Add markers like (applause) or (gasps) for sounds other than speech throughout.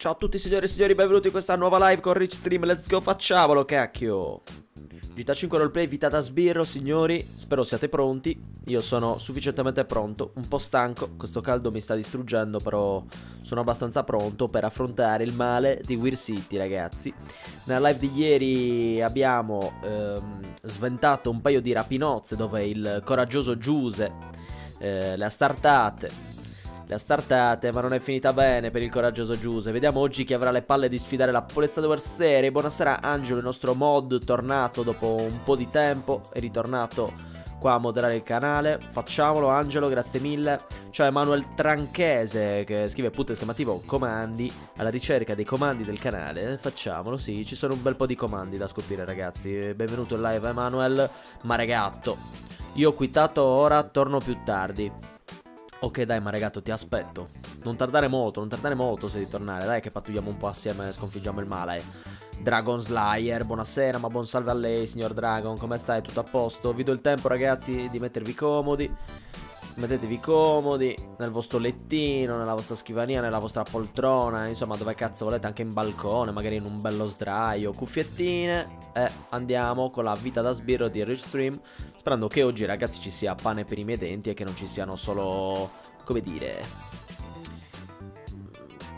Ciao a tutti signori e signori, benvenuti in questa nuova live con Rich Stream, let's go, facciamolo cacchio. GTA 5 roleplay, vita da sbirro, signori, spero siate pronti. Io sono sufficientemente pronto, un po' stanco, questo caldo mi sta distruggendo però sono abbastanza pronto per affrontare il male di Weir City ragazzi. Nella live di ieri abbiamo ehm, sventato un paio di rapinozze dove il coraggioso Giuse eh, le ha startate le ha startate, ma non è finita bene per il coraggioso Giuse. Vediamo oggi chi avrà le palle di sfidare la purezza due serie. Buonasera Angelo, il nostro mod tornato dopo un po' di tempo. È ritornato qua a moderare il canale. Facciamolo Angelo, grazie mille. C'è Emanuele Tranchese che scrive punto esclamativo comandi alla ricerca dei comandi del canale. Facciamolo, sì, ci sono un bel po' di comandi da scoprire ragazzi. Benvenuto in live Emanuele Maregatto. Io ho quittato ora, torno più tardi. Ok dai ma ragazzo ti aspetto. Non tardare molto, non tardare molto se ritornare Dai che pattugliamo un po' assieme e sconfiggiamo il male. Dragon Slayer, buonasera ma buon salve a lei signor Dragon. Come stai? Tutto a posto? Vi do il tempo ragazzi di mettervi comodi Mettetevi comodi nel vostro lettino, nella vostra scrivania, nella vostra poltrona, insomma dove cazzo volete, anche in balcone, magari in un bello sdraio, cuffiettine e andiamo con la vita da sbirro di Rich Stream, sperando che oggi ragazzi ci sia pane per i miei denti e che non ci siano solo, come dire,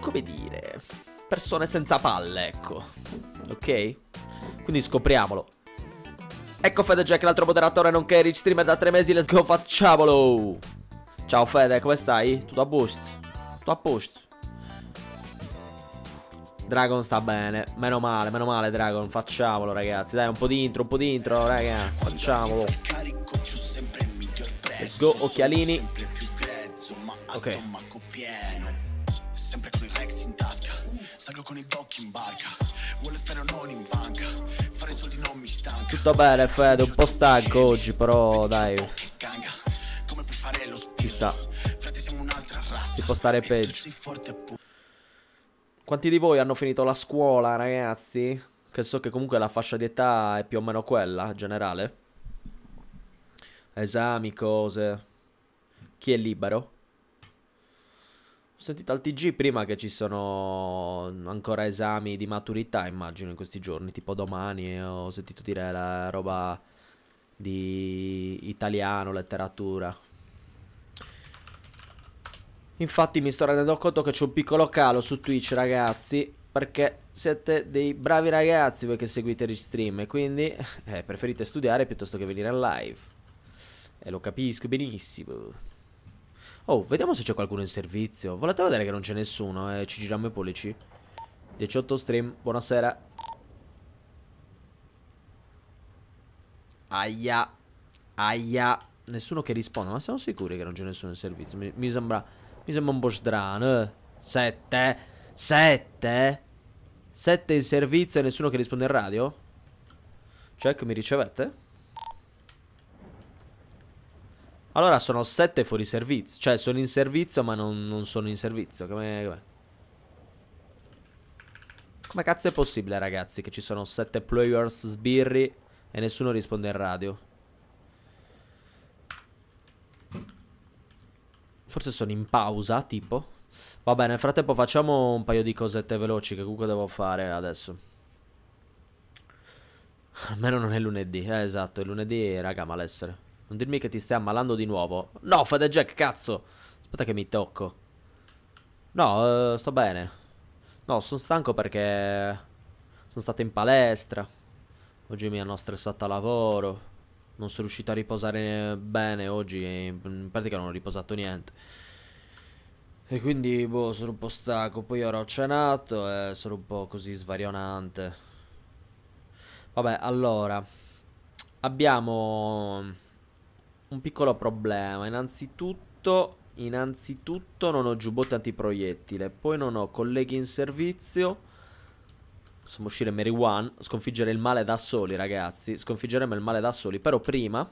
come dire, persone senza palle, ecco, ok? Quindi scopriamolo. Ecco Fede Jack, l'altro moderatore nonché Rich Streamer da tre mesi, let's go, facciamolo! Ciao Fede, come stai? Tutto a posto? Tutto a posto? Dragon sta bene, meno male, meno male Dragon, facciamolo ragazzi, dai un po' di intro, un po' di intro raga, facciamolo. Let's go, occhialini. Ok. Sempre con il Rex in tasca. Salgo con i bocchi in barca. Vuole ferro non in banca Tutto bene Fede, un po' stanco oggi però dai. Ci sta. Si può stare peggio. Quanti di voi hanno finito la scuola ragazzi? Che so che comunque la fascia di età è più o meno quella, generale. Esami, cose. Chi è libero? Sentito al TG prima che ci sono ancora esami di maturità, immagino, in questi giorni, tipo domani. Ho sentito dire la roba di italiano, letteratura. Infatti mi sto rendendo conto che c'è un piccolo calo su Twitch, ragazzi, perché siete dei bravi ragazzi voi che seguite Rich Stream e quindi eh, preferite studiare piuttosto che venire in live. E lo capisco benissimo. Oh, vediamo se c'è qualcuno in servizio. Volete vedere che non c'è nessuno eh? ci giriamo i pollici? 18 stream, buonasera. Aia. Aia. Nessuno che risponda, ma siamo sicuri che non c'è nessuno in servizio? Mi, mi, sembra... Mi sembra un po' strano, eh. Sette. Sette. Sette in servizio e nessuno che risponde in radio? Check, mi ricevete? Allora sono sette fuori servizio. Cioè sono in servizio ma non, non sono in servizio. Come, come? Come cazzo è possibile ragazzi che ci sono sette players sbirri e nessuno risponde in radio? Forse sono in pausa tipo. Vabbè nel frattempo facciamo un paio di cosette veloci che comunque devo fare adesso. Almeno non è lunedì. Eh esatto, è lunedì raga malessere. Non dirmi che ti stai ammalando di nuovo. No, Fede Jack, cazzo. Aspetta che mi tocco. No, uh, sto bene. No, sono stanco perché sono stato in palestra. Oggi mi hanno stressato a lavoro. Non sono riuscito a riposare bene oggi. In pratica non ho riposato niente. E quindi, boh, sono un po' stanco. Poi ora ho cenato e sono un po' così svarionante. Vabbè, allora. Abbiamo un piccolo problema. Innanzitutto, innanzitutto non ho giubbotti antiproiettile. Poi non ho colleghi in servizio. Possiamo uscire Mary One. Sconfiggere il male da soli, ragazzi. Sconfiggeremo il male da soli. Però prima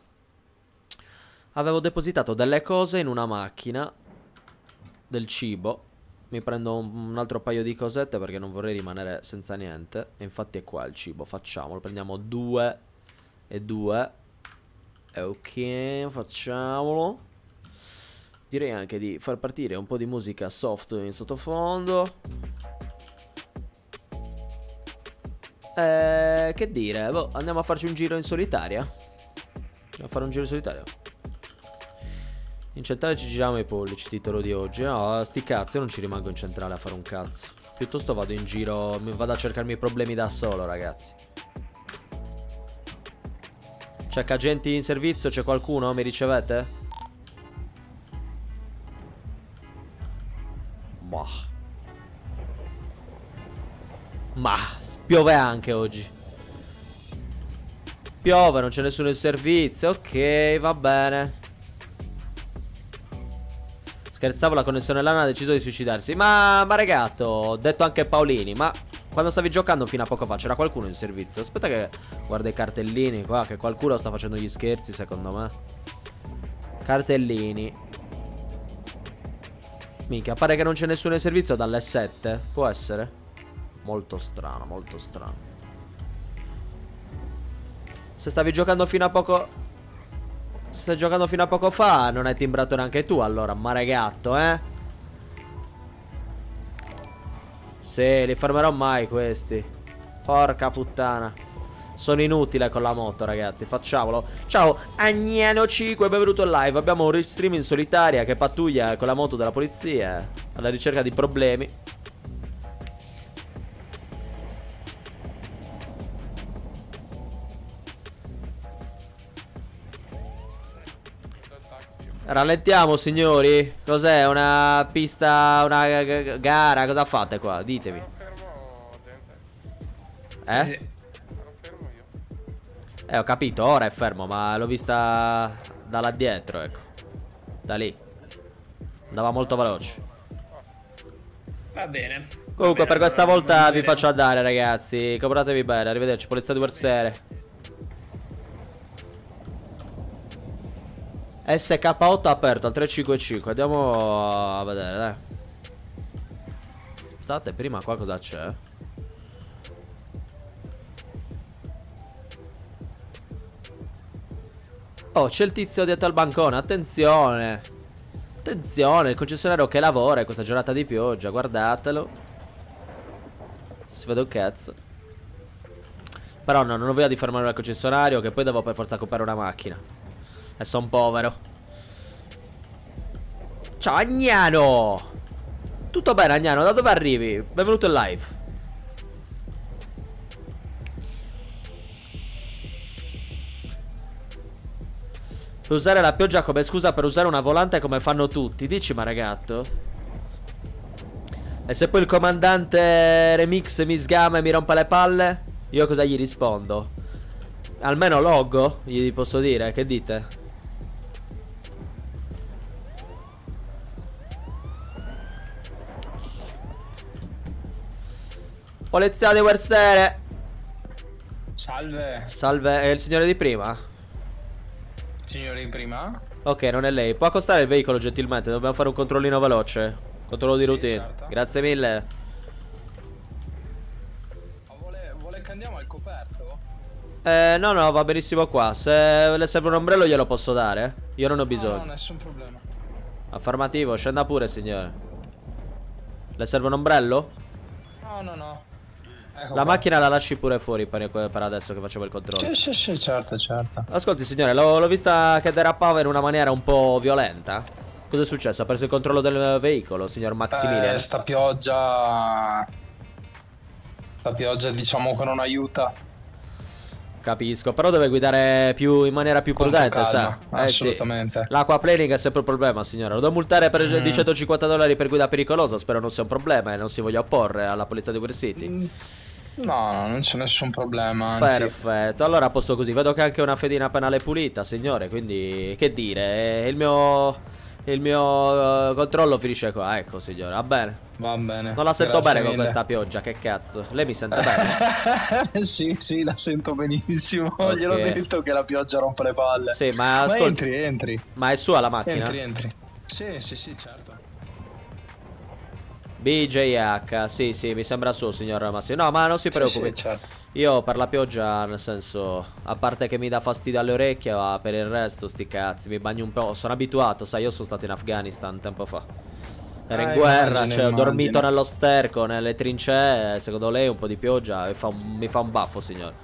avevo depositato delle cose in una macchina. Del cibo. Mi prendo un, altro paio di cosette perché non vorrei rimanere senza niente. E infatti è qua il cibo. Facciamolo. Prendiamo due e due. Ok, facciamolo. Direi anche di far partire un po' di musica soft in sottofondo. Eh, che dire? Boh, andiamo a farci un giro in solitaria. Andiamo a fare un giro in solitaria. In centrale ci giriamo i pollici, titolo di oggi. No, sti cazzi, io non ci rimango in centrale a fare un cazzo. Piuttosto vado in giro, vado a cercarmi i problemi da solo, ragazzi. C'è agenti in servizio? C'è qualcuno? Mi ricevete? Ma. Ma, piove anche oggi. Piove, non c'è nessuno in servizio. Ok, va bene. Scherzavo, la connessione LAN ha deciso di suicidarsi. Ma, ma regatto, ho detto anche Paolini, ma quando stavi giocando fino a poco fa c'era qualcuno in servizio? Aspetta che guarda i cartellini qua, che qualcuno sta facendo gli scherzi secondo me. Cartellini. Minchia, pare che non c'è nessuno in servizio dalle 7. Può essere? Molto strano, molto strano. Se stavi giocando fino a poco... Se stai giocando fino a poco fa non hai timbrato neanche tu allora, maregatto, eh? Sì, li fermerò mai questi. Porca puttana. Sono inutile con la moto, ragazzi. Facciamolo. Ciao, Agnano5, benvenuto in live. Abbiamo un stream in solitaria che pattuglia con la moto della polizia alla ricerca di problemi. Rallentiamo signori? Cos'è? Una pista Una gara? Cosa fate qua? Ditemi. Eh? Sì. Eh ho capito. Ora è fermo Ma l'ho vista Da là dietro ecco. Da lì. Andava molto veloce. Va bene. Comunque per questa volta vi faccio andare ragazzi. Compratevi bene. Arrivederci Polizia di Buersere SK8 aperto al 355 Andiamo a vedere dai. Aspettate prima qua cosa c'è? Oh c'è il tizio dietro al bancone Attenzione. Attenzione il concessionario che lavora in questa giornata di pioggia Guardatelo. Si vede un cazzo. Però no non ho voglia di fermare al concessionario Che poi devo per forza comprare una macchina e sono povero Ciao Agnano Tutto bene Agnano, da dove arrivi? Benvenuto in live Per usare la pioggia come scusa per usare una volante come fanno tutti Dici ma ragazzo E se poi il comandante Remix mi sgama e mi rompe le palle Io cosa gli rispondo? Almeno logo Gli posso dire, che dite? Polizia di Wersere. Salve. Salve, è il signore di prima? Signore di prima? Ok, non è lei. Può accostare il veicolo gentilmente, dobbiamo fare un controllino veloce. Controllo di sì, routine. certo. Grazie mille. Ma vuole, vuole che andiamo al coperto? Eh, no, no, va benissimo qua. Se le serve un ombrello glielo posso dare. Io non ho bisogno No, no nessun problema. Affermativo, scenda pure signore. Le serve un ombrello? No, no, no Ecco la qua. macchina la lasci pure fuori per, per adesso che facevo il controllo. Sì, sì, sì, certo, certo. Ascolti, signore, l'ho vista che derappava in una maniera un po' violenta. Cosa è successo? Ha preso il controllo del veicolo, signor Maximilian? Eh, sta pioggia... Sta pioggia, diciamo che non aiuta. Capisco, però deve guidare più, in maniera più prudente, sa? Eh, assolutamente. Sì. L'acquaplaning è sempre un problema, signora. Lo devo multare per mm. di 150 dollari per guida pericolosa. Spero non sia un problema e non si voglia opporre alla polizia di Weir City. Mm. No, non c'è nessun problema. Anzi. Perfetto, allora a posto così. Vedo che anche una fedina penale pulita, signore. Quindi, che dire, il mio. Il mio uh, controllo finisce qua. Ecco, signore, va bene. Va bene. Non la sento bene mille. con questa pioggia, che cazzo. Lei mi sente bene? (laughs) sì, sì, la sento benissimo. Okay. Gliel'ho detto che la pioggia rompe le palle. Sì, ma, ascolti, ma entri, entri. Ma è sua la macchina? Entri, entri. Sì, sì, sì, certo. BJH, sì, sì, mi sembra su, signor Massimo. No, ma non si preoccupi. Sì, sì, certo. Io per la pioggia, nel senso, a parte che mi dà fastidio alle orecchie, ma per il resto, sti cazzi, mi bagno un po'. Sono abituato, sai, io sono stato in Afghanistan tempo fa. Era in eh, guerra, immagine, cioè ho dormito nello sterco, nelle trincee, secondo lei un po' di pioggia mi fa un, mi fa un baffo, signore.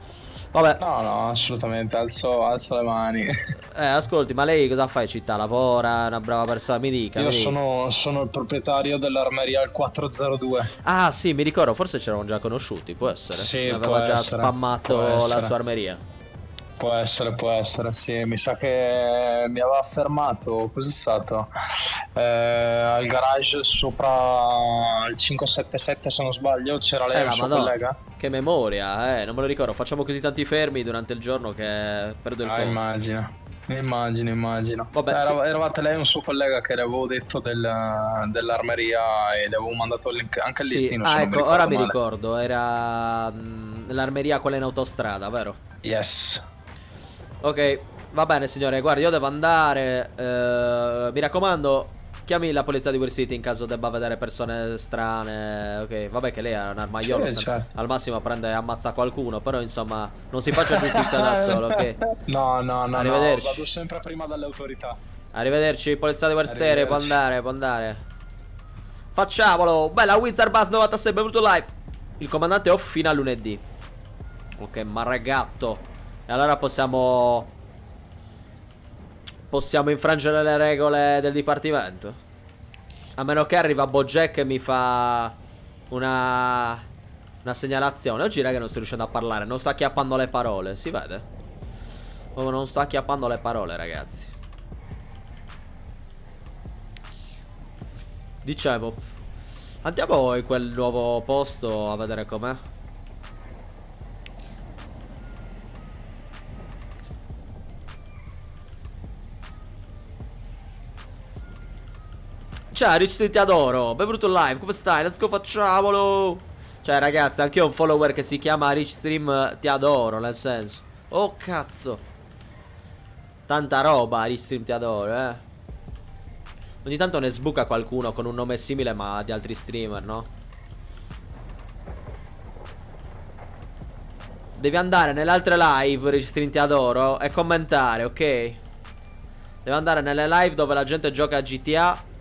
Vabbè. No, no, assolutamente, alzo, alzo le mani. (laughs) Eh, ascolti, ma lei cosa fa in città? Lavora? È una brava persona? Mi dica. Io mi sono, sono, il proprietario dell'armeria al 402. Ah, sì, mi ricordo, forse ci eravamo già conosciuti, può essere. Sì, aveva già essere, spammato la sua armeria. Può essere, può essere, sì. Mi sa che mi aveva fermato, cos'è stato? Eh, al garage sopra il 577 se non sbaglio, c'era lei, eh, il suo Madonna. collega. Che memoria, eh, non me lo ricordo. Facciamo così tanti fermi durante il giorno che perdo il ah, conto. immagino. Immagino, immagino. Vabbè, Era, sì. Eravate lei e un suo collega che le avevo detto del, dell'armeria e le avevo mandato il link, anche il sì. listino. Ah, ecco, mi ora male. mi ricordo. Era mh, l'armeria quella in autostrada, vero? Yes. Ok, va bene signore, guarda io devo andare. Eh, Mi raccomando Chiami la polizia di Will City in caso debba vedere persone strane. Ok, vabbè che lei è un armaiolo sì, certo. Al massimo prende e ammazza qualcuno Però insomma non si faccia giustizia da (laughs) solo, ok? No, no, no, Arrivederci. no, vado sempre prima dalle autorità. Arrivederci, polizia di City, può andare, può andare. Facciamolo, bella Wizard Bus 96, benvenuto live. Il comandante off fino a lunedì. Ok, marregatto e allora possiamo... Possiamo infrangere le regole del dipartimento? A meno che arriva Bojack e mi fa una... Una segnalazione. Oggi raga non sto riuscendo a parlare. Non sto acchiappando le parole. Si vede? Oh, non sto acchiappando le parole ragazzi. Dicevo. Andiamo in quel nuovo posto a vedere com'è. Ciao Rich ti adoro Benvenuto live. Come stai? Let's go facciamolo. Cioè ragazzi Anche io ho un follower che si chiama Rich Stream Ti adoro Nel senso. Oh cazzo. Tanta roba Rich Stream ti adoro eh. Ogni tanto ne sbuca qualcuno Con un nome simile ma di altri streamer no? Devi andare nelle altre live Rich Stream ti adoro E commentare ok? Devi andare nelle live dove la gente gioca a GTA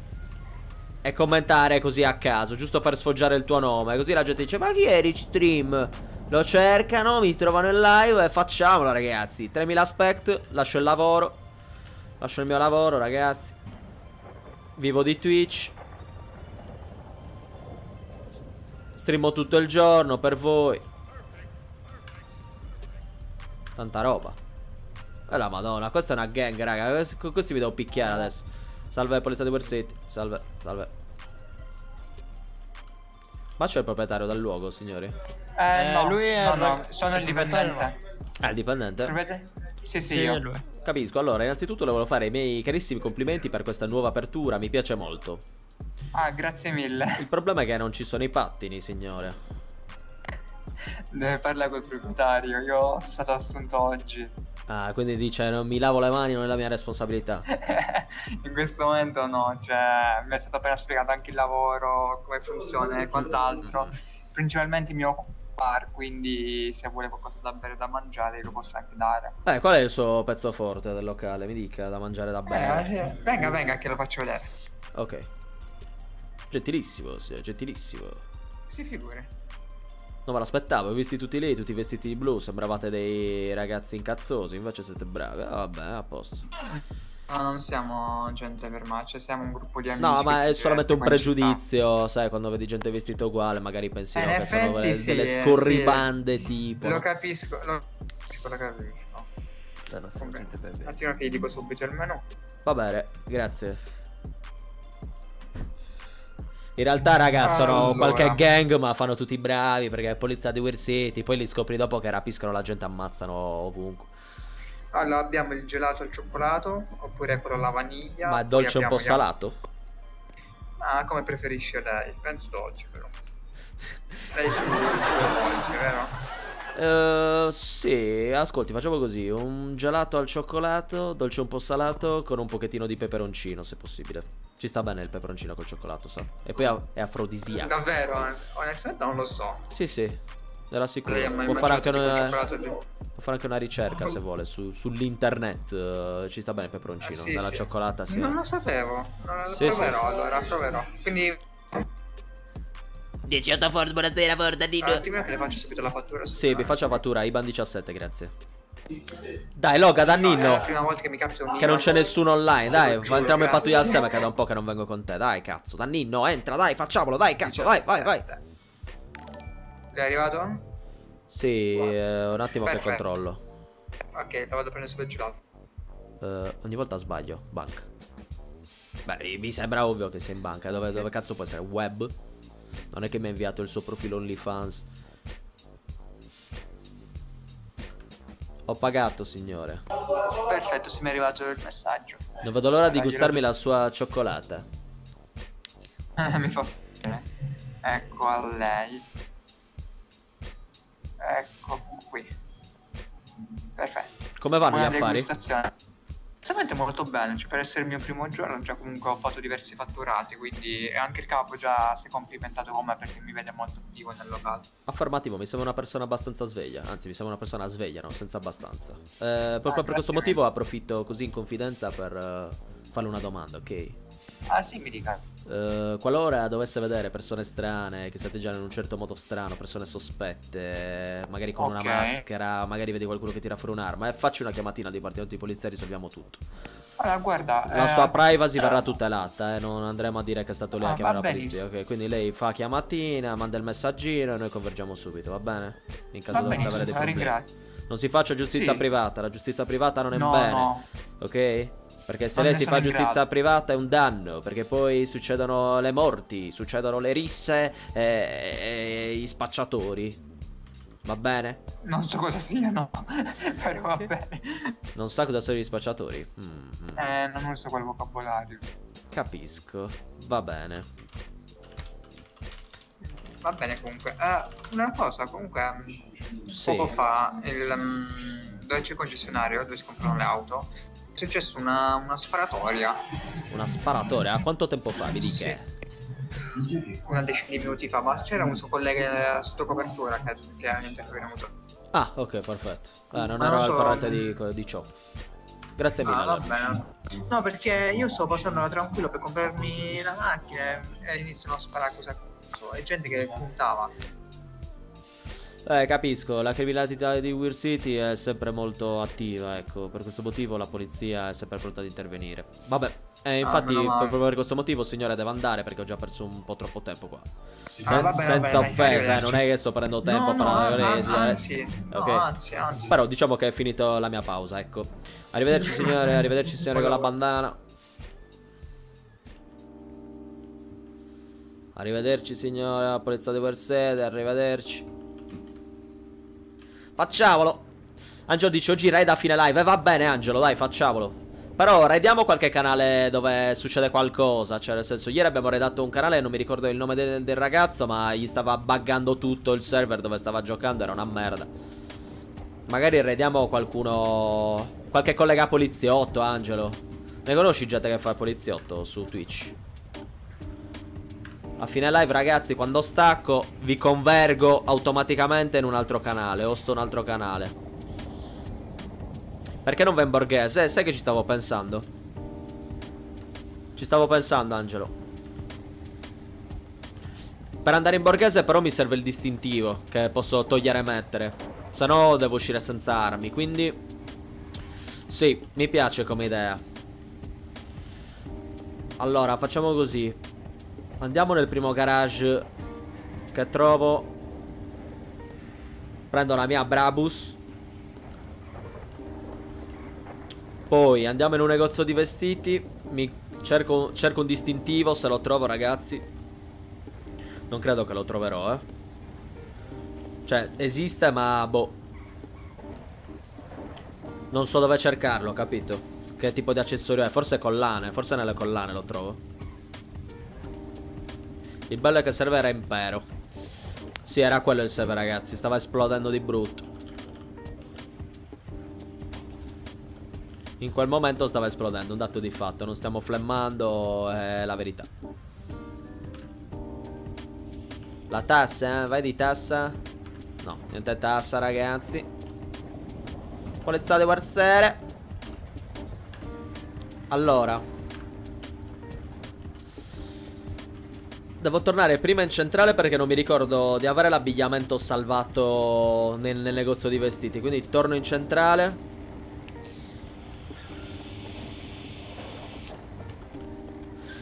e commentare così a caso, giusto per sfoggiare il tuo nome. Così la gente dice, ma chi è Rich Stream? Lo cercano, mi trovano in live e facciamolo ragazzi. 3000 aspect, lascio il lavoro. Lascio il mio lavoro ragazzi. Vivo di Twitch. Streamo tutto il giorno per voi. Tanta roba. E la madonna, questa è una gang raga. Questi vi devo picchiare adesso. Salve polizia di City. Salve, salve. Ma c'è il proprietario del luogo, signori? Eh, no, lui è no, no, sono il dipendente. Ah, il dipendente? Sì, sì, sì io. Lui. Capisco. Allora, innanzitutto le volevo fare i miei carissimi complimenti per questa nuova apertura, mi piace molto. Ah, grazie mille. Il problema è che non ci sono i pattini, signore. Deve parlare col proprietario, io sono stato assunto oggi. Ah, quindi dice non mi lavo le mani, non è la mia responsabilità. (laughs) In questo momento no, cioè mi è stato appena spiegato anche il lavoro, come funziona e quant'altro. Principalmente mi occupo bar, quindi se vuole qualcosa da bere da mangiare lo posso anche dare. Eh, qual è il suo pezzo forte del locale? Mi dica, da mangiare da bere. Eh, venga, venga che lo faccio vedere. Ok. Gentilissimo, sì, gentilissimo. Si figuri. Non me l'aspettavo, ho visti tutti lì, tutti vestiti di blu, sembravate dei ragazzi incazzosi, invece siete bravi. Ah, vabbè, a posto. No, non siamo gente per marcia, siamo un gruppo di amici. No, ma è solamente un pregiudizio, sai, quando vedi gente vestita uguale, magari pensi eh, no, che sono delle, sì, delle scorribande sì. tipo. Lo capisco, lo capisco, lo capisco. Siamo gente per Un attimo che gli dico subito il menù. Va bene, grazie. In realtà, raga, sono allora. qualche gang, ma fanno tutti bravi perché è polizia di Weir City. Poi li scopri dopo che rapiscono la gente, ammazzano ovunque. Allora, abbiamo il gelato al cioccolato, oppure quello alla vaniglia. Ma è dolce un po' salato? Ah, come preferisce lei? Penso dolce, però. (laughs) lei è dolce, vero? Uh, sì, ascolti, facciamo così: un gelato al cioccolato, dolce un po' salato, con un pochettino di peperoncino, se possibile. Ci sta bene il peperoncino col cioccolato, sa. E poi è afrodisiaco. Davvero, eh? onestamente non lo so. Sì, sì. Della sicuro. Può fare, una, può fare anche una ricerca se vuole su- sull'internet. eh, ci sta bene il peperoncino. Ah, sì, Nella sì. cioccolata, sì. Non lo sapevo. Eh, Sì, proverò allora, proverò. Quindi 18 Ford, buonasera Ford, un Danilo. attimo che le faccio subito la fattura. Sì, vi faccio la fattura, IBAN 17, grazie. Dai, Loga, No, è la Dannino. prima volta che mi capita un Che non c'è nessuno online, dai, Giuro, entriamo in pattuglia assieme che da un po' che non vengo con te, dai, cazzo. Dannino, entra, dai, facciamolo, dai, cazzo, vai, vai, vai. È arrivato? Sì, eh, un attimo che controllo. Ok, la vado a prendere sul gelato. Eh, ogni volta sbaglio, banca. Beh, mi sembra ovvio che sia in banca, dove, dove cazzo può essere? Web? Non è che mi ha inviato il suo profilo OnlyFans. Ho pagato, signore. Perfetto, se mi è arrivato il messaggio. Non vedo l'ora di gustarmi la sua cioccolata. mi fa bene. Ecco a lei. Ecco qui. Perfetto. Come vanno gli Buona affari? Onestamente molto bene, cioè per essere il mio primo giorno già comunque ho fatto diversi fatturati, quindi anche il capo già si è complimentato con me perché mi vede molto attivo nel locale. Affermativo, mi sembra una persona abbastanza sveglia. Anzi, mi sembra una persona sveglia, no? Senza abbastanza. Eh, proprio per Ah, grazie questo motivo approfitto così in confidenza per eh, farle una domanda, ok? Ah sì, mi dica. Eh, qualora dovesse vedere persone strane che si atteggiano in un certo modo strano, persone sospette, magari con una Ok. maschera, magari vedi qualcuno che tira fuori un'arma, e facci una chiamatina al dipartimento di polizia e risolviamo tutto. Allora, guarda... La eh, sua privacy eh, verrà tutelata, eh, non andremo a dire che è stato lei Ah, a chiamare la polizia, benissimo. ok? Quindi lei fa chiamatina, manda il messaggino e noi convergiamo subito, va bene? In caso dovesse avere dei problemi. ringrazio. Non si faccia giustizia Sì. privata, la giustizia privata non è No, bene, no. ok? Perché se Non lei si fa giustizia grado. privata è un danno, perché poi succedono le morti, succedono le risse e, e i spacciatori. Va bene? Non so cosa siano, (laughs) però va bene. Non sa cosa sono gli spacciatori? Mm, mm. Eh, non uso quel vocabolario. Capisco. Va bene. Va bene comunque. Eh, una cosa, comunque, mm, Sì. poco fa, il, mm, dove c'è il concessionario, dove si comprano le auto, è successa una, una sparatoria. Una sparatoria. A quanto tempo fa? Mi dica. Sì. Una decina di minuti fa, ma c'era un suo collega sotto copertura che, che è intervenuto. Ah, ok, perfetto. Eh, non Ma ero non al so- corrente di, di ciò. Grazie mille. Ah, va allora. bene. No, perché io sto passando tranquillo per comprarmi la macchina e iniziano a sparare così a caso. E gente che puntava. Eh, capisco, la criminalità di Weir City è sempre molto attiva, ecco, per questo motivo la polizia è sempre pronta ad intervenire. Vabbè, eh, infatti, meno male. proprio per questo motivo, signore, devo andare perché ho già perso un po' troppo tempo qua. Sen- Ah, va bene, va senza bene, offesa, eh, non è che sto prendendo tempo no, per no, la an- eh. anzi, no, Ok. anzi, anzi. Però diciamo che è finito la mia pausa, ecco. Arrivederci, (laughs) signore, arrivederci, signore, con la bandana. Arrivederci, signore, la polizia di Wersede, arrivederci. Facciamolo. Angelo dice oggi raid a fine live. Eh, va bene, Angelo, dai, facciamolo. Però raidiamo qualche canale dove succede qualcosa. Cioè, nel senso, ieri abbiamo raidato un canale, non mi ricordo il nome del, del ragazzo, ma gli stava buggando tutto il server dove stava giocando, era una merda. Magari raidiamo qualcuno. Qualche collega poliziotto, Angelo. Ne conosci gente che fa il poliziotto su Twitch? A fine live, ragazzi, quando stacco, vi convergo automaticamente in un altro canale. Osto un altro canale. Perché non va in borghese? Eh, sai che ci stavo pensando? Ci stavo pensando, Angelo. Per andare in borghese, però, mi serve il distintivo. Che posso togliere e mettere. Se no, devo uscire senza armi. Quindi. Sì, mi piace come idea. Allora, facciamo così. Andiamo nel primo garage che trovo. Prendo la mia Brabus. Poi andiamo in un negozio di vestiti. Cerco, cerco un distintivo se lo trovo, ragazzi. Non credo che lo troverò, eh. Cioè, esiste, ma boh. Non so dove cercarlo, capito? Che tipo di accessorio è? Forse collane, forse nelle collane lo trovo. Il bello è che il server era impero. Sì, era quello il server, ragazzi. Stava esplodendo di brutto. In quel momento stava esplodendo, un dato di fatto. Non stiamo flemmando, è la verità. La tassa, eh? Vai di tassa. No, niente tassa, ragazzi. Polezzate guarsere. Allora. Devo tornare prima in centrale perché non mi ricordo di avere l'abbigliamento salvato nel, nel negozio di vestiti. Quindi torno in centrale.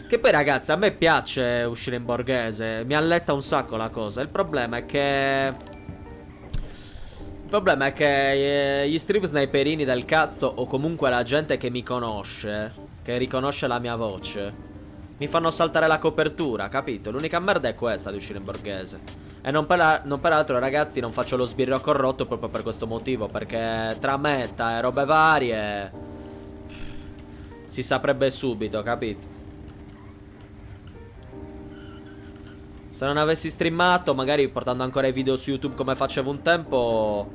Che poi ragazzi a me piace uscire in borghese Mi alletta un sacco la cosa Il problema è che Il problema è che eh, Gli stream sniperini del cazzo O comunque la gente che mi conosce Che riconosce la mia voce Mi fanno saltare la copertura Capito? L'unica merda è questa di uscire in borghese E non, per, non peraltro ragazzi Non faccio lo sbirro corrotto proprio per questo motivo Perché tra meta e robe varie Si saprebbe subito capito? Se non avessi streamato, magari portando ancora i video su YouTube come facevo un tempo,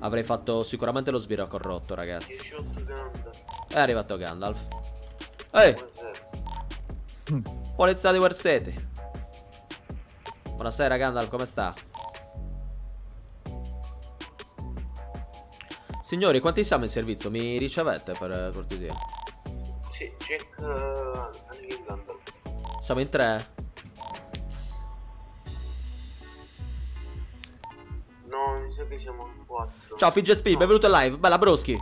avrei fatto sicuramente lo sbirro corrotto, ragazzi. È arrivato Gandalf. Ehi! Polizia di Warseti. Buonasera Gandalf, come sta? Signori, quanti siamo in servizio? Mi ricevete per cortesia? Sì, check uh, Gandalf. Siamo in tre? che siamo in 4. Ciao Fidget Speed, benvenuto in live. Bella Broschi.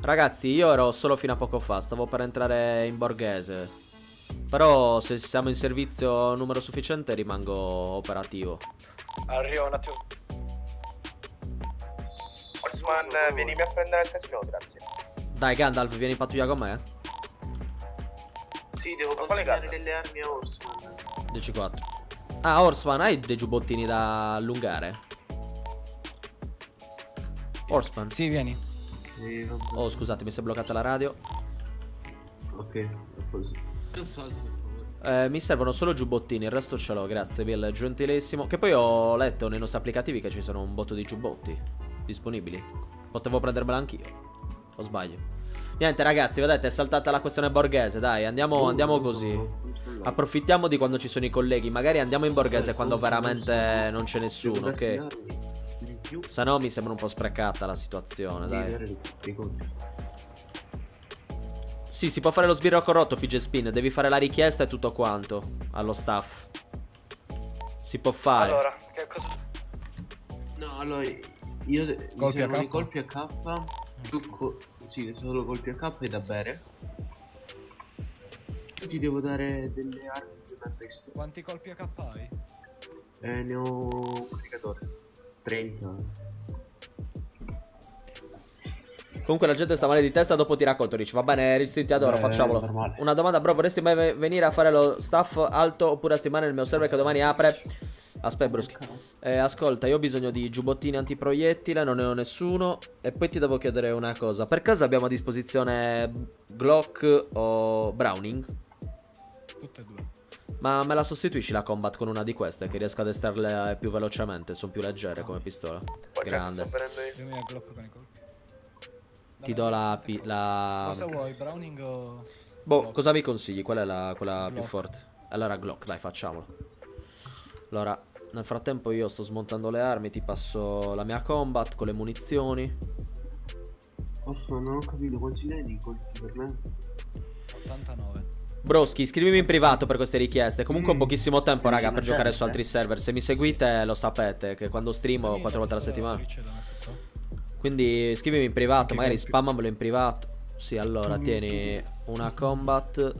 Ragazzi, io ero solo fino a poco fa, stavo per entrare in borghese. Però se siamo in servizio numero sufficiente rimango operativo. Arrivo un attimo. Horseman, vienimi a prendere il tesino, grazie. Dai Gandalf, vieni in pattuglia con me? Sì, devo consegnare delle armi a Horseman. 10-4. Ah, Horseman, hai dei giubbottini da allungare? Horseman. Sì, vieni. oh, scusate, mi si è bloccata la radio. Ok, così. Eh, mi servono solo giubbottini, il resto ce l'ho, grazie Bill, gentilissimo. Che poi ho letto nei nostri applicativi che ci sono un botto di giubbotti disponibili. Potevo prendermela anch'io. O sbaglio? Niente ragazzi, vedete, è saltata la questione borghese, dai, andiamo, andiamo così. Approfittiamo di quando ci sono i colleghi, magari andiamo in borghese quando veramente non c'è nessuno, ok? più. Se no mi sembra un po' sprecata la situazione, dai. Sì, si può fare lo sbirro corrotto, Fidget Spin. Devi fare la richiesta e tutto quanto allo staff. Si può fare. Allora, che cosa... No, allora, io colpi mi servono colpi a K. Tu co sì, solo colpi a K e da bere. Io ti devo dare delle armi di una testa. Quanti colpi a K hai? Eh, ne ho un caricatore. 30. Comunque la gente sta male di testa dopo ti racconto Rich Va bene ti adoro facciamolo normale. Una domanda bro vorresti mai venire a fare lo staff alto Oppure a stimare nel mio server che domani apre Aspetta bruschi eh, Ascolta io ho bisogno di giubbottini antiproiettile Non ne ho nessuno E poi ti devo chiedere una cosa Per caso abbiamo a disposizione Glock o Browning? Tutte e due ma me la sostituisci la combat con una di queste che riesco ad esterle più velocemente, sono più leggere come pistola. Grande. Ti do la, la... Cosa vuoi, Browning o... Boh, Glock. cosa mi consigli? Qual è la, quella più forte? Allora Glock, dai facciamolo. Allora, nel frattempo io sto smontando le armi, ti passo la mia combat con le munizioni. Posso, non ho capito quanti ne hai di colpi per me? 89. Broschi, scrivimi in privato per queste richieste. Comunque ho mm. pochissimo tempo, raga, per giocare su altri server. Se mi seguite lo sapete che quando streamo quattro volte alla settimana. Quindi scrivimi in privato, magari spammamelo in privato. Sì, allora tieni una combat.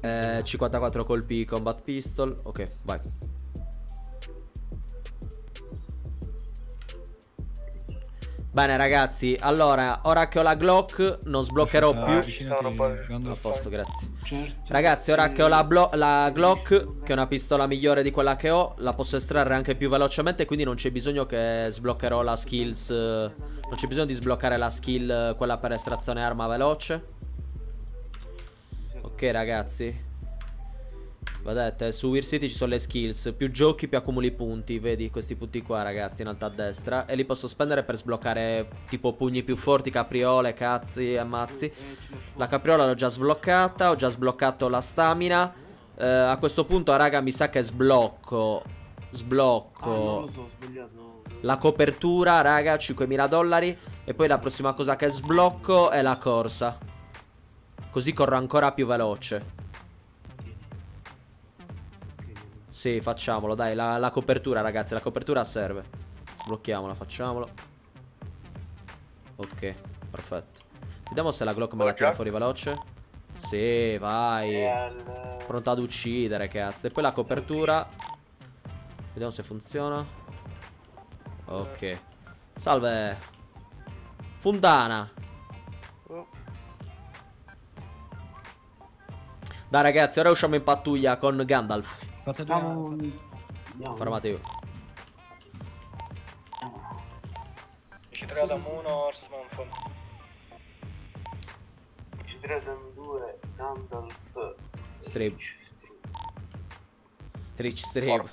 Eh, 54 colpi combat pistol. Ok, vai. Bene ragazzi, allora, ora che ho la Glock non sbloccherò ah, più. A posto, grazie. Certo. Ragazzi, ora che ho la, la, Glock, che è una pistola migliore di quella che ho La posso estrarre anche più velocemente Quindi non c'è bisogno che sbloccherò la skills Non c'è bisogno di sbloccare la skill Quella per estrazione arma veloce. Ok ragazzi Vedete, su Weird City ci sono le skills. Più giochi, più accumuli punti. Vedi questi punti qua, ragazzi, in alto a destra. E li posso spendere per sbloccare tipo pugni più forti, capriole, cazzi, ammazzi. La capriola l'ho già sbloccata. Ho già sbloccato la stamina. Eh, a questo punto, raga, mi sa che sblocco. Ah, Sblocco. lo so. La copertura, raga, 5.000 dollari. E poi la prossima cosa che sblocco è la corsa. Così corro ancora più veloce. Sì, facciamolo, dai, la, la copertura, ragazzi, la copertura serve. Sblocchiamola, facciamolo. Ok, perfetto. Vediamo se la Glock me la tira fuori veloce. Sì, vai. Pronta ad uccidere, cazzo. E poi la copertura. Vediamo se funziona. Ok. Salve. Fundana. Dai ragazzi, ora usciamo in pattuglia con Gandalf. Fate due. Andiamo. fate- Andiamo. Fermatevi. Ci troviamo uno Horseman Font. Ci tradano due Gandalf. Strip. Rich per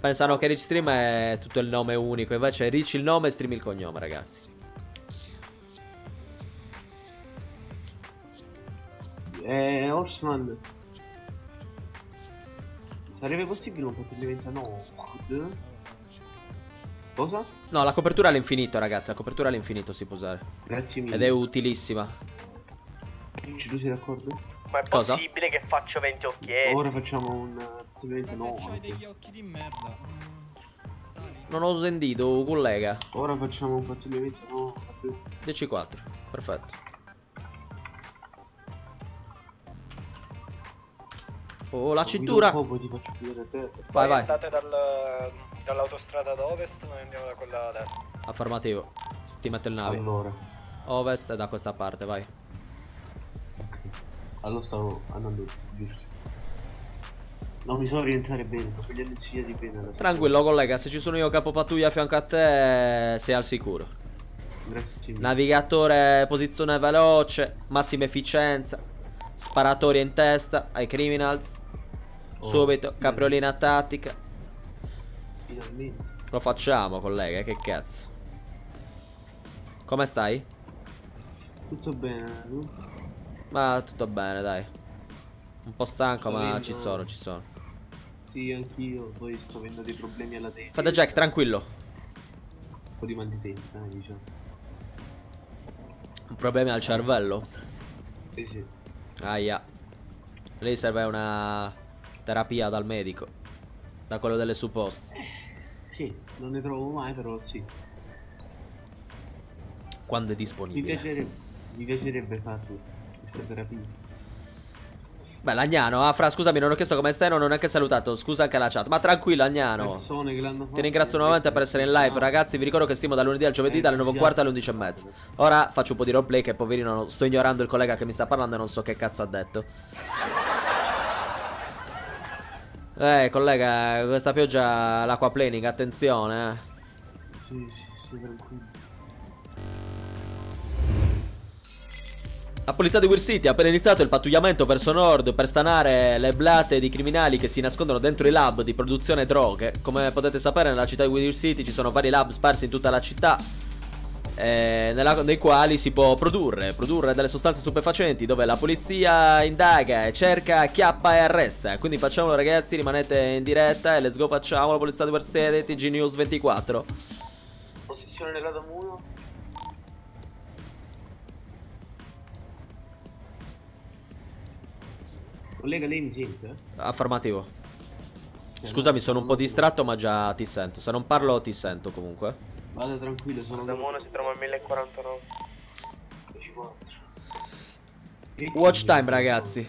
Pensano che Rich Stream è tutto il nome unico. Invece Rich il nome e Stream il cognome, ragazzi. Eh, Horseman. Sarebbe possibile un patteggiamento no? Cosa? No, la copertura all'infinito, ragazzi. La copertura all'infinito si può usare. Grazie mille. Ed è utilissima. Ci tu sei d'accordo? Ma è Cosa? possibile che faccio 20 occhietti? Ora facciamo un eh, se c'hai degli occhi di merda. mm. Non ho sentito, collega. Ora facciamo un patteggiamento no. 10-4. Perfetto. Oh, la cintura. Un po' ti faccio a te. Vai, vai. Andate dal, dall'autostrada ad ovest, noi andiamo da quella a destra. Affermativo. Ti metto il navi. Allora. Ovest è da questa parte, vai. Allora stavo andando giusto. Non mi so orientare bene, proprio gli hanno insegnato bene adesso. Tranquillo, collega. Se ci sono io capo pattuglia a fianco a te, sei al sicuro. Grazie. Navigatore, posizione veloce, massima efficienza. Sparatoria in testa ai criminals. Oh, Subito, capriolina tattica. Finalmente. Lo facciamo, collega, che cazzo. Come stai? Tutto bene, tu? Ma tutto bene, dai. Un po' stanco, Sto ma avendo- ci sono, ci sono. Sì, anch'io. Poi sto avendo dei problemi alla testa. Fate Jack, tranquillo. Un po' di mal di testa, eh, diciamo. Un problema al cervello. Sì, sì. Aia. Lì serve una terapia dal medico. Da quello delle supposte. Sì, non ne trovo mai, però sì. Quando è Mi disponibile. piacerebbe, mi piacerebbe fare questa terapia. Beh, Agnano, ah, fra, scusami, non ho chiesto come stai, non ho neanche salutato. Scusa anche la chat. Ma tranquillo, Agnano. Persone che l'hanno fatto. Ti ringrazio nuovamente per essere in live, ragazzi. Vi ricordo che stimo dal lunedì al giovedì, dalle 9 e un quarto alle 11 e mezza. Ora faccio un po' di roleplay che poverino sto ignorando il collega che mi sta parlando e non so che cazzo ha detto. Eh, collega, questa pioggia l'acquaplaning, attenzione, eh. Sì, sì, sì, tranquillo. La polizia di Weir City ha appena iniziato il pattugliamento verso nord per stanare le blate di criminali che si nascondono dentro i lab di produzione droghe. Come potete sapere nella città di Weir City ci sono vari lab sparsi in tutta la città eh, nella- nei quali si può produrre, produrre delle sostanze stupefacenti dove la polizia indaga e cerca, chiappa e arresta. Quindi facciamolo ragazzi, rimanete in diretta e let's go facciamolo, polizia di City, TG News 24. Posizione nell'Adam 1. Collega, lei mi sente? Affermativo. Scusami, sono un po' distratto ma già ti sento. Se non parlo ti sento comunque. Vada tranquillo, sono Da Mono si trova a 1049. 24. Watch time, ragazzi.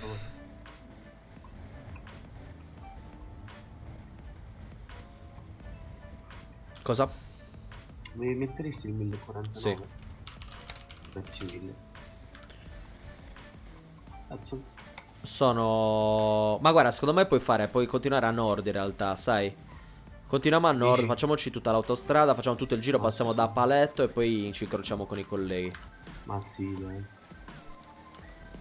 Cosa? Mi metteresti il 1049? Sì. Grazie mille. Cazzo. Sono... Ma guarda, secondo me puoi fare, puoi continuare a nord in realtà, sai? Continuiamo a nord, Dici? facciamoci tutta l'autostrada, facciamo tutto il giro, passiamo sì. da Paletto e poi ci incrociamo con i colleghi. Ma sì, dai.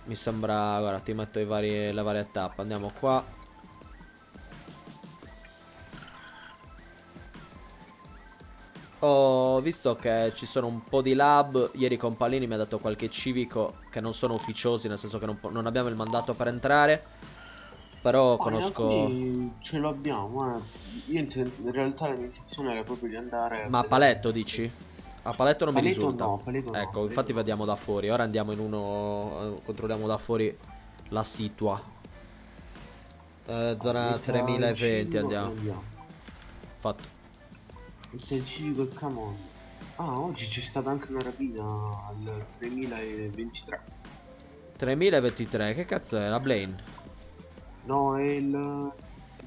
Mi sembra, guarda, ti metto vari, le varie tappe. Andiamo qua. Ho visto che ci sono un po' di lab. Ieri con Palini mi ha dato qualche civico che non sono ufficiosi, nel senso che non, non abbiamo il mandato per entrare. Però conosco. Ce l'abbiamo, eh. Io in, realtà la mia intenzione era proprio di andare. Ma a Paletto dici? A Paletto non mi Paletto risulta. no, Paletto ecco, Paletto infatti no. vediamo da fuori. Ora andiamo in uno. eh, Controlliamo da fuori la situa. Eh, zona Metà 3020 cibo andiamo. andiamo. Fatto. Il civico e Camon. Ah, oggi c'è stata anche una rapina al 3023. 3023, che cazzo è? La Blaine. No, è il,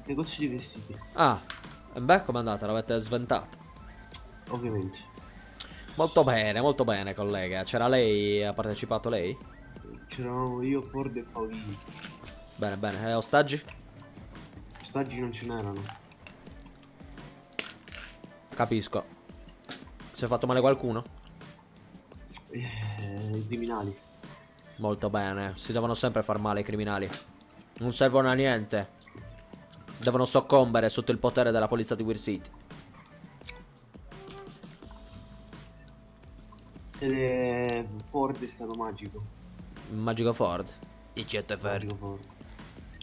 negozio di vestiti, Ah, beh, com'è andata? L'avete sventata. ovviamente. Molto bene, molto bene, collega. C'era lei, ha partecipato lei? C'eravamo io, Ford e Paolini. Bene, bene. E ostaggi? Ostaggi non ce n'erano. Capisco. Si è fatto male qualcuno? Eh, I criminali. Molto bene. Si devono sempre far male i criminali. Non servono a niente. Devono soccombere sotto il potere della polizia di Weir City. Ed è... Ford è stato magico. Magico Ford. Dicete Magico Ford.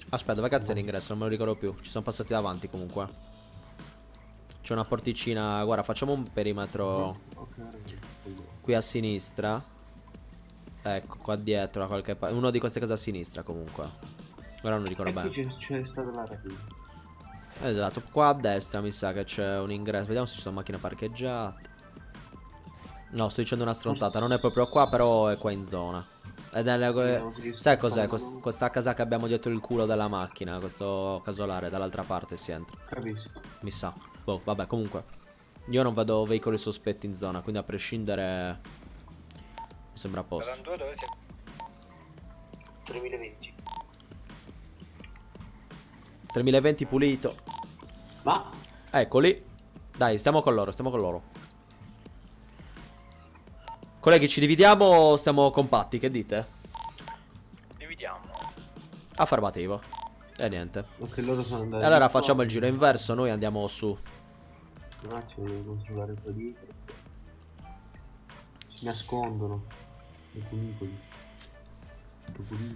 Aspetta, dove cazzo è l'ingresso? Non me lo ricordo più. Ci sono passati davanti comunque. C'è una porticina. Guarda, facciamo un perimetro qui a sinistra. Ecco, qua dietro da qualche parte. Uno di queste case a sinistra comunque. Ora non ricordo qui bene. c'è, stata la rapina. Esatto, qua a destra mi sa che c'è un ingresso. Vediamo se ci sono macchine parcheggiate. No, sto dicendo una stronzata. Non è proprio qua, però è qua in zona. Ed è riesco Sai cos'è? Quest- questa casa che abbiamo dietro il culo della macchina. Questo casolare, dall'altra parte si entra. Capisco. Mi sa. Boh, vabbè, comunque. Io non vedo veicoli sospetti in zona, quindi a prescindere. Mi sembra a posto. 42 dove siamo? 3020. 3020 pulito. Ma Eccoli. Dai, stiamo con loro, stiamo con loro. Colleghi, ci dividiamo o stiamo compatti? Che dite? Dividiamo. Affermativo. E niente. ok, loro sono andati. Allora facciamo il giro inverso, noi andiamo su. Un attimo, devo controllare qua dietro. Si nascondono. I cunicoli.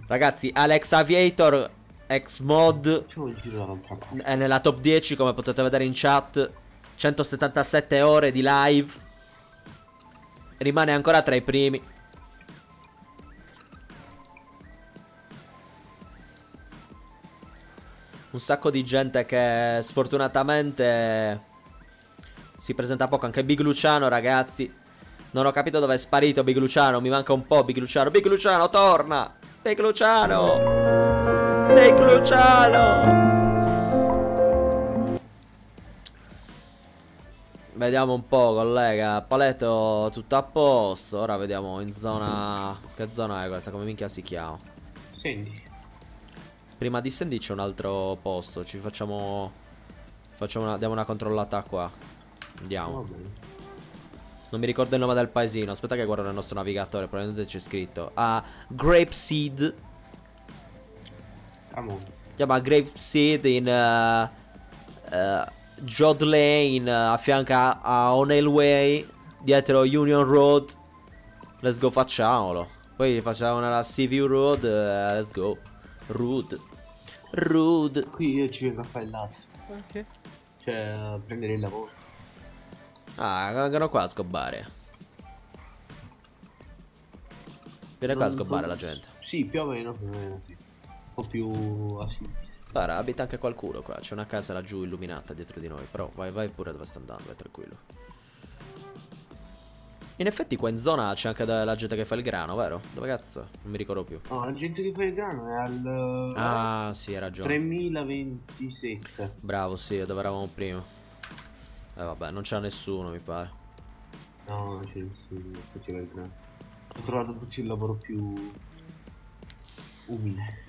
Ragazzi, Alex Aviator X mod Facciamo il giro dall'altra parte. è nella top 10 come potete vedere in chat. 177 ore di live. Rimane ancora tra i primi. Un sacco di gente che sfortunatamente si presenta poco. Anche Big Luciano, ragazzi. Non ho capito dove è sparito Big Luciano. Mi manca un po' Big Luciano. Big Luciano, torna! Big Luciano! Big Luciano! Vediamo un po', collega. Paletto tutto a posto. Ora vediamo in zona. Che zona è questa? Come minchia si chiama? Senti. Prima di Sandy c'è un altro posto. Ci facciamo. Facciamo una. Diamo una controllata qua. Andiamo. Non mi ricordo il nome del paesino. Aspetta che guardo nel nostro navigatore. Probabilmente c'è scritto. Ah, Grape Seed. Ramon. Si chiama Grape Seed in. eh, eh, Jod Lane. eh, a fianco a, O'Neill Way. Dietro Union Road. Let's go, facciamolo. Poi facciamo una CV Road. eh, let's go. Rude. Rude. Qui io ci vengo a fare il latte. Perché? Cioè, a prendere il lavoro. Ah, vengono qua a scobare. Viene qua a non- la gente. Sì, più o meno, più o meno, sì. Un po' più a sinistra. Guarda, abita anche qualcuno qua. C'è una casa laggiù illuminata dietro di noi. Però vai, vai pure dove sta andando, vai tranquillo. In effetti qua in zona c'è anche la gente che fa il grano, vero? Dove cazzo? Non mi ricordo più. No, la gente che fa il grano è al... Ah, sì, hai ragione. 3027. Bravo, sì, è dove eravamo prima. Eh vabbè, non c'era nessuno, mi pare. No, non c'è nessuno che faceva il grano. Ho trovato tutti il lavoro più umile.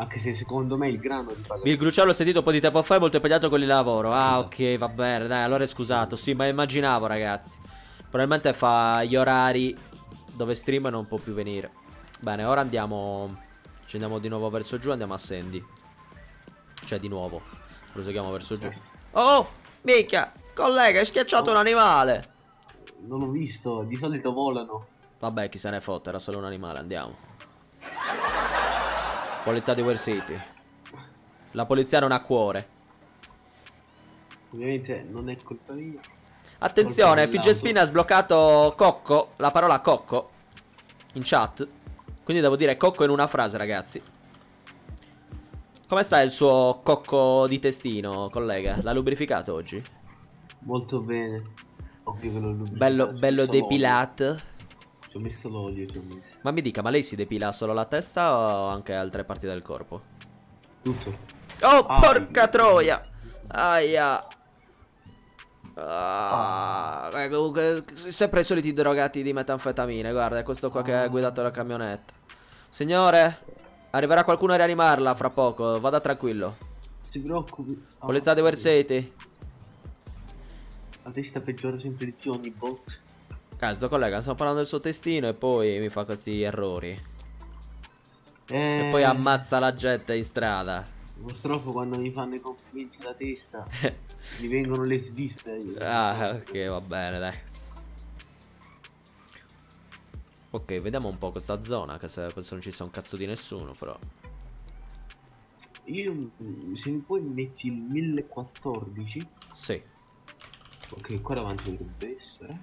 Anche se secondo me il grano ti paga Il Gruciano l'ho sentito un po' di tempo fa, è molto impegnato con il lavoro. Ah, ok, va bene, dai, allora è scusato. Sì, ma immaginavo, ragazzi. Probabilmente fa gli orari dove stream e non può più venire. Bene, ora andiamo. Ci andiamo di nuovo verso giù, andiamo a Sandy. Cioè, di nuovo. Proseguiamo verso giù. Oh, minchia! Collega, hai schiacciato un animale. Non ho visto, di solito volano. Vabbè, chi se ne fotte, era solo un animale, andiamo. Polizia di Wall City. La polizia non ha cuore. Ovviamente non è colpa mia. Attenzione, Spin ha sbloccato Cocco, la parola Cocco, in chat. Quindi devo dire Cocco in una frase, ragazzi. Come sta il suo cocco di testino, collega? L'ha lubrificato oggi? Molto bene. Ovvio che l'ho lubrificato. Bello, bello depilato. Ci ho messo l'olio, ci ho messo. Ma mi dica, ma lei si depila solo la testa o anche altre parti del corpo? Tutto. Oh, Ah, porca sì. troia! Aia. Ah, eh, comunque, sempre i soliti drogati di metanfetamine. Guarda, è questo qua che ha guidato la camionetta. Signore, arriverà qualcuno a rianimarla fra poco. Vada tranquillo. Si preoccupi. Ah, Polizia di Versetti. La testa peggiora sempre di più ogni volta. Cazzo, collega, stiamo parlando del suo testino e poi mi fa questi errori. Eh, E poi ammazza la gente in strada. Purtroppo quando mi fanno i complimenti alla testa (laughs) mi vengono le sviste. Ah, ok, va bene, dai. Ok, vediamo un po' questa zona, che se, penso non ci sia un cazzo di nessuno, però. Io mm, se mi puoi metti il 1014. Sì, Ok, qua davanti dovrebbe essere.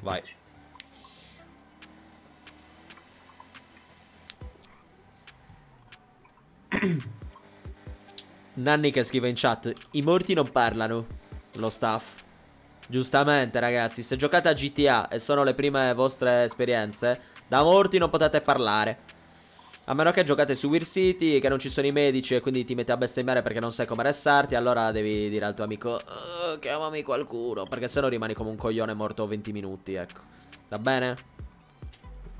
Vai. Nanni che scrive in chat, i morti non parlano, lo staff. Giustamente ragazzi, se giocate a GTA e sono le prime vostre esperienze, da morti non potete parlare. A meno che giocate su Weir City, che non ci sono i medici e quindi ti metti a bestemmiare perché non sai come arrestarti, allora devi dire al tuo amico, "Oh, chiamami qualcuno, perché sennò rimani come un coglione morto 20 minuti, ecco. Va bene?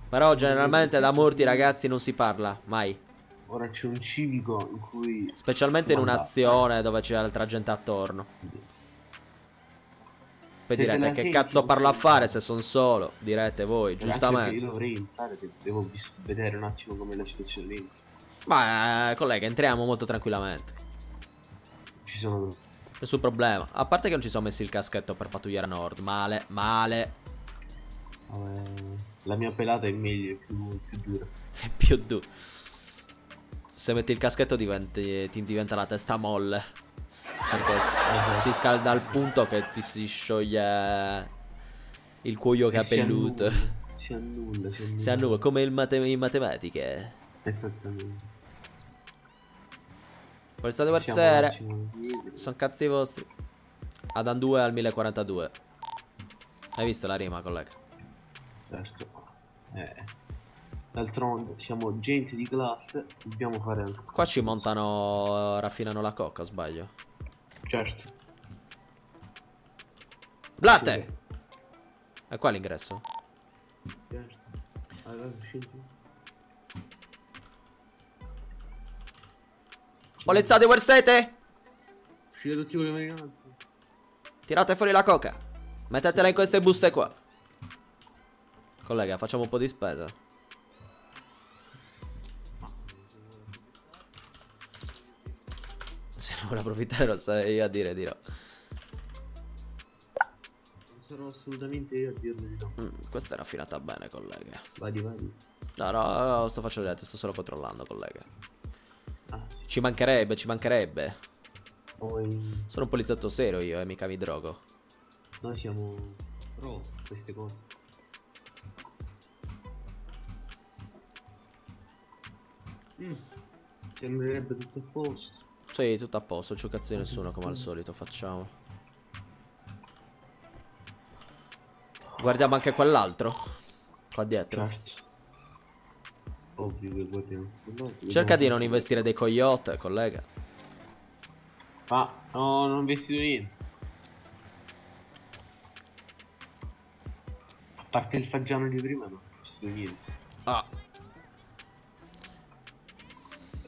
Però generalmente da morti ragazzi non si parla, mai. Ora c'è un civico in cui. Specialmente in un'azione dove c'è altra gente attorno. Poi Se direte che cazzo parlo a fare se sono solo, direte voi, giustamente. Io dovrei entrare, de- devo vedere un attimo com'è la situazione lì. Ma eh, collega, entriamo molto tranquillamente. Ci sono. Nessun problema. A parte che non ci sono messi il caschetto per pattugliare a nord. Male, male. vabbè, la mia pelata è meglio, è più, più dura. (laughs) È più duro. Se metti il caschetto diventi, ti diventa la testa molle. Perché si- si scalda al punto che ti si scioglie il cuoio capelluto. Si annulla, si annulla. Si annulla come mate- in matematiche. Esattamente. Un attimo indietro. Sono cazzi vostri. Adan 2 al 1042. Hai visto la rima, collega? Certo. Eh. D'altronde siamo gente di classe, dobbiamo fare Qua ci montano. Raffinano la cocca, sbaglio. Certo. Blatte! È qua l'ingresso? Certo. Allora, di Versete! Uscite tutti con le mani in alto. Tirate fuori la coca. Mettetela in queste buste qua. Collega, facciamo un po' di spesa. (laughs) vuole approfittare, lo sarei io a dire di no. Non sarò assolutamente io a dirlo di no. Mm, questa è raffinata bene, collega. Vadi, vadi. No, no, no, sto facendo niente, sto solo controllando, collega. Ah. Ci mancherebbe, ci mancherebbe. Poi Sono un poliziotto serio io, e mica mi drogo. noi siamo pro queste cose. Mm. Sembrerebbe tutto a posto. Sì, tutto a posto, c'è cazzo di nessuno come al solito, facciamo. Guardiamo anche quell'altro. Qua dietro. Cerca di non investire dei coyote, collega. Ah, no, non ho investito niente. A parte il fagiano di prima, non ho investito niente. Ah,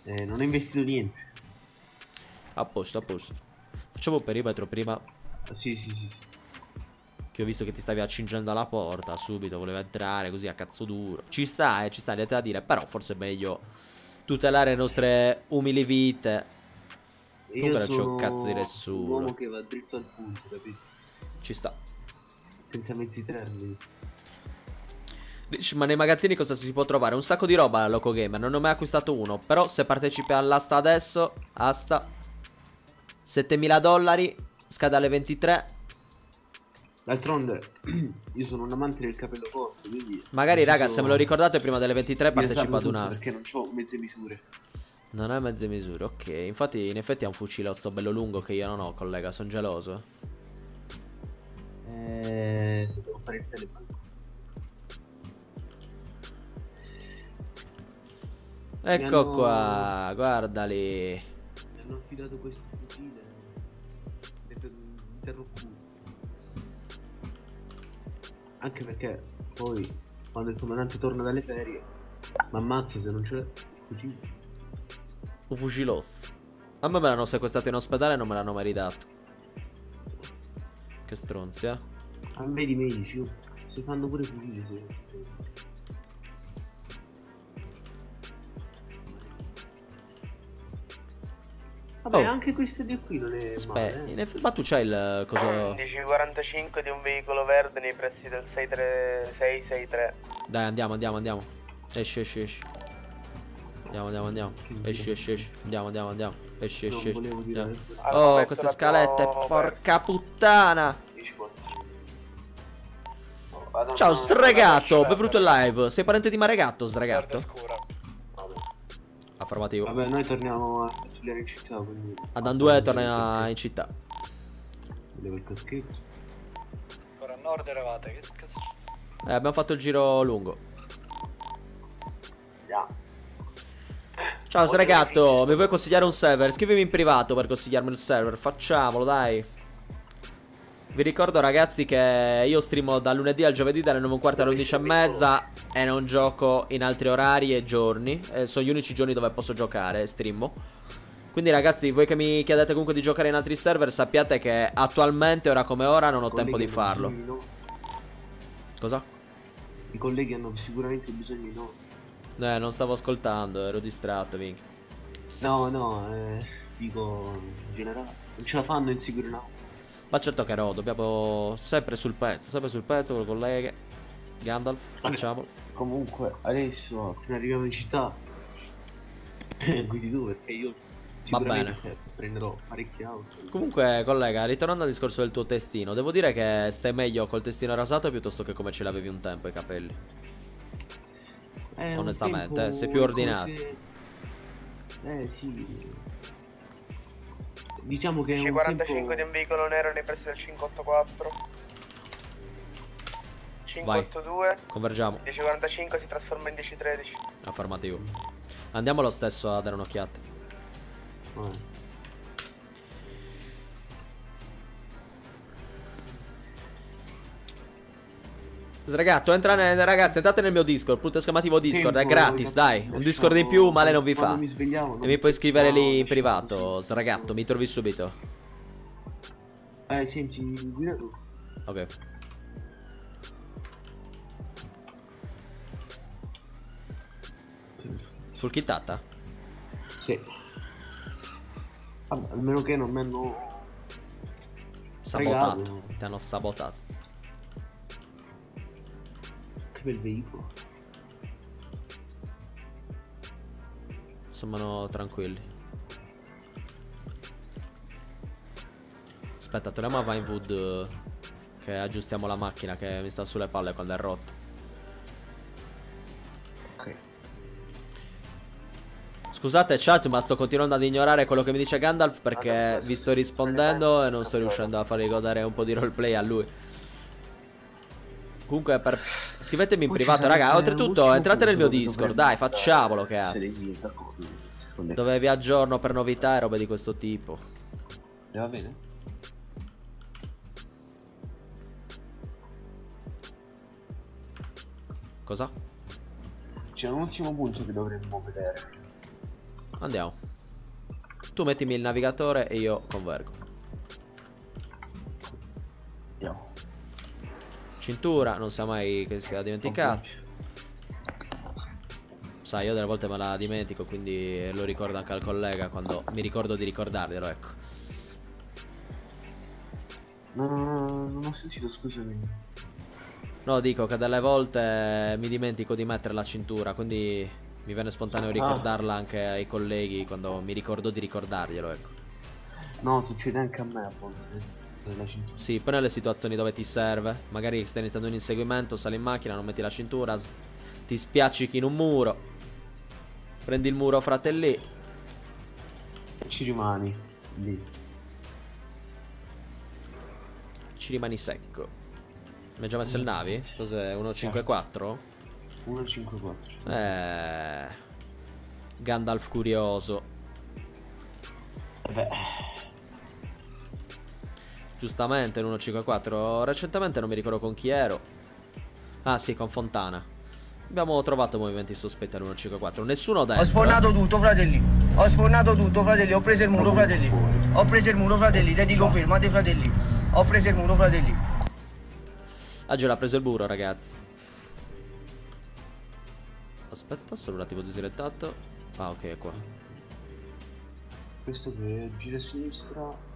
Eh, non ho investito niente. A posto, a posto. Facciamo un perimetro prima sì, sì, sì. che ho visto che ti stavi accingendo alla porta. Subito voleva entrare così a cazzo duro. Ci sta, eh, ci sta, niente da dire. Però forse è meglio tutelare le nostre umili vite. Comunque non un sono cazzo di Un nessuno. uomo che va dritto al punto, capito? Ci sta. Senza mezzi termini. Ma nei magazzini cosa si può trovare? Un sacco di roba Loco Gamer, non ne ho mai acquistato uno. Però se partecipi all'asta adesso, asta 7000 dollari, scade alle 23. D'altronde, (clears throat) io sono un amante del capello corto, quindi... Magari raga, preciso- se me lo ricordate prima delle 23 mi partecipo esarmo ad un'asta. Perché non ho mezze misure. Non hai mezze misure, ok. Infatti in effetti ha un fucilotto bello lungo che io non ho, collega, sono geloso. Eh... Devo fare il telebanco. Ecco hanno- qua, guardali. Hanno affidato questo fucile. Detto. Anche perché poi quando il comandante torna dalle ferie mi ammazza se non c'è il fucile. Un fucilozzo. A me me l'hanno sequestrato in ospedale e non me l'hanno mai ridato. Che stronzi, eh. Ah, vedi medici, oh. si fanno pure fucili se Vabbè, Oh. anche questo di qui non è Aspetta, male. in eh. eff- ma tu c'hai il coso. 11.45 di un veicolo verde nei pressi del 63663. Dai, andiamo, andiamo, andiamo. Esci, esci, esci. Andiamo, andiamo, andiamo. Esci, esci, esci. Andiamo, andiamo, andiamo. Esci, esci, esci. Andiamo. Oh, queste scalette, perso. porca puttana. 10 Vado Ciao, a- sregato. Benvenuto in live. Sei parente di Maregatto, sregato? Affermativo. Vabbè, noi torniamo a studiare in città, quindi... Ad Andue torna in città. Vedevo il caschetto. Ora a nord eravate. Che cazzo? Eh, abbiamo fatto il giro lungo. Ciao sregato, mi vuoi consigliare un server? Scrivimi in privato per consigliarmi il server, facciamolo dai Vi ricordo ragazzi che io streamo dal lunedì al giovedì dalle 9 e un quarto alle 11 e mezza non gioco in altri orari e giorni eh, Sono gli unici giorni dove posso giocare, streamo Quindi ragazzi, voi che mi chiedete comunque di giocare in altri server Sappiate che attualmente, ora come ora, non ho tempo di farlo bisogno di noi. Cosa? I colleghi hanno sicuramente bisogno di noi. Eh, non stavo ascoltando, ero distratto, minchia No, no, eh, dico in generale. Non ce la fanno in sicuro no. Ma certo che no, dobbiamo sempre sul pezzo, sempre sul pezzo con le colleghe. Gandalf, facciamolo. Comunque, adesso appena arriviamo in città, (laughs) guidi tu perché io Va sicuramente prenderò parecchie auto. Comunque, collega, ritornando al discorso del tuo testino, devo dire che stai meglio col testino rasato piuttosto che come ce l'avevi un tempo i capelli. Eh, onestamente, tempo eh, sei più ordinato. come se- Eh sì. Diciamo che è un 45 tempo... di un veicolo nero nei pressi del 584. 582. Convergiamo, 1045 si trasforma in 1013. affermativo. Andiamo lo stesso a dare un'occhiata. Eh. Sregatto, entra nel, ragazzi, entrate nel mio Discord, punto esclamativo Discord, è Tempo, gratis, dai. Un Discord in più, male non vi fa. mi svegliavo, E non- mi puoi scrivere lì in privato, così. sregatto, mi trovi subito. Eh, senti, guida tu. Ok. Full kittata? Sì. Vabbè, almeno che non mi hanno... Sabotato. Ti hanno sabotato. Bel veicolo. Sono tranquilli. Aspetta, torniamo a Vinewood. Che aggiustiamo la macchina che mi sta sulle palle quando è rotta. Ok. Scusate chat, ma sto continuando ad ignorare quello che mi dice Gandalf perché vi sto rispondendo e non sto riuscendo a farvi godere un po' di roleplay a lui. Comunque, per... scrivetemi in privato, raga. Oltretutto, entrate nel mio Discord, dai, facciamolo, cazzo. Dove vi aggiorno per novità e robe di questo tipo. Va bene? Cosa? C'è un ultimo punto che dovremmo vedere. Andiamo. Tu mettimi il navigatore e io convergo. Andiamo. Cintura, non sia mai che sia dimenticato. Sai, io delle volte me la dimentico, quindi lo ricordo anche al collega quando mi ricordo di ricordarglielo, ecco. No, no, no, non ho sentito, scusami. No, dico che delle volte mi dimentico di mettere la cintura, quindi mi viene spontaneo ricordarla anche ai colleghi quando mi ricordo di ricordarglielo, ecco. No, succede anche a me a volte. Eh, La cintura. Sì, poi nelle situazioni dove ti serve, magari stai iniziando un inseguimento, sali in macchina, non metti la cintura, ti spiaccichi in un muro, prendi il muro fratelli, Ci rimani lì. ci rimani secco. Mi hai già messo il navi? Cos'è? 154? 154. Eh. Gandalf curioso. Beh, Giustamente l'154. Recentemente non mi ricordo con chi ero. Ah sì, con Fontana. Abbiamo trovato movimenti sospetti all'154. Nessuno Ho dentro. sfornato tutto, fratelli. Ho sfornato tutto, fratelli. Ho preso il muro, fratelli. Ho preso il muro, fratelli. Te dico fermate, fratelli. Ho preso il muro, fratelli. Angelo ha preso il burro, ragazzi. Aspetta, solo un attimo di direttato. Ah, ok, è qua. questo che gira a sinistra.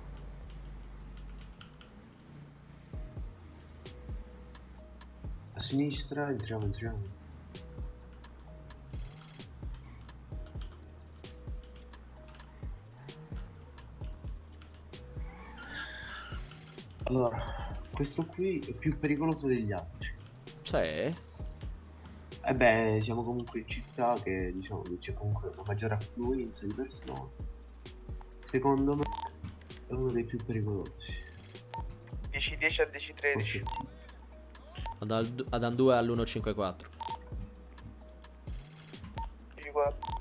Sinistra, entriamo, entriamo. Allora, questo qui è più pericoloso degli altri. Sì. E beh, siamo comunque in città che diciamo che c'è comunque una maggiore affluenza di persone. Secondo me è uno dei più pericolosi. 10-10 a 10-13. Forse Ad al- ad An2 all'154. 14.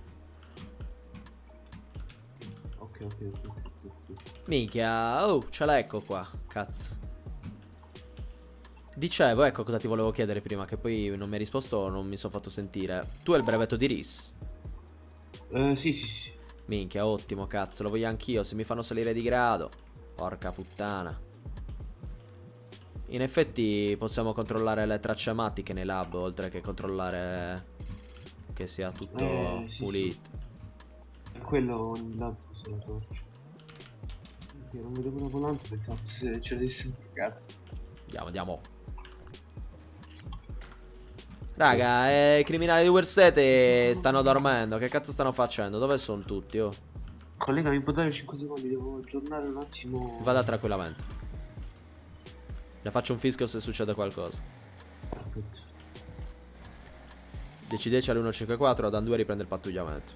Ok, ok, ok. Minchia, oh, ce l'ecco qua. Cazzo. Dicevo, ecco cosa ti volevo chiedere prima, che poi non mi hai risposto, non mi sono fatto sentire. Tu hai il brevetto di RIS? Eh, sì, sì, sì. Minchia, ottimo, cazzo, lo voglio anch'io. Se mi fanno salire di grado. Porca puttana. In effetti possiamo controllare le tracce ematiche nei lab, oltre che controllare che sia tutto Eh, sì, pulito. È quello là sulla torcia. Ok, non vedevo una volante, pensavo se ce l'avessi cagato. Andiamo, andiamo. Raga, eh, i criminali di Wersete stanno dormendo. Che cazzo stanno facendo? Dove sono tutti? Oh? Collega, mi può dare 5 secondi? Devo aggiornare un attimo. Vada tranquillamente. Le faccio un fischio se succede qualcosa. Aspetta. 10-10 all'154, ad Andua riprende il pattugliamento.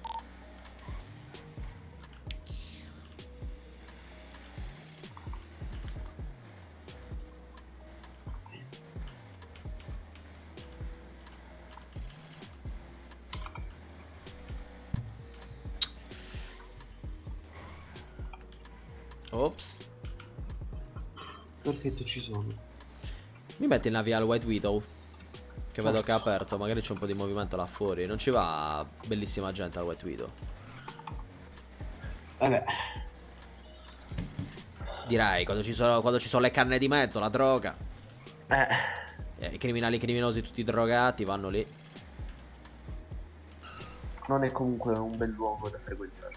Ops. Perfetto, ci sono. Mi metti il navi al White Widow? Che vedo Certo. che è aperto, magari c'è un po' di movimento là fuori. Non ci va bellissima gente al White Widow. Vabbè, Direi, quando ci sono, quando ci sono le canne di mezzo, la droga. eh. eh, I criminali criminosi tutti drogati vanno lì. Non è comunque un bel luogo da frequentare.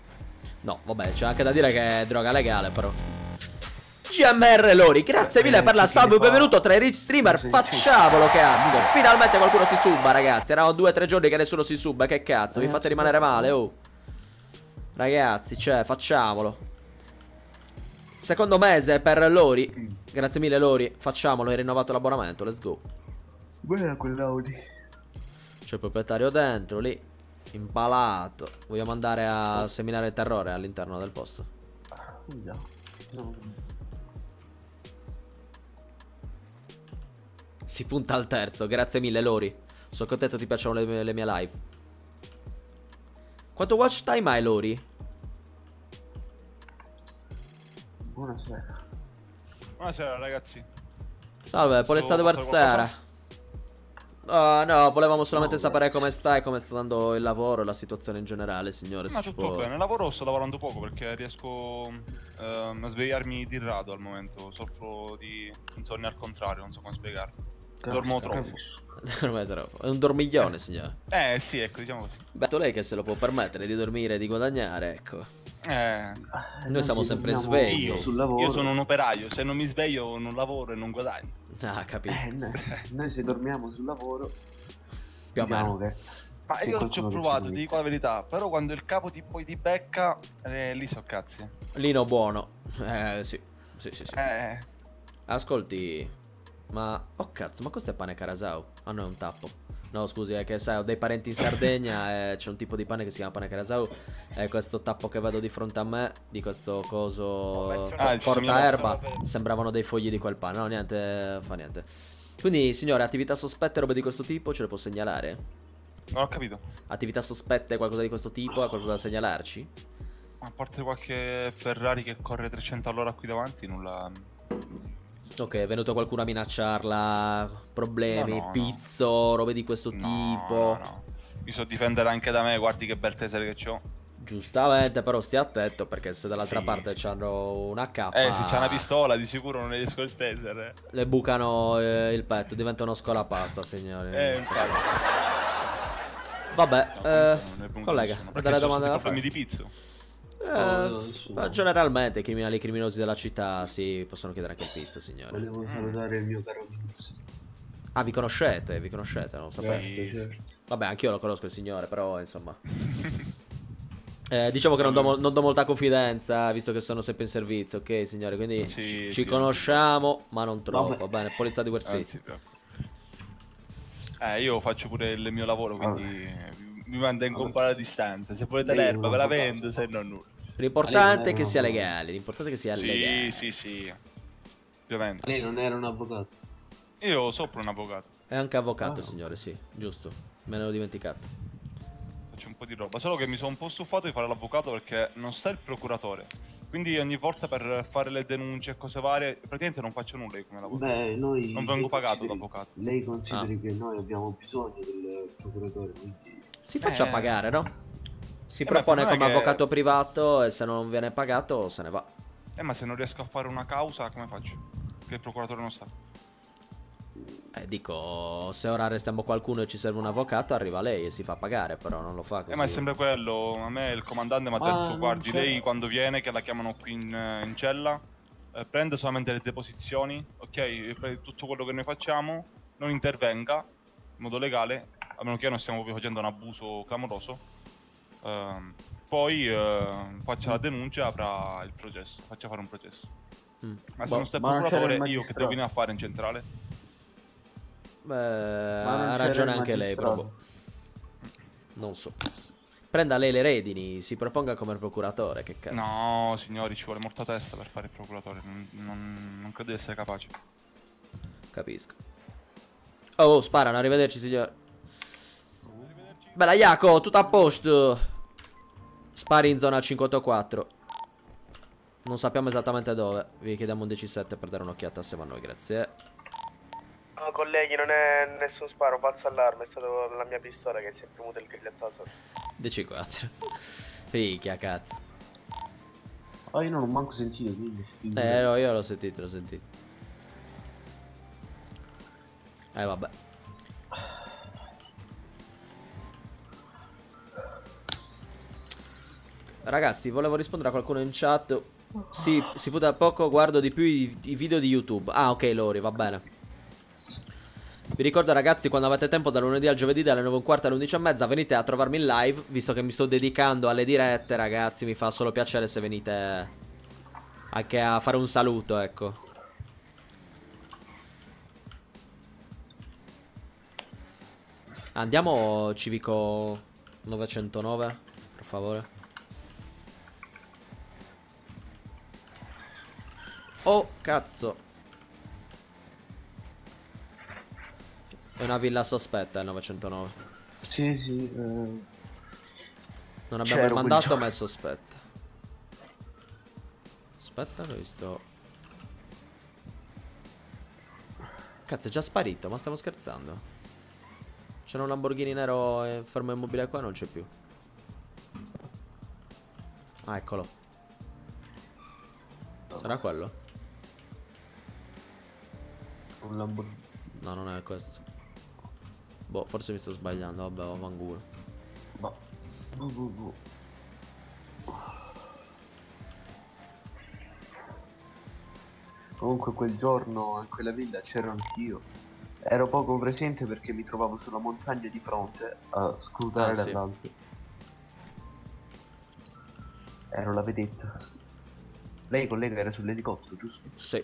No, vabbè, c'è anche da dire che è droga legale, però. GMR Lori, grazie mille Eh, per la sub, benvenuto tra i rich streamer, facciamolo cazzo Finalmente qualcuno si suba ragazzi, erano due o tre giorni che nessuno si suba, che cazzo, vi fate rimanere male, oh. Ragazzi, cioè, facciamolo. Secondo mese per Lori, grazie mille Lori, facciamolo, hai rinnovato l'abbonamento, let's go. Guarda quell'Audi. C'è il proprietario dentro, lì, impalato. Vogliamo andare a seminare il terrore all'interno del posto? Andiamo. Si punta al terzo, grazie mille Lori. Sono contento ti piacciono le, mie- le mie live. Quanto watch time hai Lori? Buonasera. Buonasera ragazzi. Salve, polizzato Posso per fare sera. Oh, no, volevamo solamente No, sapere come stai, come sta andando il lavoro e la situazione in generale, signore. Ma tutto può- bene, lavoro sto lavorando poco perché riesco ehm, a svegliarmi di rado al momento, soffro di insonnia al contrario, non so come spiegarlo. Dormo troppo. (laughs) Dorme troppo. È un dormiglione, signore. Eh sì, ecco, diciamo così. Beato lei che se lo può permettere di dormire e di guadagnare, ecco. Eh, Noi siamo sempre svegli. io, sul lavoro. io sono un operaio, se non mi sveglio non lavoro e non guadagno. Ah, Eh, capisco. noi, (laughs) noi se dormiamo sul lavoro, Più o diciamo meno. che Ma Sì, io ci ho provato, ti dico la verità, però quando il capo ti poi ti becca, eh, lì so cazzi. Lino buono. Eh, sì. Sì, sì, sì. Eh, Ascolti, ma... Oh cazzo, ma questo è pane Carasau? Ah no, è un tappo. No, scusi, è che sai, ho dei parenti in Sardegna (laughs) e c'è un tipo di pane che si chiama pane Carasau e questo tappo che vedo di fronte a me, di questo coso Ah, il portaerba, signor- sembravano dei fogli di quel pane. No, niente, fa niente. Quindi, signore, attività sospette, robe di questo tipo, ce le può segnalare? non ho capito. Attività sospette, qualcosa di questo tipo, ha qualcosa da segnalarci? A parte qualche Ferrari che corre 300 all'ora qui davanti, nulla. Ok, è venuto qualcuno a minacciarla, problemi, No, no, no. pizzo, robe di questo No, tipo. no, no. Mi so difendere anche da me, guardi che bel tesere che ho. Giustamente, però stia attento perché se dall'altra Sì, parte sì. c'hanno una K, Eh, se c'è una pistola, di sicuro non riesco il taser. le bucano eh, il petto, diventa uno scolapasta, signori. Eh, infatti. Vabbè, No, eh, collega, delle domande da fare? di pizzo. Eh, ma generalmente i criminali e criminosi della città si possono chiedere anche il pizzo, signore. volevo salutare il mio caro Minus. Ah, vi conoscete, vi conoscete, non lo sapevo. Sì. Certo, certo. Vabbè, anch'io lo conosco il signore, però insomma. (laughs) Eh, diciamo che non do, non do molta confidenza, visto che sono sempre in servizio, ok, signore? Quindi Sì, ci, sì, ci conosciamo, ma non troppo. Vabbè. Va bene, polizia di ecco. Eh, io faccio pure il mio lavoro, quindi mi- mi mantengo un po' alla distanza. Se volete l'erba ve la vendo, se no nulla. L'importante è che sia legale. L'importante è che sia Sì, legale. sì, sì. Ovviamente. Lei non era un avvocato. Io sopra un avvocato. È anche avvocato, Ah. signore, sì, giusto. Me ne ero dimenticato. Faccio un po' di roba. Solo che mi sono un po' stufato di fare l'avvocato perché non sta il procuratore. Quindi ogni volta per fare le denunce e cose varie, praticamente non faccio nulla io come lavoro. Beh, noi. Non vengo pagato consideri- da avvocato. Lei consideri Ah. che noi abbiamo bisogno del procuratore, quindi. Si faccia Eh. pagare, no? Si Eh, propone come che- avvocato privato e se non viene pagato se ne va. Eh, ma se non riesco a fare una causa, come faccio? Che il procuratore non sta. Eh, dico, se ora arrestiamo qualcuno e ci serve un avvocato, arriva lei e si fa pagare, però non lo fa così. Eh, ma è sempre quello. A me il comandante mi ha detto: non Guardi, lei quando viene, che la chiamano qui in, in cella, eh, prende solamente le deposizioni, ok? Per tutto quello che noi facciamo, non intervenga in modo legale, a meno che non stiamo facendo un abuso clamoroso. Ehm, poi eh, faccia la denuncia e apra il processo. Faccia fare un processo. Mm. Ma se Ma- non sta il ma non c'era procuratore, io che devo venire a fare in centrale? Beh, ha ragione anche lei, proprio. Non so. Prenda lei le redini, si proponga come procuratore, che cazzo. No, signori, ci vuole morta testa per fare il procuratore. Non, non- non credo di essere capace. Capisco. Oh, sparano, arrivederci, signore. Bella, Iaco, tutto a posto. Spari in zona 584. Non sappiamo esattamente dove. Vi chiediamo un 17 per dare un'occhiata assieme a noi, grazie. No, colleghi, non è nessun sparo, falso allarme, è stata la mia pistola che si è premuta il grigliattato. DC4. Fichia, cazzo. Oh, io non ho manco sentito, quindi- Eh, no, io l'ho sentito, l'ho sentito. Eh, vabbè. Ragazzi, volevo rispondere a qualcuno in chat. Sì, si può da poco guardo di più i, i video di YouTube. Ah, ok, Lori, va bene. Vi ricordo ragazzi, quando avete tempo da lunedì al giovedì dalle 9 e un quarto alle 11 e mezza venite a trovarmi in live, visto che mi sto dedicando alle dirette, ragazzi, mi fa solo piacere se venite anche a fare un saluto, ecco. Andiamo civico 909, per favore. Oh, cazzo. È una villa sospetta il 909. Sì, sì. eh, Non abbiamo il mandato, ma è sospetta. Aspetta, l'ho visto. Cazzo, è già sparito, ma stiamo scherzando. C'era un Lamborghini nero eh, fermo immobile qua, non c'è più. Ah, eccolo. Sarà quello? Un Lamborghini. No, non è questo. Boh, forse mi sto sbagliando. Vabbè, vaffanculo. Ma... boh, boh, boh. Comunque quel giorno in quella villa c'ero anch'io. Ero poco presente perché mi trovavo sulla montagna di fronte a scrutare Ah, la sì. Ero la vedetta. Lei collega era sull'elicottero, giusto? Sì.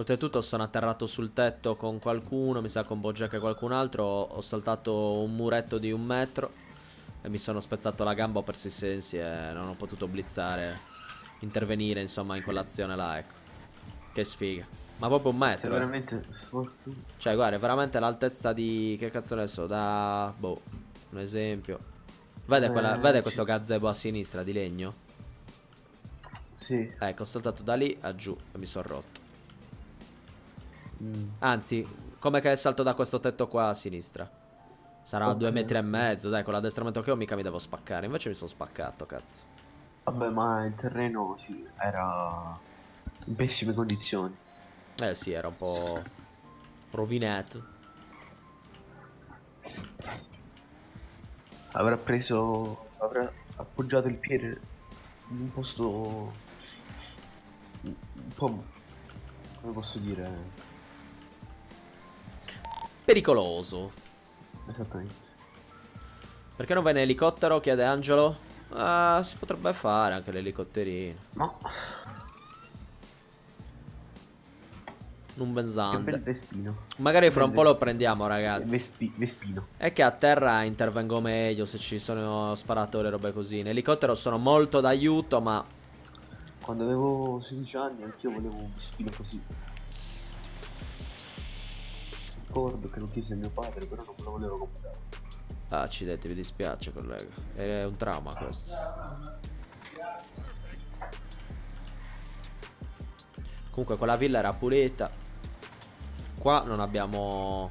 Oltretutto sono atterrato sul tetto con qualcuno, mi sa con Bojack e qualcun altro, ho, saltato un muretto di un metro e mi sono spezzato la gamba, ho perso i sensi e non ho potuto blizzare, intervenire insomma in quell'azione là, ecco. Che sfiga. Ma proprio un metro, eh. veramente sfortunato. Cioè guarda, è veramente l'altezza di... che cazzo ne so, da... boh, un esempio. Vede, quella- Eh, vede questo gazebo a sinistra di legno? Sì. Ecco, ho saltato da lì a giù e mi sono rotto. Mm. Anzi, come che salto da questo tetto qua a sinistra? Sarà Ok. due metri e mezzo, dai, con l'addestramento che ho mica mi devo spaccare. Invece mi sono spaccato, cazzo. Vabbè, ma il terreno sì, era in pessime condizioni. Eh sì, era un po' rovinato. Avrà preso. avrà appoggiato il piede in un posto. un po'. come posso dire? Pericoloso. Esattamente. Perché non vai in elicottero? Chiede Angelo. Ah, si potrebbe fare anche l'elicotterino. No, Un che bel benzante. Vespino. Magari fra un po' lo prendiamo, ragazzi. Vespi- Vespino. È che a terra intervengo meglio se ci sono sparato le robe così. In elicottero sono molto d'aiuto, ma Quando avevo 16 anni anch'io volevo un Vespino così. Ricordo che lo chiese mio padre, però non me lo volevo comprare. Accidenti, mi dispiace, collega. È un trauma questo. Comunque, quella villa era pulita. Qua non abbiamo.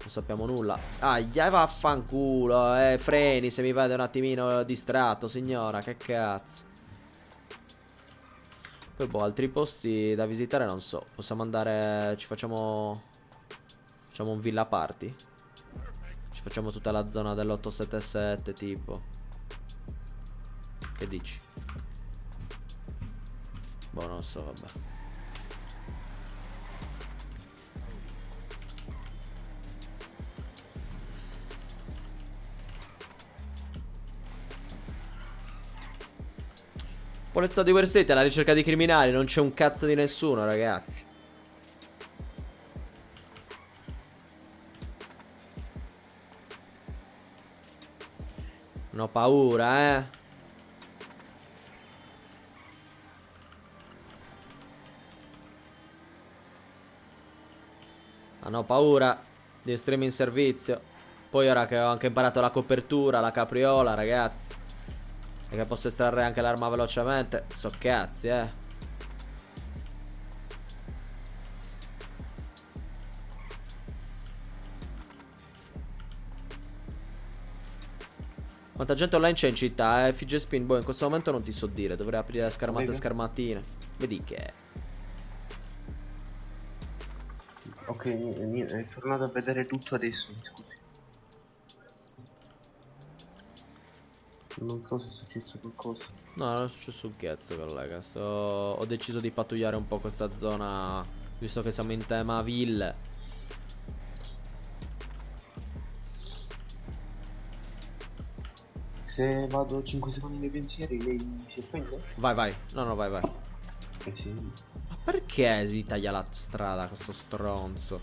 Non sappiamo nulla. Gli vaffanculo. Eh, freni se mi vede un attimino distratto, signora. Che cazzo. Poi, boh, altri posti da visitare non so. Possiamo andare. Ci facciamo. Facciamo un villa party. Ci facciamo tutta la zona dell'877 tipo Che dici? Boh non so vabbè Polizia di Werseti alla ricerca di criminali Non c'è un cazzo di nessuno ragazzi Non ho paura, eh. Non ho paura di estremi in servizio. Poi ora che ho anche imparato la copertura, la capriola, ragazzi. E che posso estrarre anche l'arma velocemente. So cazzi, eh. Quanta gente online c'è in città, eh? FG Spin, boh, in questo momento non ti so dire, dovrei aprire le schermate Vedi? schermatine. Vedi che... Ok, è tornato a vedere tutto adesso, mi scusi. Non so se è successo qualcosa. No, non è successo un cazzo, collega. Sto... Ho deciso di pattugliare un po' questa zona, visto che siamo in tema ville. Se vado 5 secondi nei pensieri, lei si offende? Vai, vai. No, no, vai, vai. Eh sì. Ma perché gli taglia la strada questo stronzo?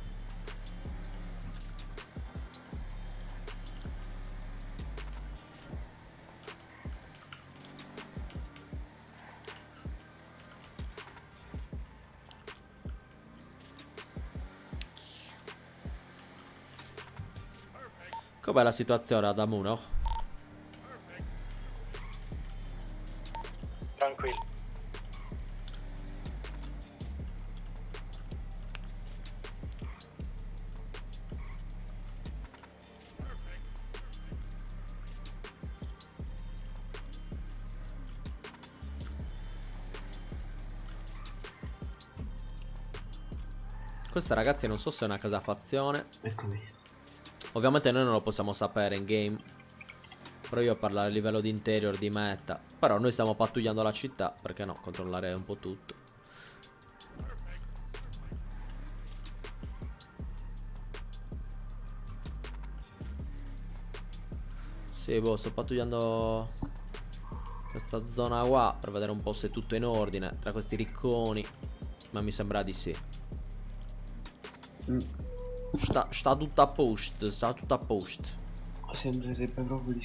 Com'è la situazione ad Amuno? Questa ragazzi non so se è una casa fazione. Eccomi. Ovviamente noi non lo possiamo sapere in game. Però io parlo a livello di interior, di meta. Però noi stiamo pattugliando la città. Perché no? Controllare un po' tutto. Sì, boh, sto pattugliando questa zona qua per vedere un po' se tutto è in ordine tra questi ricconi. Ma mi sembra di sì. Mm, Sta, sta tutto a post, sta tutto a post. Sembrerebbe proprio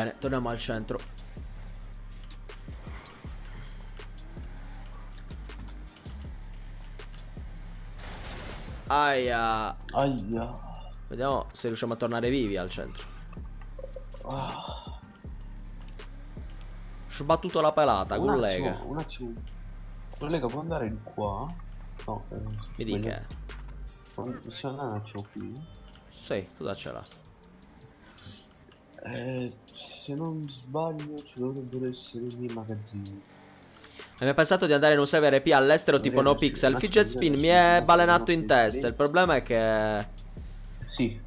Bene, torniamo al centro. Aia. Aia. Vediamo se riusciamo a tornare vivi al centro. Ah. Sbattuto la pelata, un collega. attimo, un attimo. Collega, può andare di qua? No, eh, Mi dica. Possiamo andare un attimo qui? Sì, cosa ce l'ha? Eh, se non sbaglio ci dovrebbero essere i miei magazzini. Avevo pensato di andare in un server RP all'estero tipo no pixel. Fidget spin mi è balenato in testa. Il problema è che. Sì,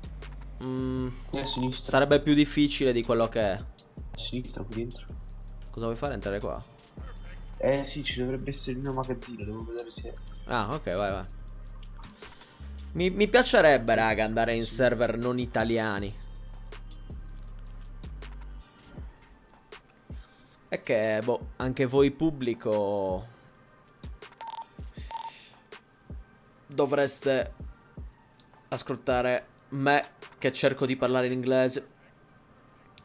mm, sinistra. sarebbe più difficile di quello che è. Sinistra, qui dentro. Cosa vuoi fare? Entrare qua? Eh sì, ci dovrebbe essere il mio magazzino, devo vedere se... Ah, ok, vai, vai. Mi, mi piacerebbe, raga, andare in server non italiani. È che, boh, anche voi pubblico... Dovreste ascoltare me che cerco di parlare in inglese.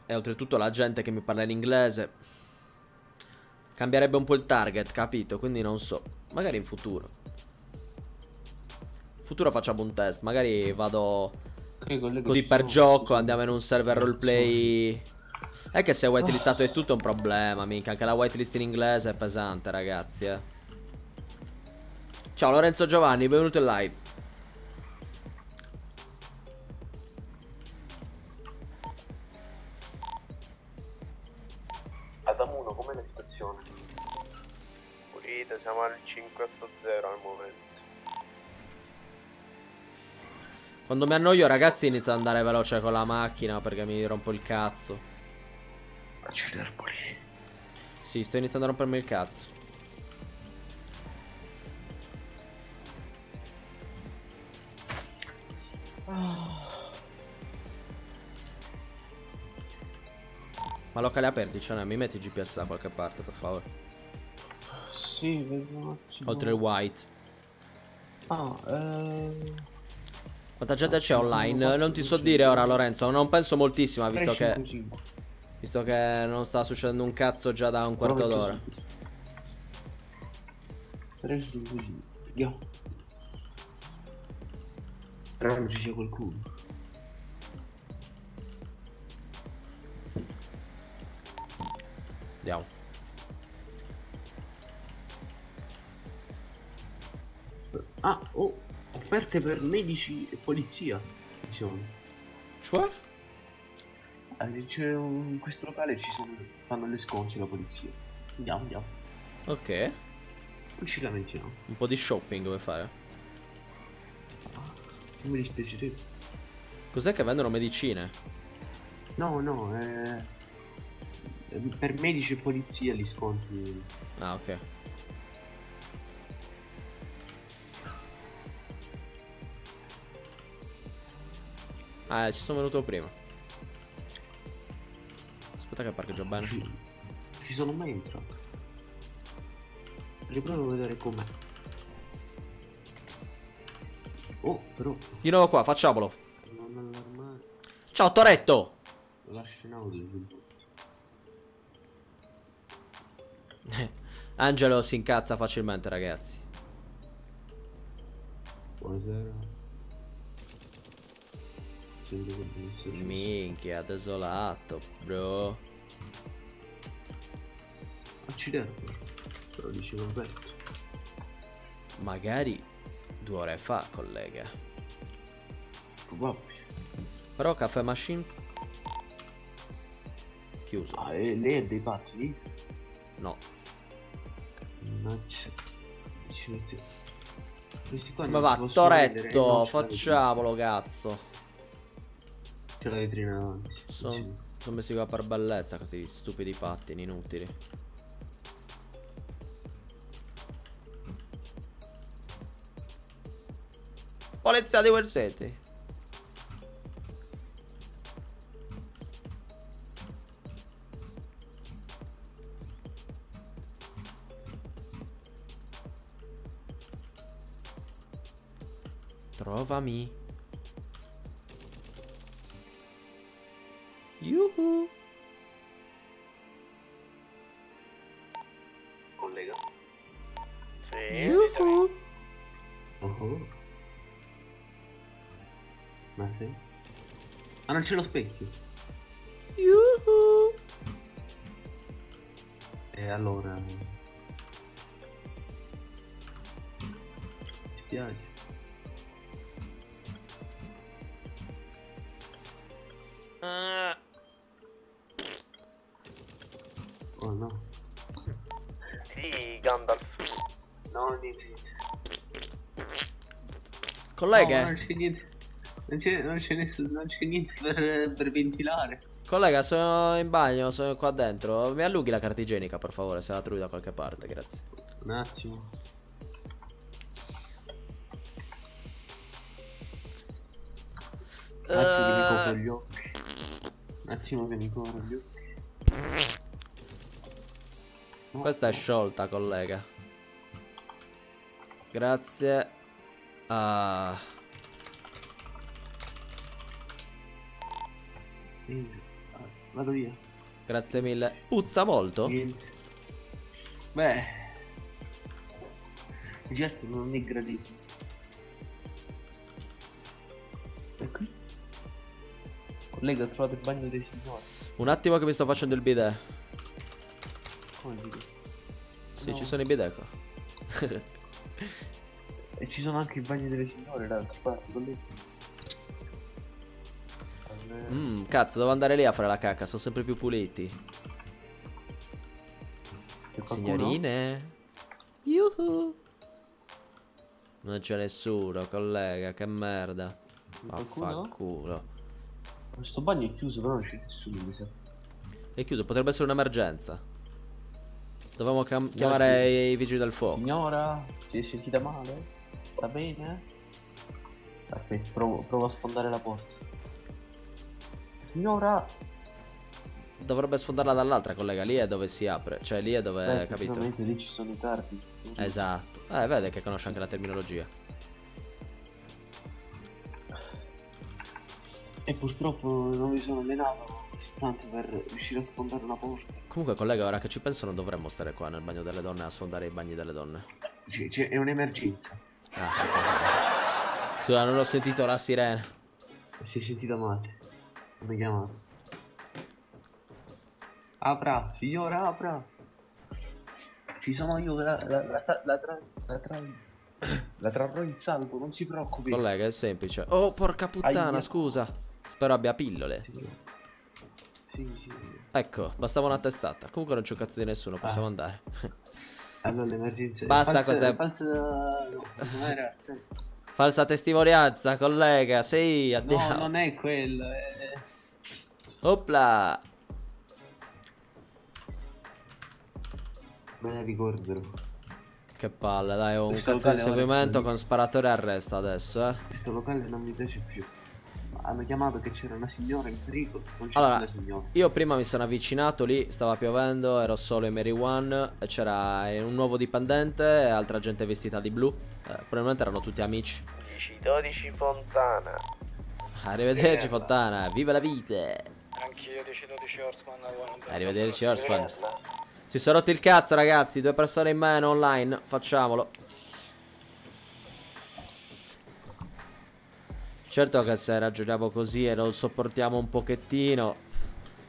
E oltretutto la gente che mi parla in inglese. Cambierebbe un po' il target, capito? Quindi non so. Magari in futuro. In futuro facciamo un test. Magari vado così per gioco. Andiamo in un server roleplay. È che se è whitelistato è tutto un problema, mica. Anche la whitelist in inglese è pesante, ragazzi, eh. Ciao Lorenzo Giovanni, benvenuto in live. Adamuno, com'è la situazione? Pulita, siamo al 580 al momento. Quando mi annoio, ragazzi, inizio ad andare veloce con la macchina perché mi rompo il cazzo. Accelerpoli. Sì, sto iniziando a rompermi il cazzo. Ma locali aperti, ce n'è, mi metti il GPS da qualche parte, per favore. Sì, vedo un attimo. Oltre il white. Ah, eh... Quanta gente c'è online? Non ti so dire ora, Lorenzo. Non penso moltissima, visto che, 355. Visto che non sta succedendo un cazzo già da un quarto d'ora. 355. Andiamo. Però non ci sia qualcuno. Andiamo. Ah, oh, offerte per medici e polizia. Attenzione. Cioè? Un- in questo locale ci sono. fanno le sconce la polizia. Andiamo, andiamo. Ok. Non ci lamentiamo. Un po' di shopping vuoi fare? Non mi dispiacerebbe. Cos'è che vendono medicine? No, no, eh... Per medici e polizia gli sconti. Ah, ok. Ah, ci sono venuto prima. Aspetta che parcheggio bene. Ci, ci sono mai entrato. Riprovo a vedere com'è. Oh, però. Di nuovo qua, facciamolo. Non allarmare. Ciao Toretto! Lascia in audio. (laughs) Angelo si incazza facilmente, ragazzi. Buonasera. Minchia, desolato, bro. Accidenti. Se lo dice Roberto. Magari due ore fa, collega. Probabile. Però caffè machine chiuso. Ah, e lei ha dei patti lì? No. Mannaggia. Ci mette... Questi qua Ma va, Toretto, facciamolo, cazzo. C'è la vetrina davanti. Sono Sì. son messi qua per bellezza questi stupidi pattini inutili. Polizia di Versetti. Trovami. Ma non c'è lo specchio. Yuhu. E allora... Mi spiace. Ah. Oh no. Sì, Gandalf. No, niente. Collega, No, non c'è niente. Non c'è, non c'è nessuno, non c'è niente per, per ventilare. collega, sono in bagno, sono qua dentro. Mi allunghi la carta igienica, per favore, se la trovi da qualche parte, grazie. Un attimo. Un attimo che mi copro gli occhi. Un attimo che mi copro gli occhi. Questa è sciolta, collega. Grazie. Ah, Vado via. grazie mille. Puzza molto? Niente. Beh. Di certo non è gradito. E qui? Collega, ho trovato il bagno dei signori. Un attimo che mi sto facendo il bidet. Come dico? Sì, No. ci sono i bidet qua. (laughs) E ci sono anche i bagni delle signore dall'altra parte, collega. Mmm, cazzo, devo andare lì a fare la cacca, sono sempre più puliti. Signorine. Yuhu. Non c'è nessuno, collega, che merda. Vaffanculo. Questo bagno è chiuso, però non c'è nessuno, mi sa. È chiuso, potrebbe essere un'emergenza. Dovevamo chiamare i vigili del fuoco. Signora, si è sentita male? Va bene? Aspetta, provo, provo a sfondare la porta. Signora! Dovrebbe sfondarla dall'altra, collega. Lì è dove si apre. Cioè, lì è dove, Beh, capito? lì ci sono i tardi. Esatto. Eh, vede che conosce anche la terminologia. E purtroppo non mi sono allenato tanto per riuscire a sfondare una porta. Comunque, collega, ora che ci penso, non dovremmo stare qua nel bagno delle donne a sfondare i bagni delle donne. C'è, c'è- è un'emergenza. Ah, sì. Scusa, non ho sentito la sirena. Si è sentita male. Come chiamato? Apra, signora, apra. Ci sono io, la, la, la, la, tra, la, tra- la trarrò in salvo, non si preoccupi. Collega, è semplice. Oh, porca puttana, Aia. scusa. Spero abbia pillole. Sì, sì, sì. Ecco, bastava una testata. Comunque non c'è un cazzo di nessuno, possiamo Ah. andare. (laughs) Allora l'emergenza Basta falsa, queste- falsa... No, era. Falsa testimonianza, collega. Sì, No, andiamo. non è quello, è... Opla. Me ne ricorderò. Che palle, dai, ho un cazzo di seguimento con sparatore e arresto adesso, eh. Questo locale non mi piace più. Hanno chiamato che c'era una signora in pericolo, non Allora, la signora. Io prima mi sono avvicinato lì, stava piovendo, ero solo in Mary One e c'era un nuovo dipendente e altra gente vestita di blu. Eh, probabilmente erano tutti amici. 12 Fontana. Arrivederci. Fontana, viva la vita! Anch'io 10-12 Horseman. Arrivederci Horseman. Si sono rotti il cazzo ragazzi, due persone in meno online, facciamolo. Certo che se ragioniamo così e non sopportiamo un pochettino,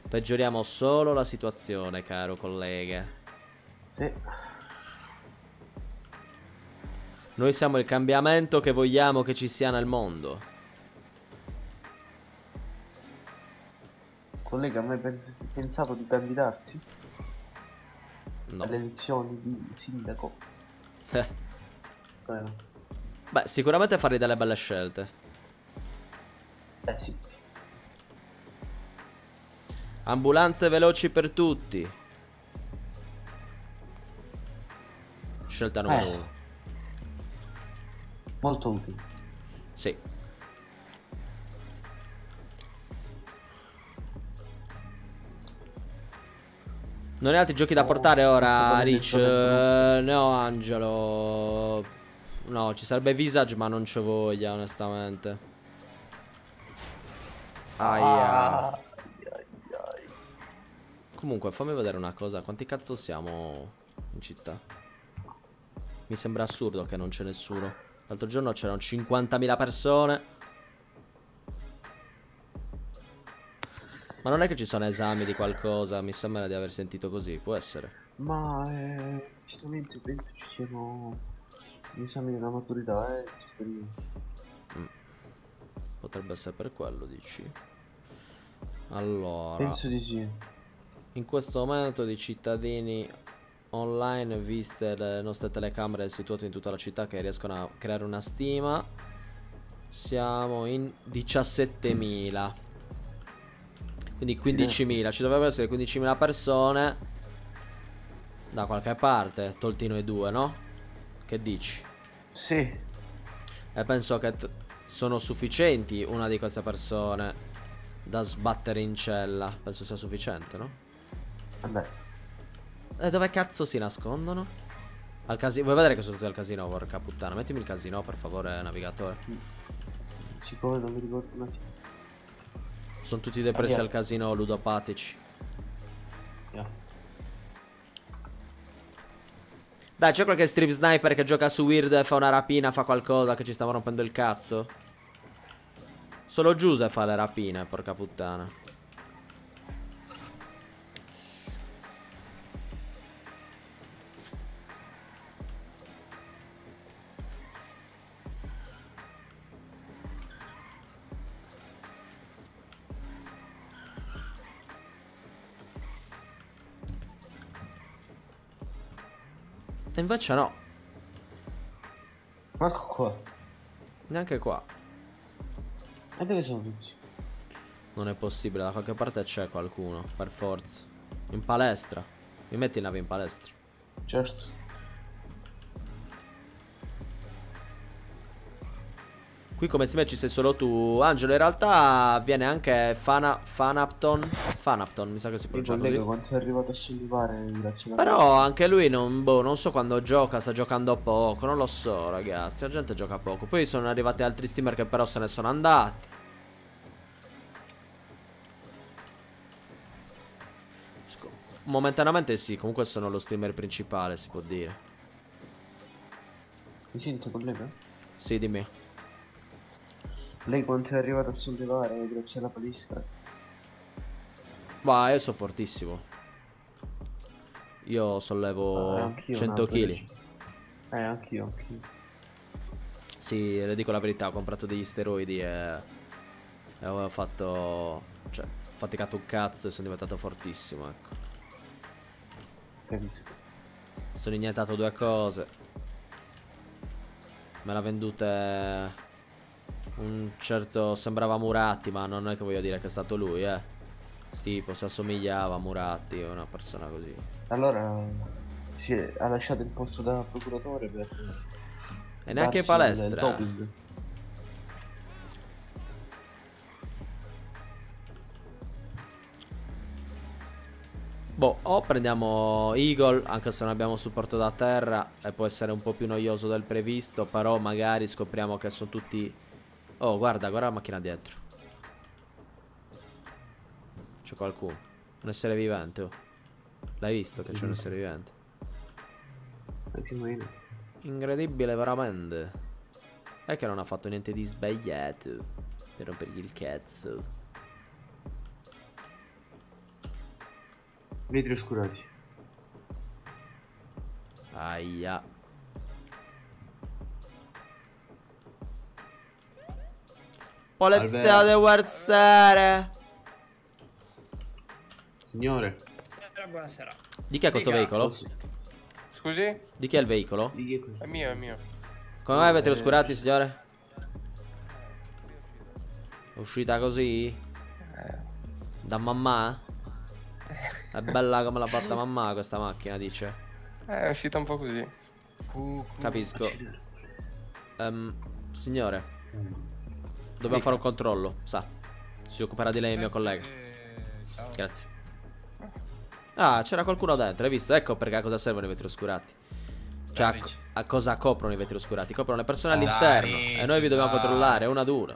peggioriamo solo la situazione, caro collega. Sì. Noi siamo il cambiamento che vogliamo che ci sia nel mondo. Collega, a me pens- pensavo di candidarsi No. alle elezioni di sindaco. Eh. No? Beh, sicuramente farei delle belle scelte. Eh sì. Ambulanze veloci per tutti. Scelta numero Eh. uno. Molto utile. Sì. Non hai altri giochi da portare ora, Rich? Eh, no, Angelo. No, ci sarebbe Visage, ma non c'ho voglia, onestamente. Aia. Ah, Comunque, fammi vedere una cosa. Quanti cazzo siamo in città? Mi sembra assurdo che non c'è nessuno. L'altro giorno c'erano 50.000 persone. Ma non è che ci sono esami di qualcosa. Mi sembra di aver sentito così. Può essere. Ma eh, giustamente penso ci siano gli esami della maturità, eh, in questo periodo. Potrebbe essere per quello, dici. Allora. Penso di sì. In questo momento di cittadini online, viste le nostre telecamere situate in tutta la città che riescono a creare una stima, siamo in 17.000. Quindi 15.000, ci dovrebbero essere 15.000 persone da qualche parte, tolti noi due, no? Che dici? Sì. E penso che sono sufficienti una di queste persone da sbattere in cella. Penso sia sufficiente, no? Vabbè. E dove cazzo si nascondono? Al casino. Vuoi vedere che sono tutti al casino? Porca puttana. Mettimi il casino, per favore, navigatore. Siccome non mi ricordo un attimo. Sono tutti depressi Via. al casino ludopatici. Yeah. Dai, c'è qualche strip sniper che gioca su Weird fa una rapina, fa qualcosa che ci stava rompendo il cazzo? Solo Giuse fa le rapine, porca puttana. E invece no, Ma qua. neanche qua. E dove sono tutti? Non è possibile, da qualche parte c'è qualcuno, per forza. In palestra. Mi metti in nave in palestra. Certo. Qui come si ci sei solo tu. Angelo, in realtà viene anche Fana, Fanapton. Fanapton, mi sa che si pronuncia così. quanto è arrivato a sollevare grazie Però anche lui non, boh, non so quando gioca, sta giocando poco, non lo so ragazzi, la gente gioca poco. Poi sono arrivati altri streamer che però se ne sono andati. Momentaneamente sì, comunque sono lo streamer principale, si può dire. Mi sente collega? Sì, dimmi. Lei quanto è arrivato a sollevare grazie alla palestra? Va, io sono fortissimo. Io sollevo Ah, anch'io 100 una kg. Eh, anch'io, anch'io. Sì, le dico la verità, ho comprato degli steroidi e, e ho fatto... Cioè, ho faticato un cazzo e sono diventato fortissimo, ecco. Capisco. Sono iniettato due cose. Me l'ha vendute un certo... sembrava Muratti, ma non è che voglio dire che è stato lui, eh. Tipo, si assomigliava a Muratti, una persona così. Allora, si è- ha lasciato il posto da procuratore per... E neanche in palestra. Boh, o prendiamo Eagle, anche se non abbiamo supporto da terra, e può essere un po' più noioso del previsto, però magari scopriamo che sono tutti... Oh, guarda, guarda la macchina dietro. C'è qualcuno. Un essere vivente, oh. L'hai visto che c'è un essere vivente? O meno. Incredibile, veramente. È che non ha fatto niente di sbagliato. Per rompergli il cazzo. Vetri oscurati. Aia. Polizia Alberto. di Warsare. Signore, Eh, Buonasera. Di chi è questo Dica. veicolo? Scusi? Di chi è il veicolo? di chi è questo? È mio, è mio. Come mai avete Eh, oscurati, signore? È uscita così? Da mamma? (laughs) È bella come l'ha fatta mamma questa macchina, dice. Eh, è uscita un po' così. Capisco. Ehm, signore, Dobbiamo fare un controllo, sa. Si occuperà di lei il mio collega. Ciao. Grazie. Ah, c'era qualcuno dentro, hai visto? Ecco perché a cosa servono i vetri oscurati. Cioè, a, a cosa coprono i vetri oscurati? Coprono le persone all'interno. E noi vi dobbiamo controllare uno ad uno.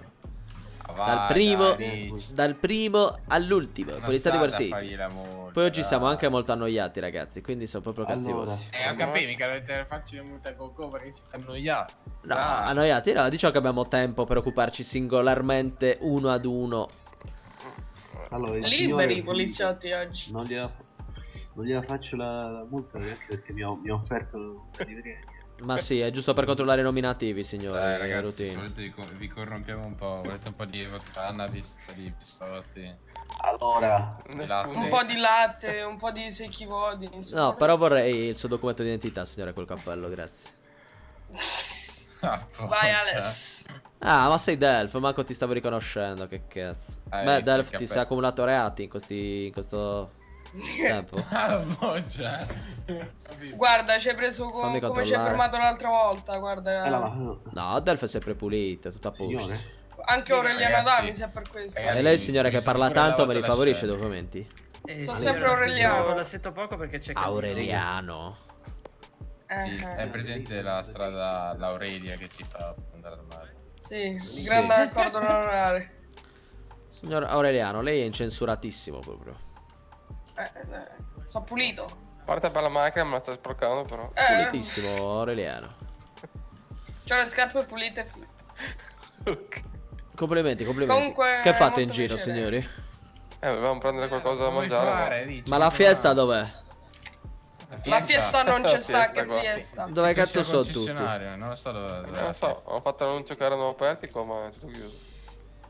Ah, Dal primo, dai, dal primo all'ultimo. Polizia di Varsity. Poi oggi dai. siamo anche molto annoiati, ragazzi. Quindi sono proprio Allora. cazzivosi. Eh, ho capito, mica dovete farci le multe a Coco perché siete annoiati. No, Dai. annoiati. No, diciamo che abbiamo tempo per occuparci singolarmente uno ad uno. Allora, Liberi i poliziotti oggi. Non gliela, non gliela faccio la, la multa neanche perché mi ho, mi ha offerto un po' di premi. Ma sì, è giusto per controllare i nominativi, signori. Dai, ragazzi, se volete vi, vi corrompiamo un po'. Volete un po' di cannabis, un po' di pistotti. Allora, latte. Un po' di latte, un po' di secchi vodi. No, però vorrei il suo documento di identità, signore, quel cappello, grazie. (laughs) Ah, Vai. Alex. Ah, ma sei Delph, manco ti stavo riconoscendo, che cazzo. Hai Beh, il ti sei accumulato reati in, questi, in questo tempo. (laughs) Ah, boccia. Guarda, ci hai preso co- Fammi come ci hai fermato l'altra volta. Guarda, eh, la- no, No, Delph è sempre pulito, è tutto a posto. signore, anche Aureliano Ragazzi, Dami sia per questo. E lei, signore, che sono parla tanto, me li favorisce i documenti? Eh, Sono sì, sempre Aureliano. La sento poco perché c'è casino. Aureliano. Eh, Sì, eh. è presente la strada l'Aurelia che si fa andare al mare. Sì, grande accordo normale. Signor Aureliano, lei è incensuratissimo proprio. Eh, eh, sono pulito. Parte per la macchina, me la sta sporcando però. Eh, Pulitissimo, Aureliano. c'ho le scarpe pulite. Complimenti, complimenti. Comunque, che fate in giro, piacere. signori? Eh, dovevamo prendere qualcosa da mangiare. fare, Ricci? Ma la fiesta dov'è? La fiesta non (laughs) c'è sta, che qua. fiesta. Dove cazzo sono tutti? Non lo so dove. dove? Non lo so, ho fatto l'annuncio che erano aperti qua, ma è tutto chiuso.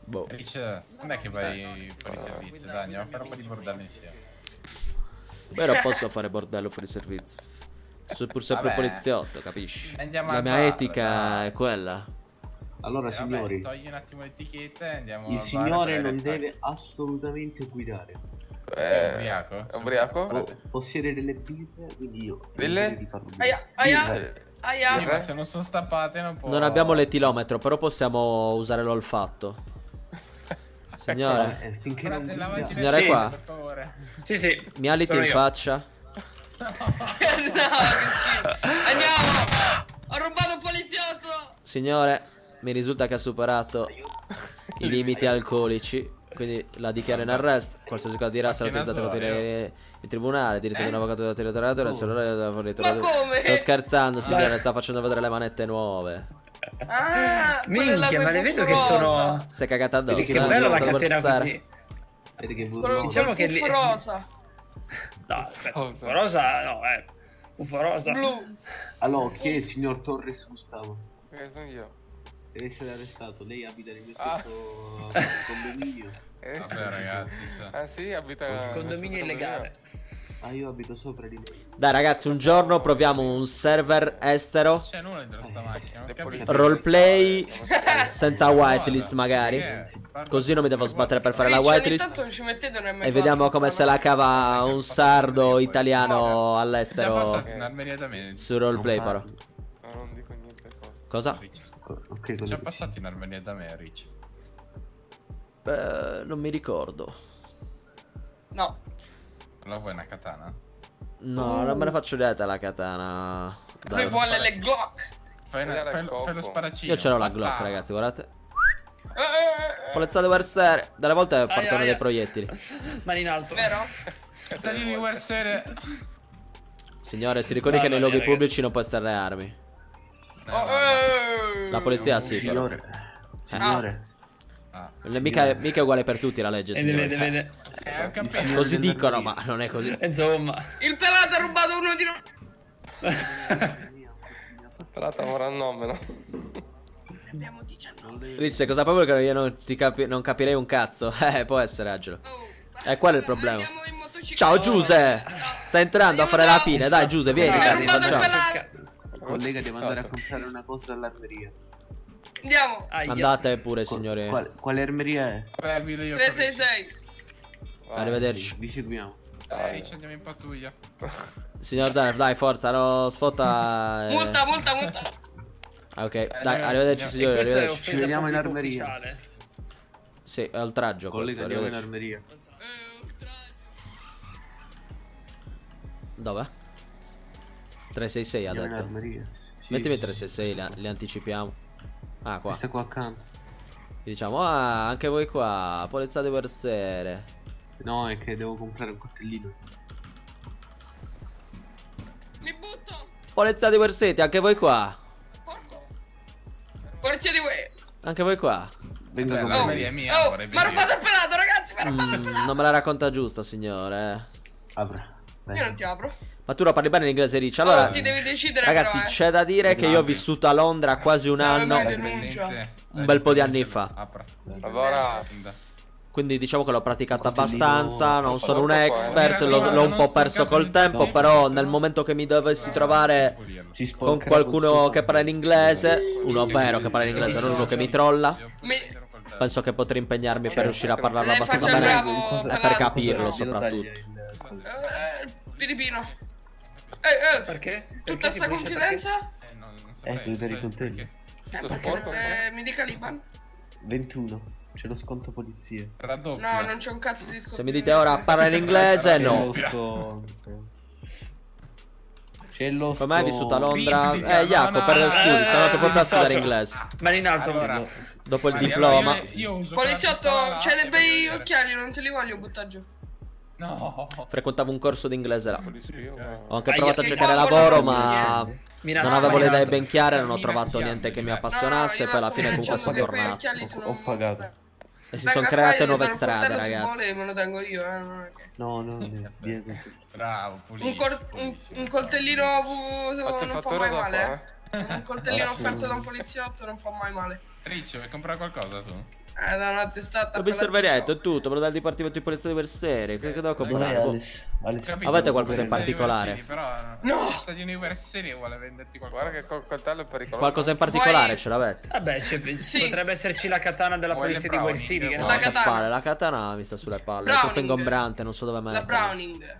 Boh. Ricci, non è che vai fuori servizio, dai, andiamo a fare un po' di bordello insieme. Non posso fare bordello fuori servizio. Sono pur sempre Vabbè. poliziotto, capisci? Andiamo La mia bar, etica dai. è quella. allora Eh, vabbè, signori, togli un attimo l'etichetta e andiamo il signore non deve assolutamente guidare. È Eh, ubriaco? È ubriaco? Po- possiede delle birre, quindi io Delle? farlo. Aia, aia, aia. Se non sono stappate non può... Non abbiamo l'etilometro, però possiamo usare l'olfatto. Signore, Eh, finché non mani, qua. Sì, sì. mi aliti in faccia. (laughs) no. Andiamo. Ho rubato un poliziotto. Signore, mi risulta che ha superato i limiti alcolici. Quindi la dichiaro in arresto. Qualsiasi cosa dirà sarà utilizzato contro il il tribunale. Diritto di un avvocato del territorio. Della fornitura. Ma come? Sto scherzando, signore. Sta facendo vedere le manette nuove. Ah, Minchia, ma le vedo che sono... Si è cagata addosso. Vedi Che eh, bella la catena così. Vedi che burlone. Diciamo col che lì- rosa. No, aspetta, Ufo rosa, no, eh. Ufo rosa. Blu. Allora, chi è il signor Torres Gustavo? Che sono io. Deve essere arrestato. Lei abita nel mio Ah. stesso (laughs) condominio. Eh? Vabbè ragazzi, cioè. Ah sì, abita... Il condominio illegale. Ah, io abito sopra di lei. Dai, ragazzi, un giorno proviamo un server estero. Non c'è nulla dentro sta macchina. capisco. polizie- Roleplay Eh, (laughs) senza whitelist, magari. Eh, Così non mi devo sbattere per fare la whitelist. ci E vediamo come se la cava un sardo italiano all'estero su roleplay, però. non dico niente. cosa. Ok, Già dici? passato in armeria da me, Ricci. Beh, non mi ricordo. No. Allora vuoi una katana? No, non me ne faccio vedere la katana. Lui Dai. vuole le Glock. Fai, una- fai- il fai lo sparacino. Io ce l'ho la Ah, Glock, ah. ragazzi, guardate. Eh, eh, eh, Poliziato versere. Dalle volte partono aia. dei proiettili. (laughs) Mani in alto. Vero? Taglini di Wersere. Signore, si ricordi che nei luoghi pubblici non può estrarre armi. Oh, eh. La polizia sì, però. Signore. Signore. Ah. Mica, mica è uguale per tutti la legge, Vede, vede, vede. Eh. Così dicono, ma non è così. Insomma. Il pelato ha rubato uno di noi. (laughs) Pelato ora il nome, no? Abbiamo 19. Risse, cosa proprio che io non, ti capi- non capirei un cazzo? (laughs) Eh, può essere, Angelo. Eh, qual è il problema? Ciao, Giuse! Sta entrando a fare la pine. Dai, Giuse, vieni, il. Collega, devo andare a comprare una cosa dall'armeria. Andiamo. Andate pure, signori. Quale, quale armeria è? Vabbè, guido io. 366. Arrivederci. Vi seguiamo. Eh, Ricci, andiamo in pattuglia. (laughs) Signor Dai, dai, forza, no, sfotta. eh. Multa, multa, multa. Ok, dai, arrivederci, signori. Questa è Arrivederci. Ci vediamo in armeria. ufficiale. Sì, è oltraggio. Collega, Questo, andiamo in arrivederci. armeria. Dove? 366 ha detto. Mettimi sì, 366, li, li anticipiamo. Ah, qua. Questa qua accanto. Diciamo, ah, anche voi qua, polizia di versere. No, è che devo comprare un coltellino. Mi butto. Polizia di Verseti, anche voi qua. Polizia di Way. Anche voi qua. Venga Beh, con me. è mia, Oh, mi ha rubato il pelato, ragazzi. Mi ha rubato il Mm, non me la racconta giusta, signore. eh. Apra. Vai. Io non ti apro. Ma tu lo parli bene in inglese, Ricci. Allora, oh, ti devi decidere ragazzi, però, eh. c'è da dire che io ho vissuto a Londra quasi un No, anno. Un bel po' di anni fa. Apra. Allora, Quindi diciamo che l'ho praticato Coltellino, abbastanza. Non sono un eh. expert, l'ho, un po' perso col tempo. Però nel momento che mi dovessi trovare Si con qualcuno che parla in inglese, uno vero che parla in inglese, non uno che mi trolla. Penso che potrei impegnarmi per riuscire a parlarlo abbastanza bene e per capirlo soprattutto. il- Eh. Eh, eh. Perché? Tutta Perché si sta pulisce confidenza? Eh, no, non Eh, saprei, tu per i sai coltelli. perché. Eh, Tutto perché- sporco, eh, mi dica l'Iban. 21. C'è lo sconto polizia. Raddoppio. No, non c'è un cazzo di Se mi dite ora parla in inglese, C'è no. lo sconto. C'è lo sconto. Come hai vissuto a Londra? Bibli, Eh, Jacopo, no, per no, studi, eh, sono andato proprio a studiare dissocio. inglese. Mani in alto. Allora. Dopo il diploma. io- io uso Poliziotto, c'hai dei bei occhiali, non te li voglio buttare giù. No. Frequentavo un corso di inglese là. Ma- Ho anche provato a cercare lavoro, ma non avevo le idee ben chiare, non ho trovato niente che mi appassionasse. Poi alla fine comunque sono tornato. Ho pagato. E si sono create nuove strade, ragazzi. me lo tengo io, eh, No, no, (laughs) no. Dietro. Bravo, pulito. Un, coltellino non fa mai male, eh. eh. Un coltellino offerto da un poliziotto non fa mai male. Ricci, vuoi comprare qualcosa tu? Eh, da una testata. L'ho osservariato è tutto, però dal Dipartimento di Polizia di Versere. Che, che devo comprare? Boh. Capito? Avete qualcosa in particolare? Però No! la stagione universitaria vuole venderti qualcosa. Guarda che col coltello è pericoloso. Qualcosa in particolare Vuoi- ce l'avete? Vabbè, c'è- Sì. potrebbe esserci la katana della polizia di No, so. La katana. la katana mi sta sulle palle. È troppo ingombrante, non so dove La metterla. Browning.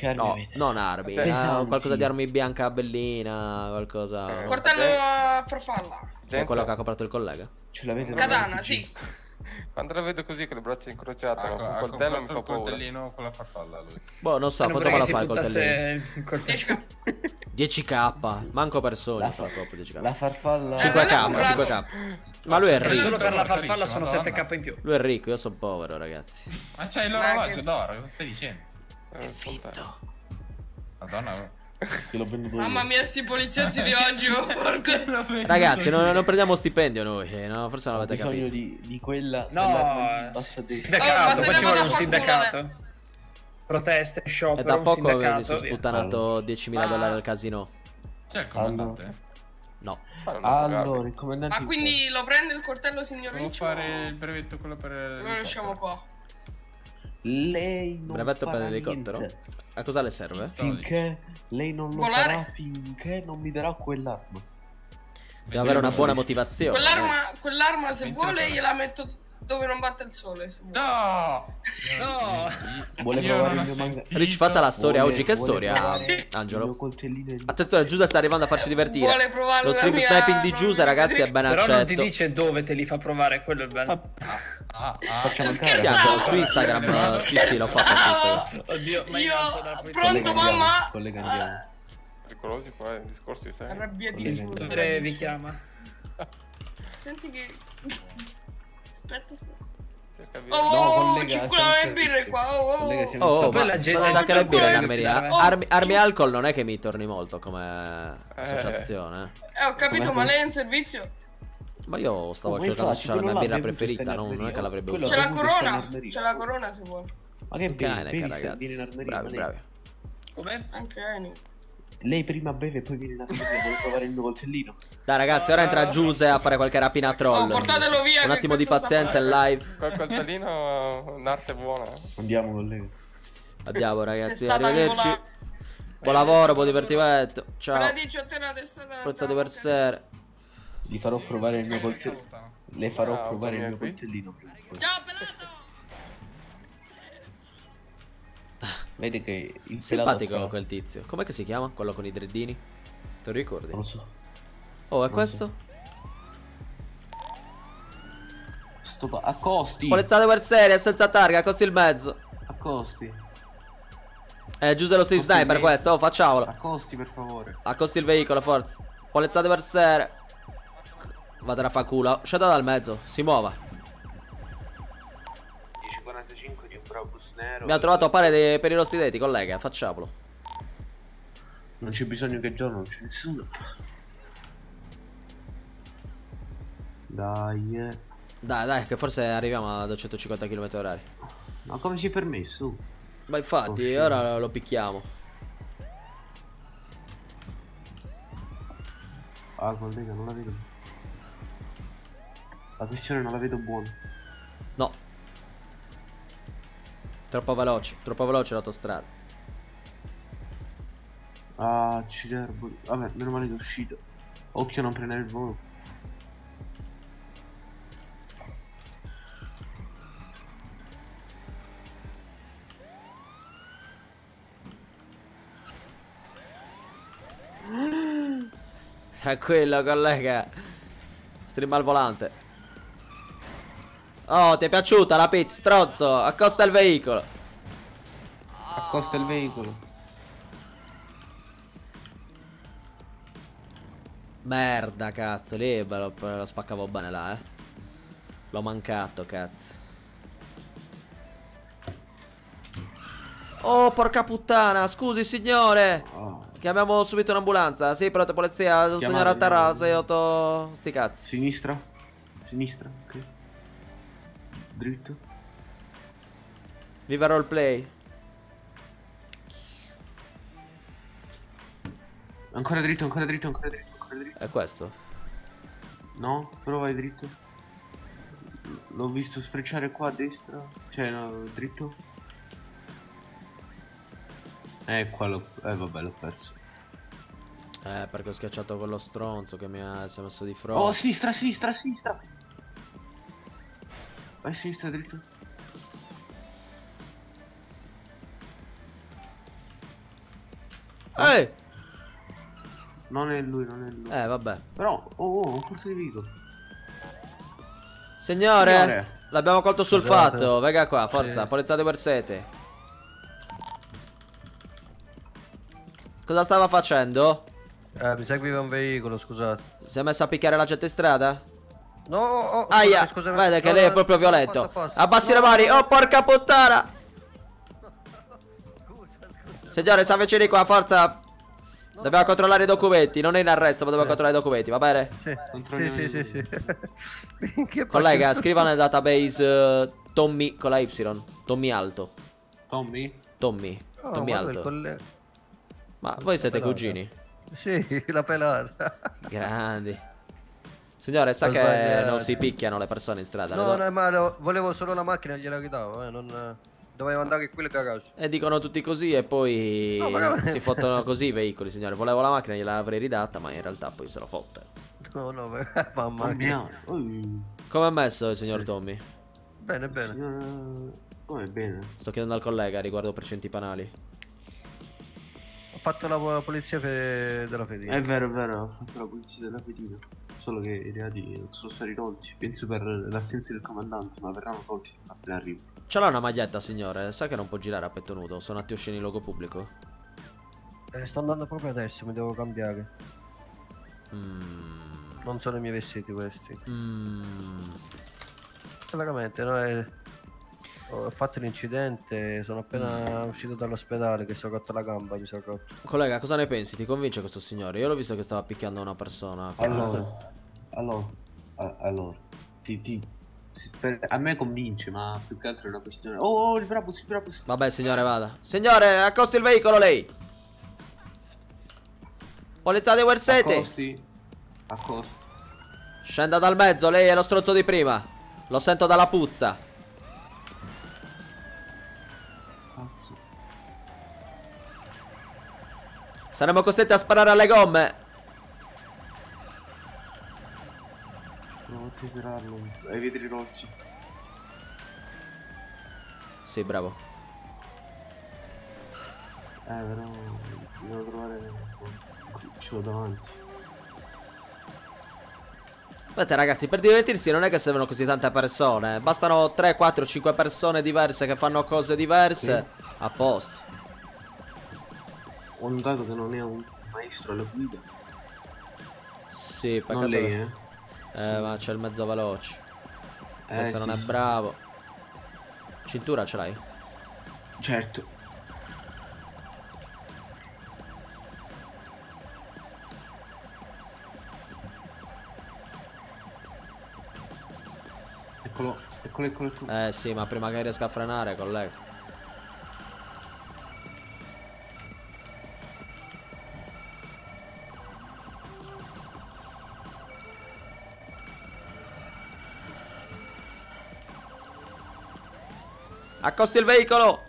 Che armi No, avete? non armi. Ah, qualcosa di armi bianca bellina, qualcosa. Eh, Coltello ok. a farfalla. È quello che ha comprato il collega. Ce l'avete? Katana, sì. (laughs) Quando la vedo così con le braccia incrociate, no, con il coltello mi fa il paura. coltellino con la farfalla lui. Boh, non so, Non quanto vorrei me che lo si fa il coltellino? il coltello. 10k. 10k. Manco per sogno, La, fa troppo 10k. la farfalla. Eh, 5k, l'ho comprato. 5k. Ma lui è ricco. solo per la farfalla sono Madonna. 7k in più. Lui è ricco, io sono povero, ragazzi. Ma c'hai l'orologio d'oro, cosa stai dicendo? Eh, il coltello. Madonna. Mamma mia, sti poliziotti di (laughs) oggi, oh, porco. Ragazzi, non, non prendiamo stipendio noi, eh, no? Forse non Ho avete bisogno capito. di, di quella. No, di. Oh, ma sindacato, se poi ci vuole un sindacato. Proteste, E sciopero, da un poco mi sono sputtanato 10.000 dollari al casino. C'è il comandante? No. Allora, il comandante. Ma quindi lo prende il coltello, signor Devo Riccio? fare il brevetto quello per... Noi lasciamo qua. Lei non Brevetto per farà l'elicottero? niente A cosa le serve? Finché lei non lo Volare? farà finché non mi darà quell'arma. Deve avere una buona motivazione. Quell'arma, quell'arma se vuole gliela metto dove non batte il sole. No! No! Vuole provare. Rich, fatta la storia Vuole- oggi. Che storia, provare Angelo? Attenzione, Giuda sta arrivando a farci divertire. Vuole provare Lo stream mia- sniping di Giusa, ragazzi, è ben Però non ti accetto. dice dove te li fa provare, quello è il bello. Ah, ah. Facciamo Scherzavo. Sì. Angelo, su Instagram. Sì, sì, l'ho fatto Instagram. (laughs) Oddio, ma Io, pronto mamma? collega, andiamo. Pericolosi qua, il discorso di sempre. Arrabbiatissimo. Vi chiama? Senti che... Aspetta, aspetta. Oh, oh, No, oh, le birre servizi. qua, oh, oh. Collega, Oh, ma, la gente- ma anche le birre in armeria. Oh, Armi, armi e alcol non è che mi torni molto come Eh. associazione. Eh, ho capito, Come- ma lei è in servizio? Ma io stavo Oh, cercando infatti, la mia birra preferita, sta in no? Non è che l'avrebbe Quello bevuta. C'è la corona. C'è la corona se vuoi. Ma che cane, ragazzi. Bravi, bravi. Com'è? Anche Eni. Lei prima beve e poi viene in armeria. Vuole provare il mio coltellino? Dai ragazzi, ora entra Giuse a fare qualche rapina a troll. Oh, portatelo via, Un attimo di pazienza in live. Quel coltellino un'arte buona. Andiamo con lei. Andiamo ragazzi, arrivederci. Buon lavoro, buon divertimento. Ciao. Radice a te la testata. Forza di Berserk. Gli farò provare il mio coltellino. Le farò Ah, provare il mio coltellino. Ciao pelato! Vede che il Simpatico pelato quel tizio. Com'è che si chiama? Quello con i dreddini? Te lo ricordi? Non lo so. Oh, è Non questo? Sto pa- accosti. Polizzato per serie, senza targa, costi il mezzo. Accosti. Eh, Giuse lo Steve Sniper questo, oh, facciamolo. Accosti per favore. Accosti il veicolo, forza. Polizzate per serie. Vado a fa culo. Scenda dal mezzo, si muova. 1045 di un Ha trovato pare dei- per i nostri denti, collega, facciamolo. Non c'è bisogno che giorno, non c'è nessuno. Dai. eh. Dai, dai, che forse arriviamo a 250 km orari. Ma come si è permesso? Ma infatti, Oh, ora lo picchiamo. Ah, collega, non la vedo. La questione non la vedo buona. No. Troppo veloce, troppo veloce l'autostrada. Ah, accidere. Vabbè, meno male che è uscito. Occhio a non prendere il volo. (gasps) Tranquillo, collega. Stream al volante. Oh, ti è piaciuta la pit, strozzo? Accosta il veicolo. Accosta il veicolo. Merda, cazzo, lì lo, lo spaccavo bene là, eh. L'ho mancato, cazzo. Oh, porca puttana, scusi, signore. Oh. Chiamiamo subito un'ambulanza. Sì, pronto, polizia. Il signore a terra, 68. Sti cazzi. Sinistra. Sinistra, ok. Dritto. Viva roleplay. Ancora dritto, ancora dritto, ancora dritto, ancora dritto. È questo. No, però vai dritto. L'ho visto sfrecciare qua a destra. Cioè, no, dritto. Eh, qua l'ho... Eh, vabbè, l'ho perso. Eh, perché ho schiacciato quello stronzo che mi ha, si è messo di fronte. Oh, a sinistra, a sinistra, a sinistra. Vai a sinistra, dritto. Ehi! Non è lui, non è lui. Eh, vabbè. Però, oh, oh, forza di veicolo. Signore, Signore. l'abbiamo colto sul Scusate. fatto. Venga qua, forza, Sì. poliziate per sete. Cosa stava facendo? Eh, mi seguiva un veicolo, scusate. Si è messo a picchiare la gente in strada? No, oh, oh, Aia, scusami, vede che no, lei è proprio violento. posto. Abbassi le No, mani, no, oh porca puttana! Signore, si avvicini qua, forza! Dobbiamo controllare i documenti, non è in arresto, ma dobbiamo controllare i documenti, va bene? Sì, sì, sì, sì, sì. (laughs) Collega, scriva nel database eh, Tommy con la Y. Tommy alto. Tommy? Tommy. Oh, Tommy alto. Ma voi siete cugini? Sì, (laughs) la pelata. Grandi. Signore, sa che sbagliato. non si picchiano le persone in strada. No, no, ma lo- volevo solo la macchina, gliela ridavo, eh, non... Dovevo andare qui nel garage. E dicono tutti così e poi No, magari- si fottono così i veicoli, signore. Volevo la macchina, gliel'avrei ridatta, ma in realtà poi se la fotte. No, no, ma- (laughs) mamma mia. Come ha messo il signor Tommy? Bene, bene. Come bene? Sto chiedendo al collega riguardo percenti panali. Ho fatto la po- polizia fe- della Fedina. È vero, è vero, ho fatto la pulizia della pedina. Solo che i reati non sono stati tolti. Penso per l'assenza del comandante, ma verranno tolti appena arrivo. Ce l'ha una maglietta, signore? Sa che non può girare a petto nudo? Sono atti osceni in luogo pubblico? Eh, sto andando proprio adesso, mi devo cambiare. Mm. Non sono i miei vestiti questi. Mm. Veramente, no? eh, Ho fatto l'incidente, sono appena Mm. uscito dall'ospedale che sono rotto la gamba, mi sono rotto. Collega, cosa ne pensi? Ti convince questo signore? Io l'ho visto che stava picchiando una persona. Allora, allora, a- allora, ti, ti- si- per- a me convince, ma più che altro è una questione. Oh, oh il Brabus, il Brabus. Vabbè, signore, vada. Signore, accosti il veicolo lei. Poliziate Wersete. Accosti. Accosti. Scenda dal mezzo, lei è lo stronzo di prima. Lo sento dalla puzza. Cazzo. Saremo costretti a sparare alle gomme. Provo a teserarlo. Ai vetri rossi. Sì, bravo. Eh, però. Devo trovare. Ce l'ho davanti. Aspetta ragazzi, per divertirsi non è che servono così tante persone. Bastano 3, 4, 5 persone diverse che fanno cose diverse. A posto. Ho notato che non è un maestro alla guida. Sì, peccato. Non lei, eh. Eh, ma c'è il mezzo veloce. Eh, Questo non sì, è sì. bravo. Cintura ce l'hai? Certo. Eccolo, eccolo, eccolo, eccolo. Eh sì, ma prima che riesca a frenare, collega. Accosti il veicolo!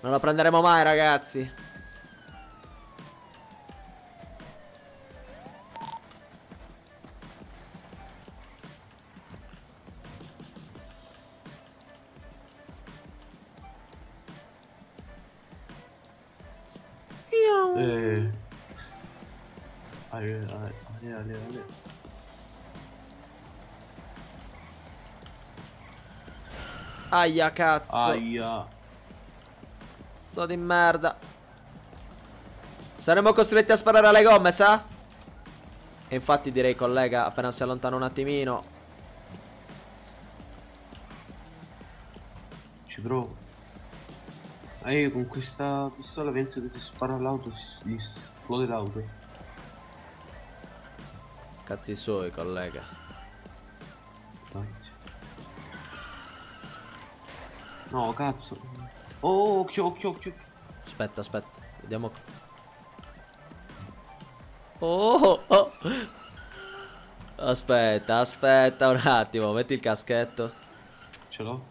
Non lo prenderemo mai, ragazzi. Aia, cazzo. Aia. Cazzo di merda. Saremo costretti a sparare alle gomme, sa? E infatti direi, collega, appena si allontana un attimino. Ci provo. Ma io con questa pistola penso che se sparo all'auto si gli esplode l'auto. Cazzi suoi, collega. Grazie. No, cazzo. Oh, occhio, occhio, occhio. Aspetta, aspetta. Vediamo. Oh, oh. Aspetta, aspetta un attimo. Metti il caschetto. Ce l'ho?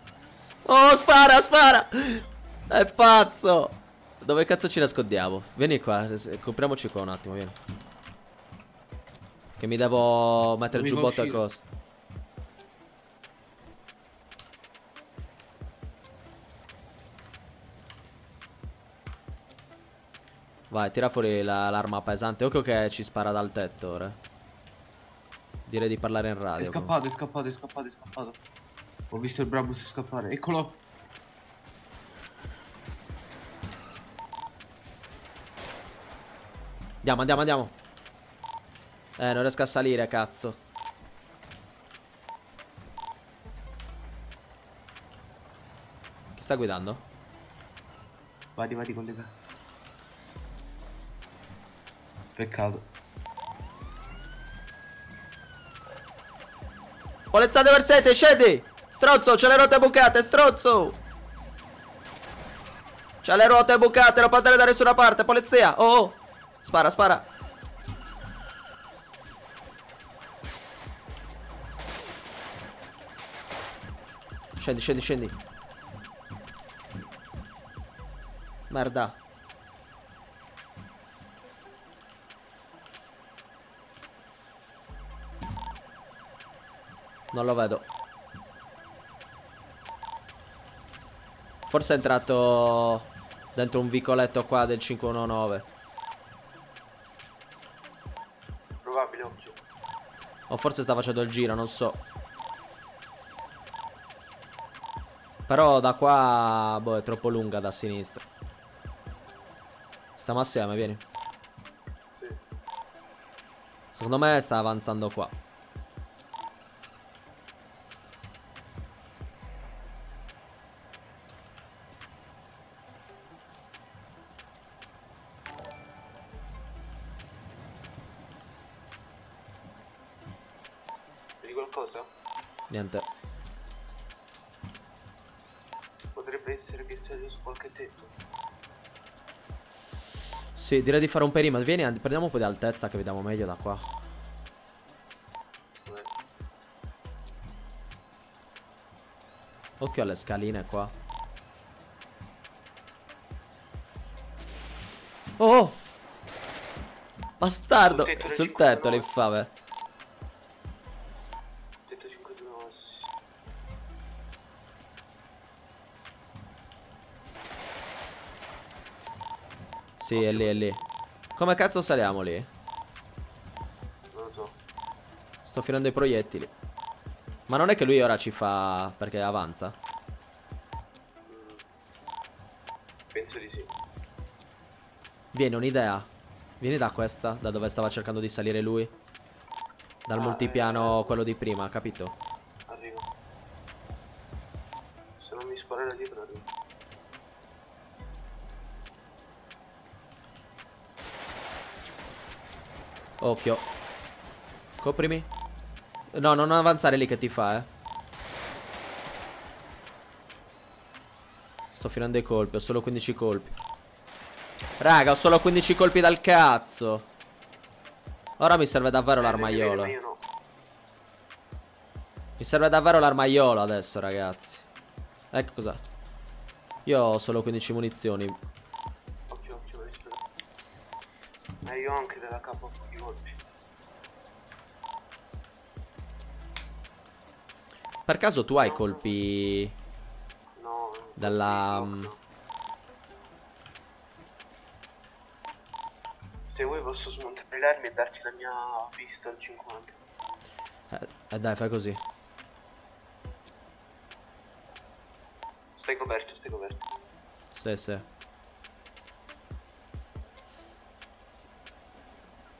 Oh, spara, spara. È pazzo. Dove cazzo ci nascondiamo? Vieni qua. Compriamoci qua un attimo, vieni. Che mi devo mettere il Non mi fa Vai, tira fuori la- l'arma pesante. Occhio che ci spara dal tetto ora. Direi di parlare in È radio. scappato, è scappato, è scappato, è scappato. Ho visto il Brabus scappare. Eccolo. Andiamo, andiamo, andiamo. Eh, non riesco a salire, cazzo. Chi sta guidando? Vadi, vadi, collega. Peccato. Polizzate versete, scendi! Strozzo, c'è le ruote bucate, strozzo! C'ha le ruote bucate, non può andare da nessuna parte, polizia! Oh, oh! Spara, spara! Scendi, scendi, scendi. Merda. Non lo vedo. Forse è entrato dentro un vicoletto qua del 519. Probabile, occhio. O forse sta facendo il giro, non so. Però da qua, boh, è troppo lunga da sinistra. Stiamo assieme, vieni. Secondo me sta avanzando qua. Sì, direi di fare un perimetro. Vieni, prendiamo un po' di altezza che vediamo meglio da qua. Occhio alle scaline qua. Oh! Bastardo! Sul tetto Sul 5 tetto l'infame. Sì, è lì, è lì. Come cazzo saliamo lì? Non lo so. Sto finendo i proiettili. Ma non è che lui ora ci fa... perché avanza? Penso di sì. Vieni, un'idea. Vieni da questa, da dove stava cercando di salire lui. Dal Ah, multipiano, quello di prima, capito? Occhio. Coprimi. No, non avanzare lì che ti fa, eh. Sto finendo i colpi, ho solo 15 colpi. Raga, ho solo 15 colpi dal cazzo. Ora mi serve davvero l'armaiolo. Mi serve davvero l'armaiolo adesso, ragazzi. Ecco cos'è. Io ho solo 15 munizioni. Occhio, occhio. Ma io anche della capo. Per caso tu hai colpi No. dalla... Se vuoi posso smontare l'arma e darti la mia pista al 50. Eh, eh, dai, fai così. Stai coperto, stai coperto. Sì, sì.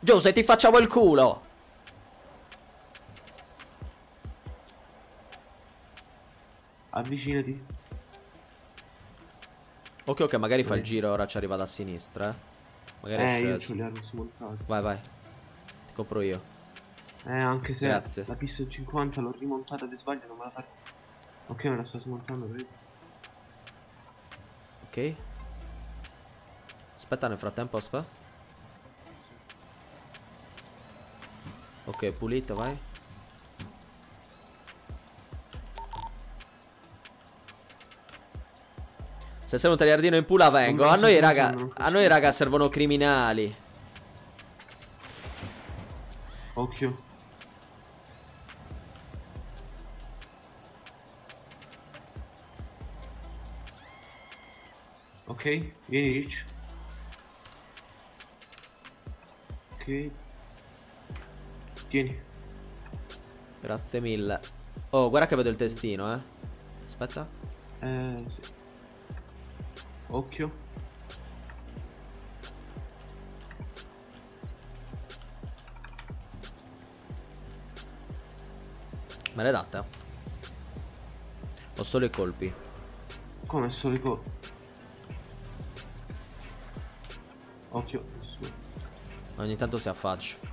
Giuse, ti facciamo il culo! Avvicinati. Occhio che magari fa il giro ora ci arriva da sinistra, eh. Magari Eh, io ho le armi smontate. Vai, vai. Ti copro io. Eh, anche se Grazie. la pista 50 l'ho rimontata per sbaglio, non me la fare. Ok, me la sto smontando, vedi? Ok. Aspetta nel frattempo, aspetta. Ok, pulito, vai. Se sei un tagliardino in pula vengo. A noi, raga, a noi, raga, servono criminali. Occhio. Ok, vieni Rich. Ok. Tieni. Grazie mille. Oh, guarda che vedo il testino, eh. Aspetta. Eh, sì. Occhio. Me l'hai data? Ho solo i colpi. Come solo i co- Occhio. su. Ogni tanto si affaccia.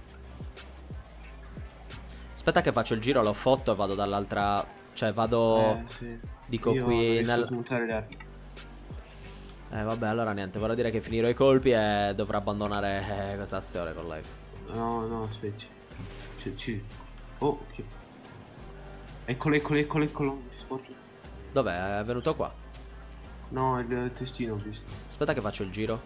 Aspetta che faccio il giro, lo fotto e vado dall'altra... Cioè vado... Eh, sì. Dico Io qui nel... Eh vabbè, allora niente, vorrà dire che finirò i colpi e dovrò abbandonare eh, questa azione, collega. No, no, aspetti. Ci, ci. Oh, occhio. Eccolo, eccolo, eccolo, eccolo. Dov'è? È venuto qua. No, il, il testino ho visto. Aspetta che faccio il giro.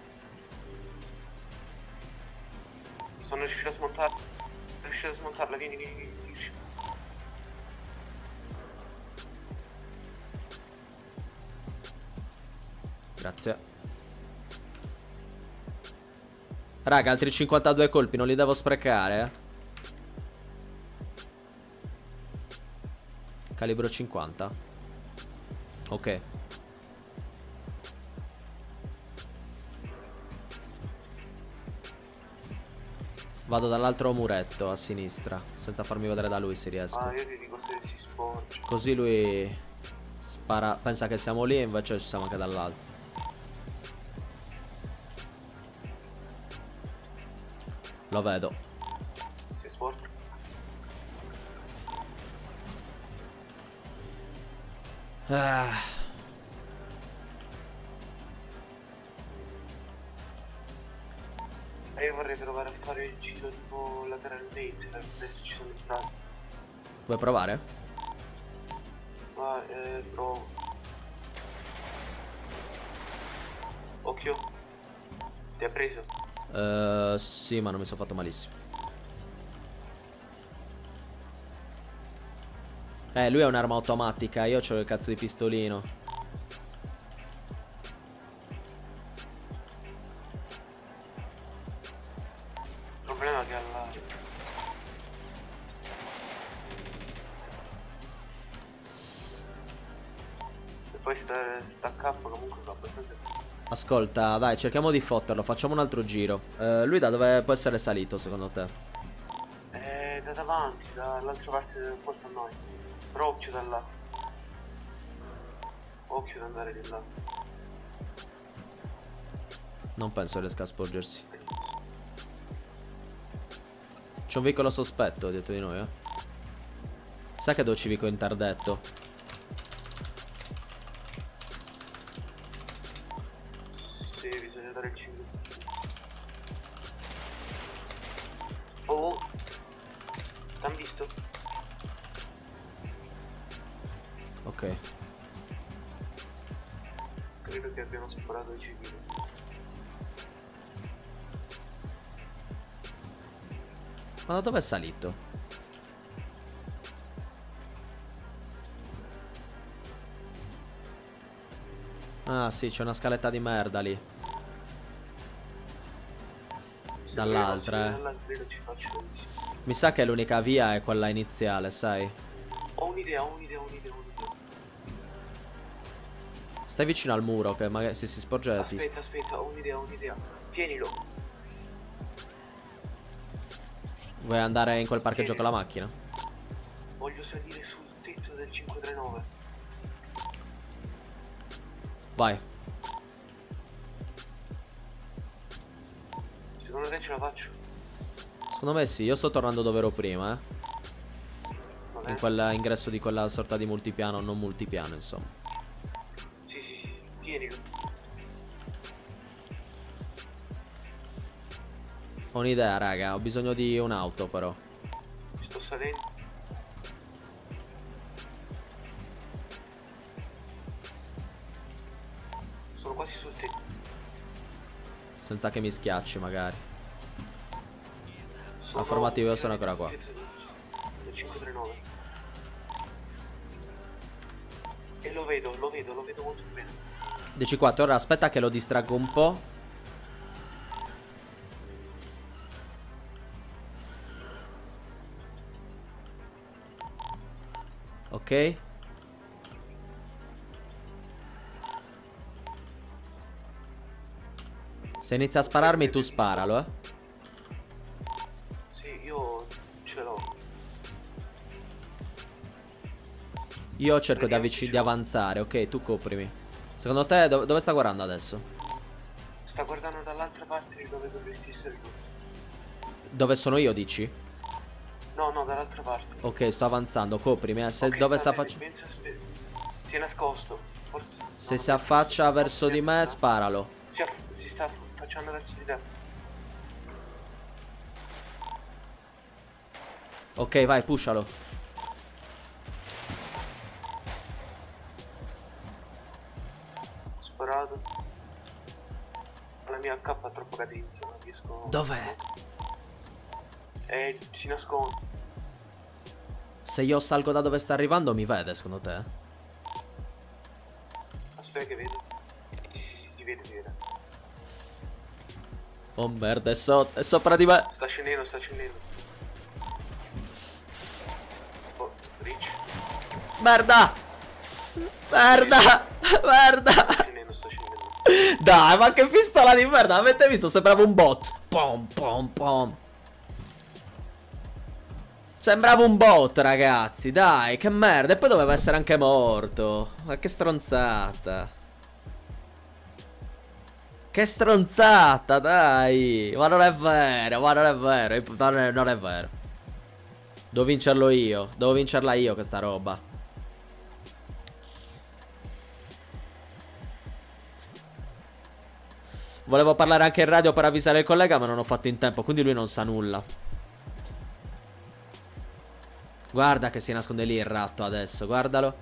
Grazie. Raga, altri 52 colpi, non li devo sprecare, eh. Calibro 50. Ok. Vado dall'altro muretto a sinistra, senza farmi vedere da lui se riesco. Ah, io ti dico se si sporge. Così lui spara, pensa che siamo lì e invece ci siamo anche dall'altro. Lo vedo. Ah. E io vorrei provare a fare il giro tipo lateralmente, per vedere se ci sono strade. Vuoi provare? Ma eh, provo. Occhio. Ti ha preso? Eh, sì, ma non mi sono fatto malissimo. Eh, lui ha un'arma automatica, io ho il cazzo di pistolino. Ascolta, dai, cerchiamo di fotterlo, facciamo un altro giro. Eh, lui da dove può essere salito, secondo te? Eh, da davanti, dall'altra parte del posto a noi. Però occhio da là. Occhio ad andare di là. Non penso riesca a sporgersi. C'è un veicolo sospetto dietro di noi, eh. Sai che do civico interdetto? Dove è salito? Ah sì, c'è una scaletta di merda lì. Dall'altra, eh. Mi sa che l'unica via è quella iniziale, sai? Ho un'idea, ho un'idea, ho un'idea. Stai vicino al muro che magari se si sporge. Aspetta, aspetta, ho un'idea, ho un'idea. Tienilo. Vuoi andare in quel parcheggio con la macchina? Voglio salire sul tetto del 539. Vai. Secondo te ce la faccio? Secondo me sì, io sto tornando dove ero prima, eh. In quell'ingresso di quella sorta di multipiano, non multipiano, insomma. Ho un'idea, raga, ho bisogno di un'auto però. Sto salendo. Sono quasi sul tetto. Senza che mi schiacci, magari. Sono Affermativo, io sono ancora qua. sul tetto Del 539. E lo vedo, lo vedo, lo vedo molto bene. DC4, ora aspetta che lo distraggo un po'. Ok. Se inizia a spararmi tu sparalo, eh. Sì, io ce l'ho. Io cerco di, di avanzare, ok, tu coprimi. Secondo te do- dove sta guardando adesso? Sta guardando dall'altra parte di dove dovresti essere tu. Dove sono io, dici? No, no, dall'altra parte. Ok, sto avanzando, coprimi, eh. Se Ok, dove pensa, aspetta. Si è nascosto. Forse. Se si affaccia verso di me, sparalo. Si, si sta facendo verso di te. Ok, vai, pushalo. Sparato. La mia K ha troppo cadenza, non riesco. Dov'è? Eh, si nasconde. Se io salgo da dove sta arrivando, mi vede, secondo te? Aspetta che vedo. Ti vede, ti vede. Oh merda, è, so- è sopra di me. Sta scendendo, sta scendendo. Oh, Rich. Merda! Merda! Merda! Sta scendendo, sta scendendo. Dai, ma che pistola di merda! Avete visto? Sembrava un bot. Pom, pom, pom. Sembrava un bot, ragazzi, dai, che merda. E poi doveva essere anche morto. Ma che stronzata. Che stronzata, dai. Ma non è vero, ma non è vero, non è, non è vero. Devo vincerlo io, devo vincerla io questa roba. Volevo parlare anche in radio per avvisare il collega, ma non ho fatto in tempo, quindi lui non sa nulla. Guarda che si nasconde lì il ratto adesso, guardalo.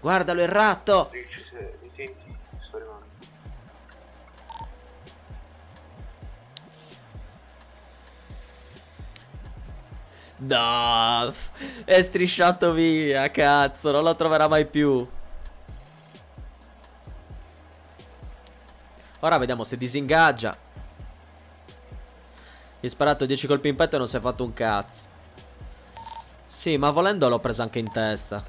Guardalo il ratto! Se mi senti, sto arrivando. No, è strisciato via, cazzo, non lo troverà mai più. Ora vediamo se disingaggia. Gli hai sparato 10 colpi in petto e non si è fatto un cazzo. Sì, ma volendo l'ho preso anche in testa.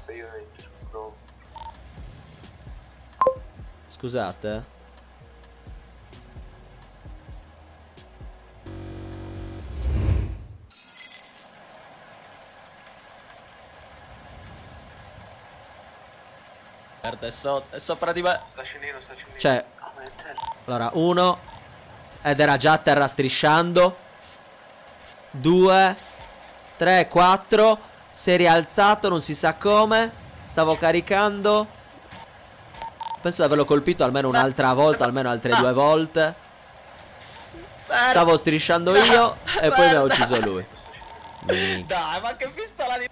Scusate. eh. Merda, è, so- è sopra di me. Cioè, Ah, allora, uno. Ed era già a terra strisciando. Due. Tre, quattro. Si è rialzato, non si sa come. Stavo caricando. Penso di averlo colpito almeno un'altra volta, almeno altre due volte. Stavo strisciando io e poi mi ha ucciso lui. (laughs) Dai, ma che pistola di...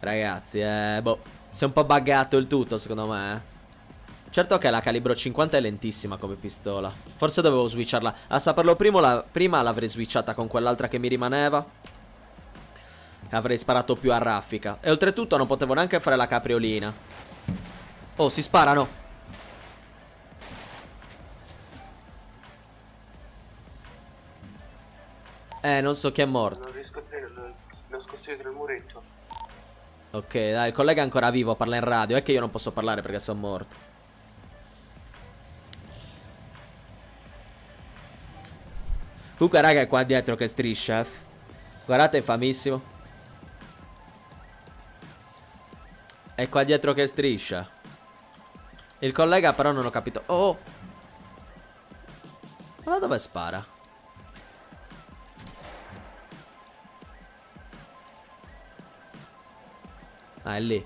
Ragazzi, eh, boh, si è un po' buggato il tutto secondo me. eh. Certo che la calibro 50 è lentissima come pistola. Forse dovevo switcharla. A saperlo primo la- prima l'avrei switchata con quell'altra che mi rimaneva. Avrei sparato più a raffica. E oltretutto non potevo neanche fare la capriolina. Oh, si sparano. Eh, non so chi è morto. Non riesco a l'ho nascosto dietro il muretto. Ok, dai, il collega è ancora vivo, parla in radio. È che io non posso parlare perché sono morto. Comunque, raga, è qua dietro che striscia. eh. Guardate, è famissimo. È qua dietro che striscia. Il collega, però, non ho capito. Oh! Ma da dove spara? Ah, è lì.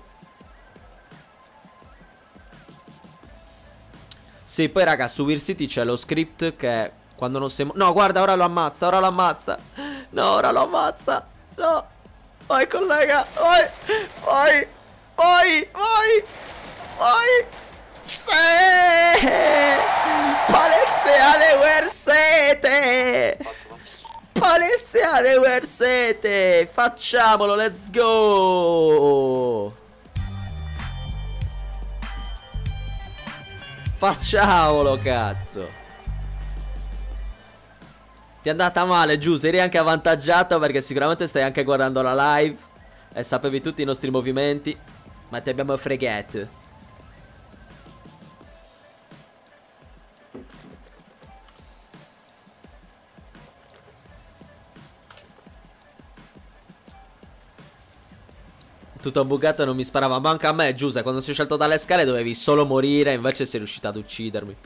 Sì, poi raga, su Weird City c'è lo script che quando non sei... mo- No, guarda, ora lo ammazza, ora lo ammazza. No, ora lo ammazza. No. Vai, collega. Vai. Vai. Vai. Vai. Vai. Sì. Paleziale Wersete. Paleziale Wersete. Facciamolo, let's go. Facciamolo, cazzo. Ti è andata male, giù. Eri anche avvantaggiato perché sicuramente stai anche guardando la live. E sapevi tutti i nostri movimenti. Ma ti abbiamo fregato. Tutto bugato e non mi sparava manca a me, Giuse. Quando sei scelto dalle scale dovevi solo morire, invece sei riuscito ad uccidermi.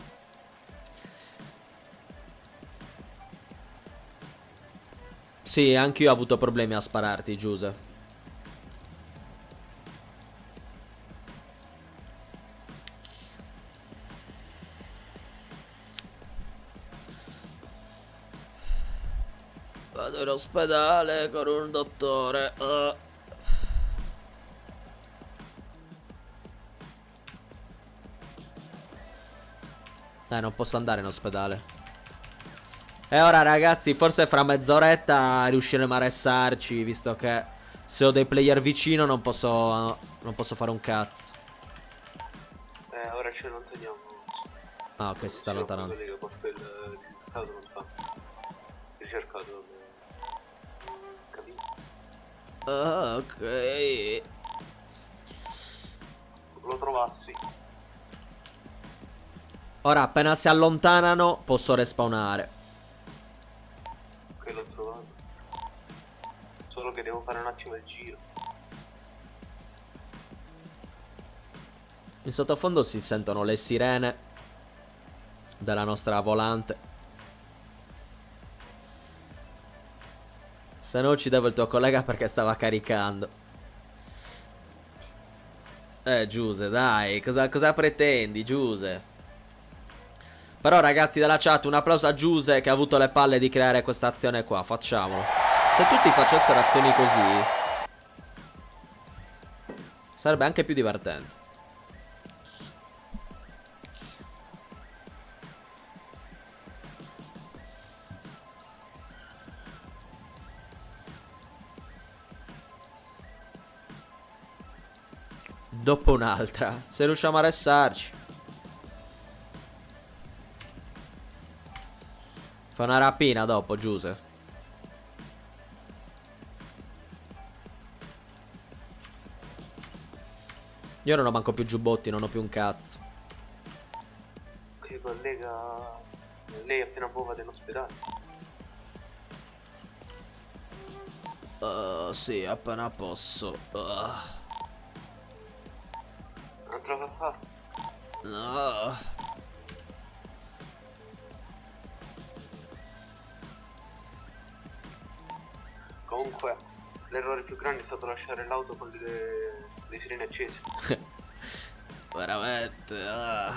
Sì, anche io ho avuto problemi a spararti, Giuse. Vado in ospedale con un dottore. eh. Eh, non posso andare in ospedale. E ora ragazzi, forse fra mezz'oretta riusciremo a ressarci, visto che se ho dei player vicino non posso, non posso fare un cazzo. Eh, ora ci allontaniamo. Ah, ok, si sta allontanando. Ricercato ok. Lo trovassi. Ora, appena si allontanano, posso respawnare. Ok, l'ho trovato. Solo che devo fare un attimo il giro. In sottofondo si sentono le sirene della nostra volante. Se no uccidevo il tuo collega perché stava caricando. Eh, Giuse, dai, cosa, cosa pretendi, Giuse? Però ragazzi della chat un applauso a Giuse che ha avuto le palle di creare questa azione qua Facciamolo Se tutti facessero azioni così Sarebbe anche più divertente Dopo un'altra Se riusciamo a restarci Fa una rapina dopo, Giuse. Io non ho manco più giubbotti, non ho più un cazzo. Che collega. Lei appena buova dell'ospedale. Uh, sì, appena posso. Uh. Non trova a fare. No. Comunque, l'errore più grande è stato lasciare l'auto con le, le sirene accese. (laughs) Veramente. ah.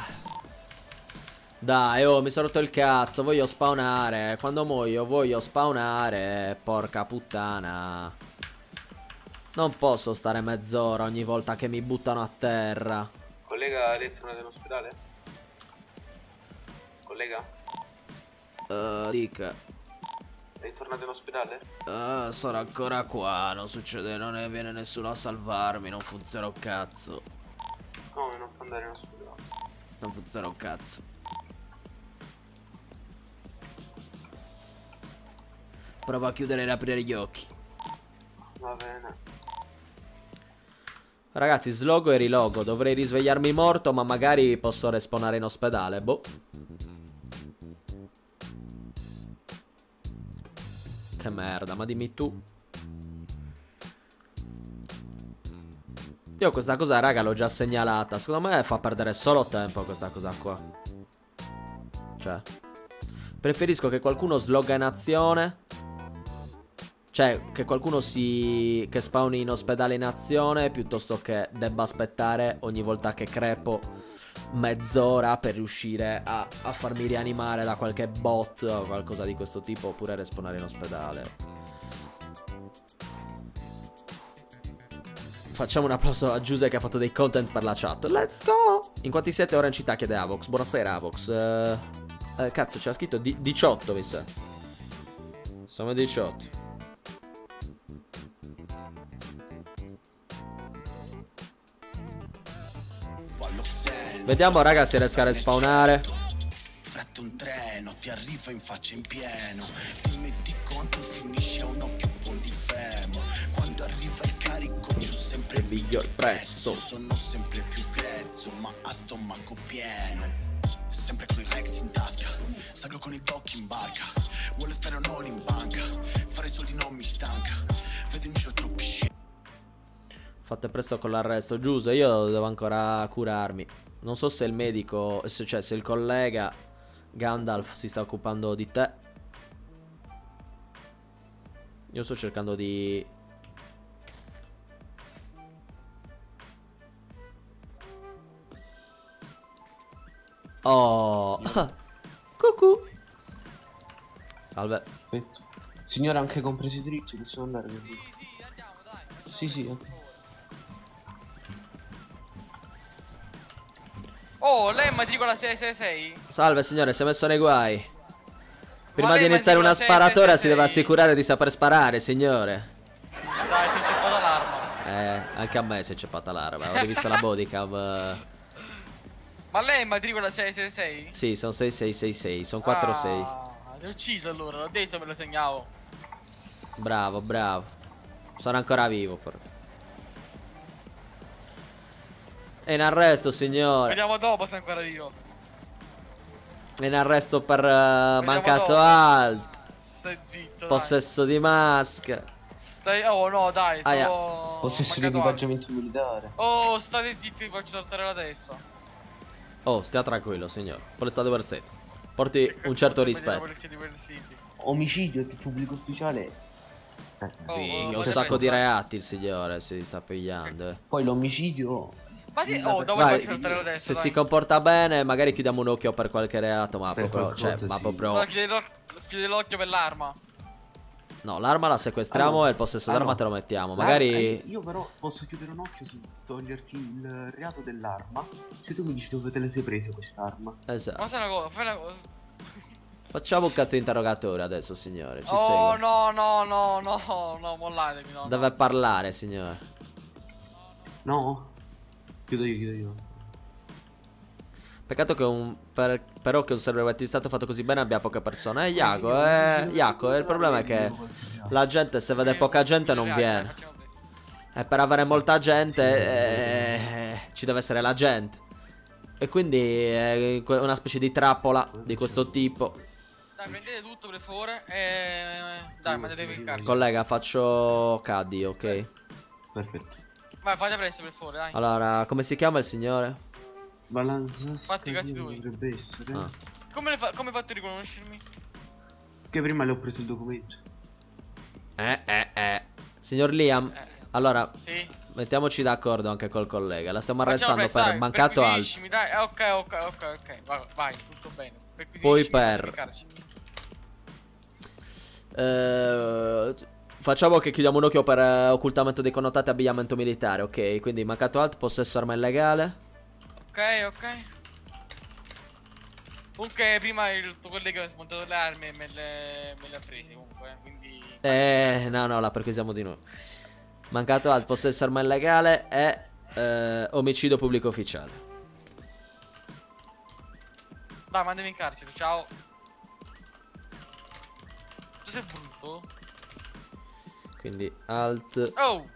Dai, oh, mi sono rotto il cazzo. Voglio spawnare. Quando muoio, voglio spawnare. Porca puttana. Non posso stare mezz'ora ogni volta che mi buttano a terra. Collega, lei è tornato in ospedale? Collega? Uh, dica. Tornato in ospedale? Uh, sono ancora qua. Non succede, non ne viene nessuno a salvarmi. Non funziona un cazzo. Come non può andare in ospedale? Non funziona un cazzo. Prova a chiudere e aprire gli occhi. Va bene. Ragazzi, slogo e rilogo. Dovrei risvegliarmi morto, ma magari posso respawnare in ospedale. Boh. Che merda, ma dimmi tu. Io questa cosa, raga, l'ho già segnalata. Secondo me fa perdere solo tempo questa cosa qua. Cioè. Preferisco che qualcuno sloga in azione. Cioè, che qualcuno si... che spawni in ospedale in azione piuttosto che debba aspettare ogni volta che crepo mezz'ora per riuscire a, a farmi rianimare da qualche bot o qualcosa di questo tipo oppure respawnare in ospedale. Facciamo un applauso a Giuse che ha fatto dei content per la chat. Let's go! In quanti siete ora in città? Chiede Avox. Buonasera Avox. Eh, eh, cazzo, c'era scritto di- 18 mi sa. A 18. Vediamo raga se riesco a respawnare. Fretta un treno, ti arriva in faccia in pieno. Dimmi di quanto finisce un occhio polifemo. Quando arriva il carico giù sempre Il miglior prezzo. Sono sempre più grezzo, ma a stomaco pieno. Sempre coi Rex in tasca, salgo con i tocchi in barca. Vuole fare non in banca, fare soldi non mi stanca. Vedimi c'ho troppi shit. Fate presto con l'arresto. Giuse, io devo ancora curarmi. Non so se il medico, se- cioè se il collega Gandalf si sta occupando di te. Io sto cercando di... Oh! (laughs) Cucù! Salve. Signora, anche compresi i diritti, possiamo andare? Sì, sì. eh. Oh, lei è matricola 666? Salve signore, si è messo nei guai. Prima Ma di iniziare una sparatura si 666? deve assicurare di saper sparare, signore. Dai, si è inceppata l'arma. Eh, anche a me si è inceppata l'arma. Ho rivisto la bodycam. (laughs) Ma lei è matricola 666? Sì, sono 6666, sono 46. Ah, ti ho ucciso allora, l'ho detto me lo segnavo. Bravo, bravo. Sono ancora vivo però. È in arresto, signore. Vediamo dopo se è ancora vivo. È in arresto per eh, mancato dopo. alt. Stai zitto, dai. Possesso di maschera. Stai... Oh no, dai, sto... Aia. Possesso di equipaggiamento militare. Oh, state zitti, vi faccio saltare la testa. Oh, stia tranquillo, signor. Polizia di Versetto. Porti un certo rispetto. Omicidio di pubblico ufficiale. Oh, Minchia, oh, un sacco di reati il signore si sta pigliando. eh. Poi l'omicidio Ma ti... Oh, dopo Vai, la se testa, si dai. comporta bene, magari chiudiamo un occhio per qualche reato, ma Per proprio, cioè, qualcosa ma sì. proprio... Allora, chiudi l'oc- chiudi l'occhio per l'arma. No, l'arma la sequestriamo no. e il possesso d'arma no. te lo mettiamo. Magari... eh, Io però posso chiudere un occhio su toglierti il reato dell'arma. Se tu mi dici dove te le sei prese quest'arma. Esatto. Ma fai una cosa, fai una cosa. Facciamo un cazzo di interrogatorio adesso, signore. Ci Oh segue. no, no, no, no, no, mollatemi, no. Deve parlare, signore. No? Chiudo io, chiudo io. Peccato che un. per- però che un server di stato fatto così bene abbia poche persone. Eh, Iaco, eh. Iaco, eh, il problema è che la gente, se vede poca gente, non viene. E per avere molta gente, eh, ci deve essere la gente. E quindi è una specie di trappola di questo tipo. Dai, prendete tutto per favore e... Dai, mandatevi in carcere. Collega, faccio Caddy, ok? Perfetto. Vai, fate presto per favore, dai. Allora, come si chiama il signore? Balanza Fatti i cazzi tuoi. dovrebbe essere. Ah. Come, le fa- come fatto a riconoscermi? Che prima le ho preso il documento. Eh, eh, eh. Signor Liam, allora, Sì. mettiamoci d'accordo anche col collega. La stiamo arrestando presto, per dai, mancato Dai, eh, ok, ok, ok, ok. Vai, vai, tutto bene. Poi per-. Eh, facciamo che chiudiamo un occhio per eh, occultamento dei connotati e abbigliamento militare, ok? Quindi mancato alt, possesso arma illegale. Ok, ok. Comunque prima il tuo collega mi ha smontato le armi e me le, me le ha prese comunque, eh, quindi... Eh, no, no, la perquisiamo di nuovo. Mancato alt, possesso arma illegale e eh, omicidio pubblico ufficiale. Dai, mandami in carcere, ciao. Tu sei brutto? Quindi alt, Oh!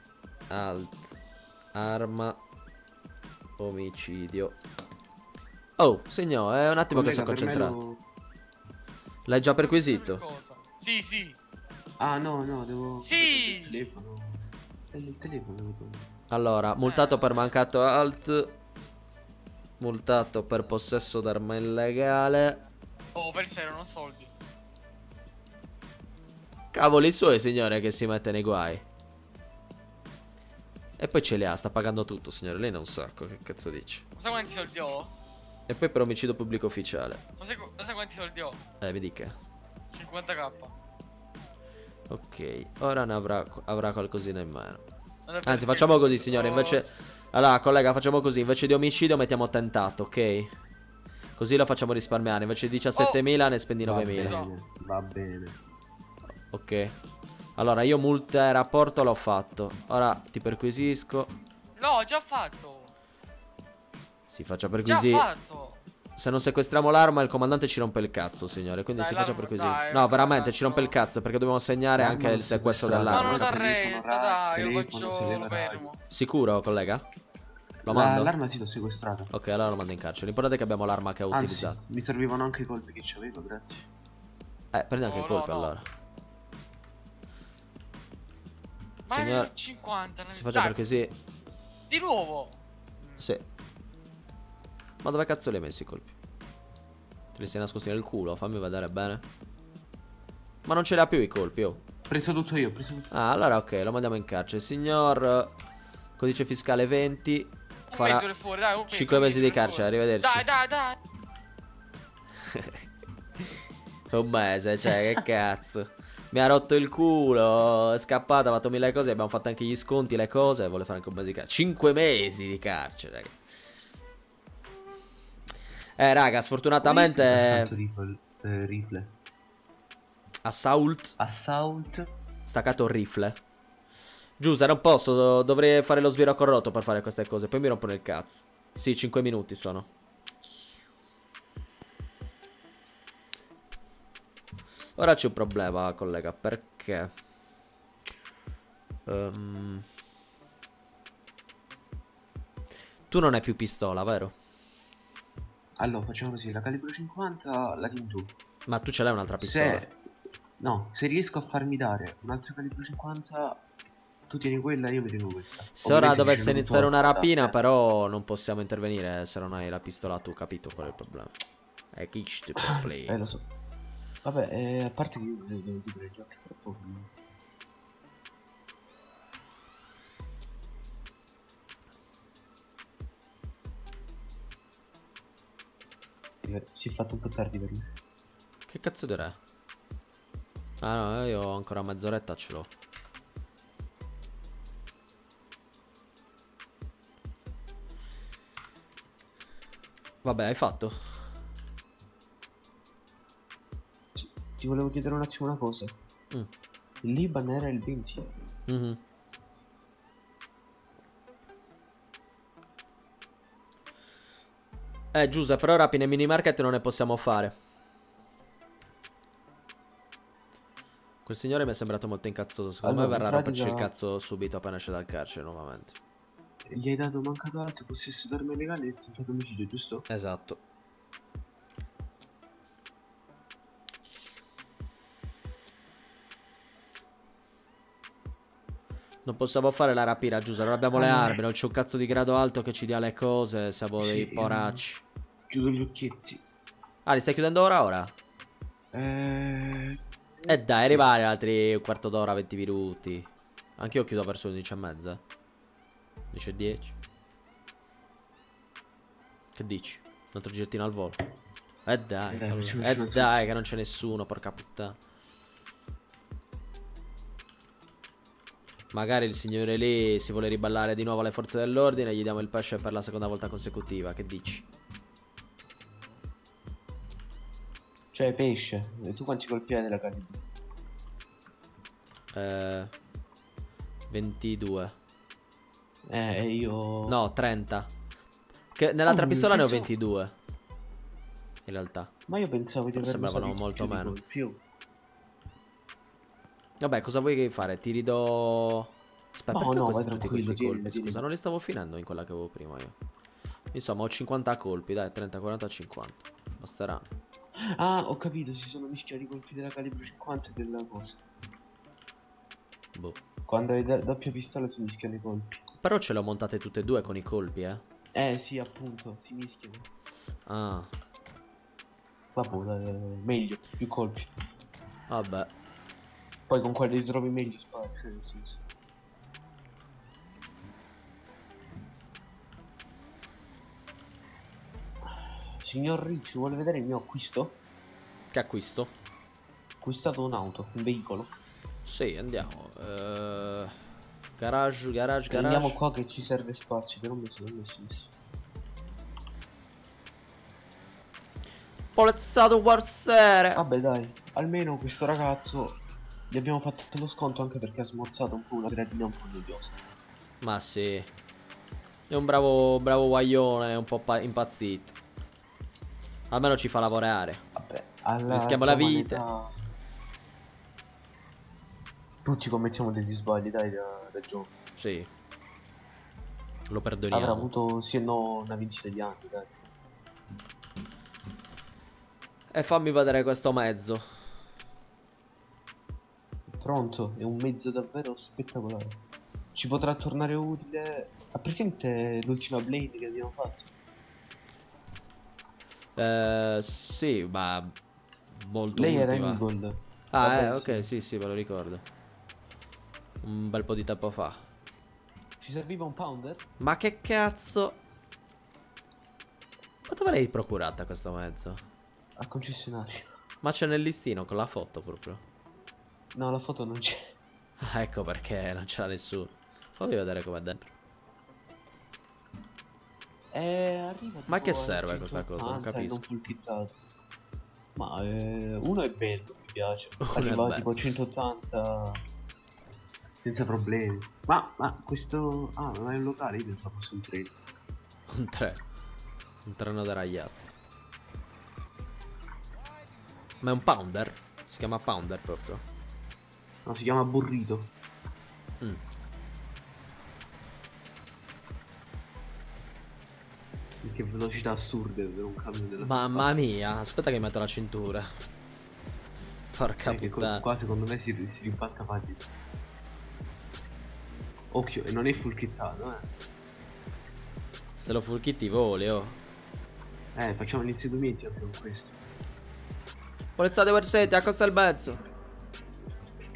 alt, arma, omicidio. Oh, signore, è un attimo che Collega, sono per me concentrato. lo- L'hai già perquisito? Sì, sì. Ah no, no, devo... Sì! Il telefono. Eh, Il telefono. Allora, multato per mancato alt. Multato per possesso d'arma illegale. Oh, per sé erano soldi. Cavoli suoi, signore, che si mette nei guai. E poi ce li ha, sta pagando tutto, signore. Lei non sa co- che cazzo dice. Ma sai quanti soldi ho? E poi per omicidio pubblico ufficiale. Ma sai, ma sai quanti soldi ho? Eh, vedi che. 50k. Ok, ora ne avrà, avrà qualcosina in mano. Anzi, facciamo così, signore. Oh. Invece. Allora, collega, facciamo così. Invece di omicidio mettiamo tentato, ok? Così lo facciamo risparmiare. Invece di 17.000 ne spendi Va 9.000. bene, va bene. Ok. Allora, io multa e rapporto l'ho fatto. Ora ti perquisisco. No, ho già fatto. Si faccia Già perquisire. fatto. Se non sequestriamo l'arma, il comandante ci rompe il cazzo, signore. Quindi Dai, si faccia perquisire. dai, No, veramente ci rompe il cazzo. Perché dobbiamo segnare L'arma anche il sequestro sequestrata. No, dell'arma. non da telefono, retta, dai, lo faccio, lo fermo. Sicuro, collega? Lo mando? L'arma sì l'ho sequestrata. Ok, allora lo mando in carcere. L'importante è che abbiamo l'arma che ha Anzi, utilizzato. mi servivano anche i colpi che c'avevo, grazie. Eh, prendi anche Oh, il colpo no, no. allora. Signor- è 50. Si faccia Dai, perquisire. Di nuovo. Sì. Ma dove cazzo li hai messi i colpi? Te li sei nascosti nel culo? Fammi vedere bene. Ma non ce li ha più i colpi, oh. Ho preso tutto io, ho preso tutto Ah, allora ok, lo mandiamo in carcere. Signor eh, Codice fiscale 20 Un mese farà per fuori, dai, un mese, 5 un mesi di per carcere, fuori. arrivederci. Dai, dai, dai. (laughs) Un mese, cioè, che (laughs) cazzo. Mi ha rotto il culo, è scappata, ha fatto mille cose, abbiamo fatto anche gli sconti, le cose, vuole fare anche un mese di carcere. 5 mesi di carcere, raga. Eh, raga, sfortunatamente... Rifle. eh, rifle. Assault. Assault. Staccato rifle. Giusa, non posso, do- dovrei fare lo sviro corrotto per fare queste cose, poi mi rompono il cazzo. Sì, 5 minuti sono. Ora c'è un problema, collega, perché... Ehm, Tu non hai più pistola, vero? Allora, facciamo così, la calibro 50 la tieni tu. Ma tu ce l'hai un'altra pistola? Se... No, se riesco a farmi dare un'altra calibro 50, tu tieni quella e io mi tengo questa. Se ora dovesse iniziare una da- rapina, però non possiamo intervenire se non hai la pistola tu, capito qual è il problema? È chi sti problemi. (clears throat) Eh, lo so. Vabbè, eh, a parte che io devo chiudere il gioco troppo poco. Eh, si è fatto un po' tardi per me. Che cazzo di re? Ah no, io ho ancora mezz'oretta ce l'ho. Vabbè, hai fatto. Ti volevo chiedere un attimo una cosa. Mm. Il Liban era il 20. Mhm. Eh, Giuseppe, però rapine mini market non ne possiamo fare. Quel signore mi è sembrato molto incazzoso. Secondo Allora, me verrà a romperci il cazzo subito appena esce dal carcere nuovamente. Gli hai dato mancato altro possesso d'arma illegale e tentato omicidio, giusto? Esatto. Non possiamo fare la rapina, Giuseppe. Non abbiamo le Ah, armi. Non c'è un cazzo di grado alto che ci dia le cose. Siamo Sì, dei poracci. Chiudo gli occhietti. Ah, li stai chiudendo ora ora? Eh... E dai, arrivare altri un quarto d'ora, 20 minuti. Anch'io chiudo verso le 11 e mezza. 11 e 10. Che dici? Un altro girettino al volo. Eh dai, Eh dai, eh una dai, che non c'è nessuno, porca puttana. Magari il signore lì si vuole riballare di nuovo alle forze dell'ordine e gli diamo il pesce per la seconda volta consecutiva. Che dici? Cioè, pesce. E tu quanti colpi hai della calibro? Eh, 22. Eh, io... No, 30. Che nell'altra Oh, pistola ne ho pensavo- 22. In realtà. Ma io pensavo di aver sembravano molto più meno. colpi. Vabbè, cosa vuoi che fare? Ti ridò. Aspetta, No, perché ho no, questi, vai tutti questi colpi? tieni. Scusa, non li stavo finendo in quella che avevo prima io. Insomma, ho 50 colpi, dai, 30, 40, 50. Basteranno. Ah, ho capito, si sono mischiati i colpi della calibro 50 e della cosa. Boh. Quando hai doppia pistola si mischiano i colpi. Però ce le ho montate tutte e due con i colpi, eh. Eh sì, appunto, si mischiano. Ah, Vabbè, meglio, più colpi. vabbè. Poi con quelli li trovi meglio spari, cioè, nel senso. Signor Ricci, vuole vedere il mio acquisto? Che acquisto? Acquistato un'auto, un veicolo. Sì, andiamo. Eh, garage, garage, garage. Andiamo qua che ci serve spazio, che non mi sono messo. Polizzato Warsere. Vabbè dai, almeno questo ragazzo gli abbiamo fatto lo sconto anche perché ha smorzato un po' una gradina un po' noiosa. Ma sì. È un bravo, bravo guaglione, un po' pa- impazzito. Almeno ci fa lavorare. Vabbè, alla Rischiamo la vita. età- Tutti commettiamo degli sbagli, dai, da, da giovane. Sì. Lo perdoniamo. Avrà avuto sì e no una vincita di anni, dai. E fammi vedere questo mezzo. Pronto, è un mezzo davvero spettacolare. Ci potrà tornare utile. Ha presente l'ultima Blade che abbiamo fatto? Eh, sì, ma molto Lei era ultima. Eagle. Ah, Vabbè, eh, sì. ok, sì, sì, me lo ricordo. Un bel po' di tempo fa. Ci serviva un pounder? Ma che cazzo? Ma dove l'hai procurata questo mezzo? Al concessionario. Ma c'è nel listino con la foto proprio. No, la foto non c'è. Ah, ecco perché non c'era nessuno. Fammi vedere com'è dentro. Eh, arriva Ma che serve questa cosa? Non 180 capisco. Non. Ma eh, uno è bello, mi piace. (laughs) Uno Arriva tipo a 180 senza problemi. Ma, ma questo... Ah, non è un locale, io pensavo fosse un treno. Un treno. Un treno deragliato. Ma è un pounder? Si chiama pounder proprio. No, si chiama burrito. Mm. Che velocità assurde per un camion della Mamma mia, aspetta che metto la cintura. Porca co- puttana. qua secondo me si, si ribalta facile. Occhio, e non è full kittato, eh. Se lo full kit i voli, oh. Eh, facciamo gli inseguimenti con questo. Polizzate Versetti, accosta il mezzo.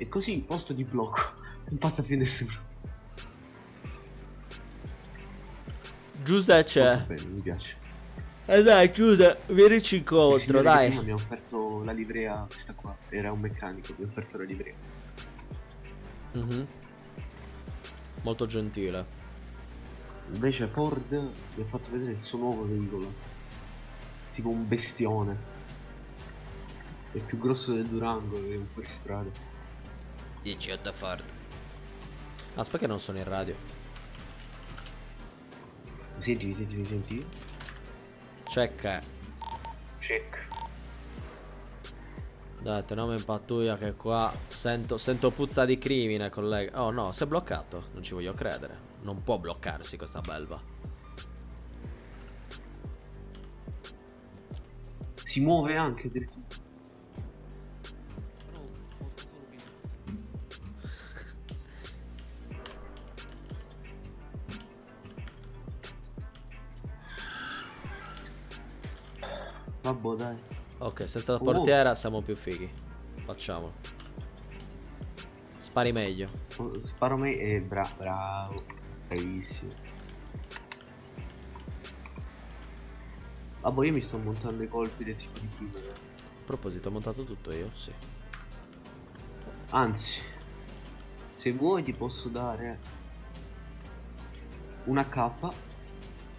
E così, posto di blocco. (laughs) Non passa più nessuno. Giuseppe c'è. Bene, mi piace. Eh dai, chiusa, vienici Il incontro, dai. prima mi ha offerto la livrea, questa qua, era un meccanico, mi ha offerto la livrea. Mhm. Molto gentile. Invece Ford mi ha fatto vedere il suo nuovo veicolo. Tipo un bestione. È più grosso del Durango, è un fuoristrada. 10 a da Ford. Aspetta che non sono in radio. Mi senti, mi senti, mi senti? Check. Check. Dai, teniamo in pattuglia che qua sento, sento puzza di crimine, collega. Oh no, si è bloccato. Non ci voglio credere. Non può bloccarsi questa belva. Si muove anche addirittura. Vabbè dai. Ok, senza la Oh. portiera siamo più fighi. Facciamolo. Spari meglio. Oh, Sparo me e bra bravo. Bravissimo. Vabbè io mi sto montando i colpi del tipo di prima. eh. A proposito, ho montato tutto io? Sì. Anzi, se vuoi ti posso dare una K,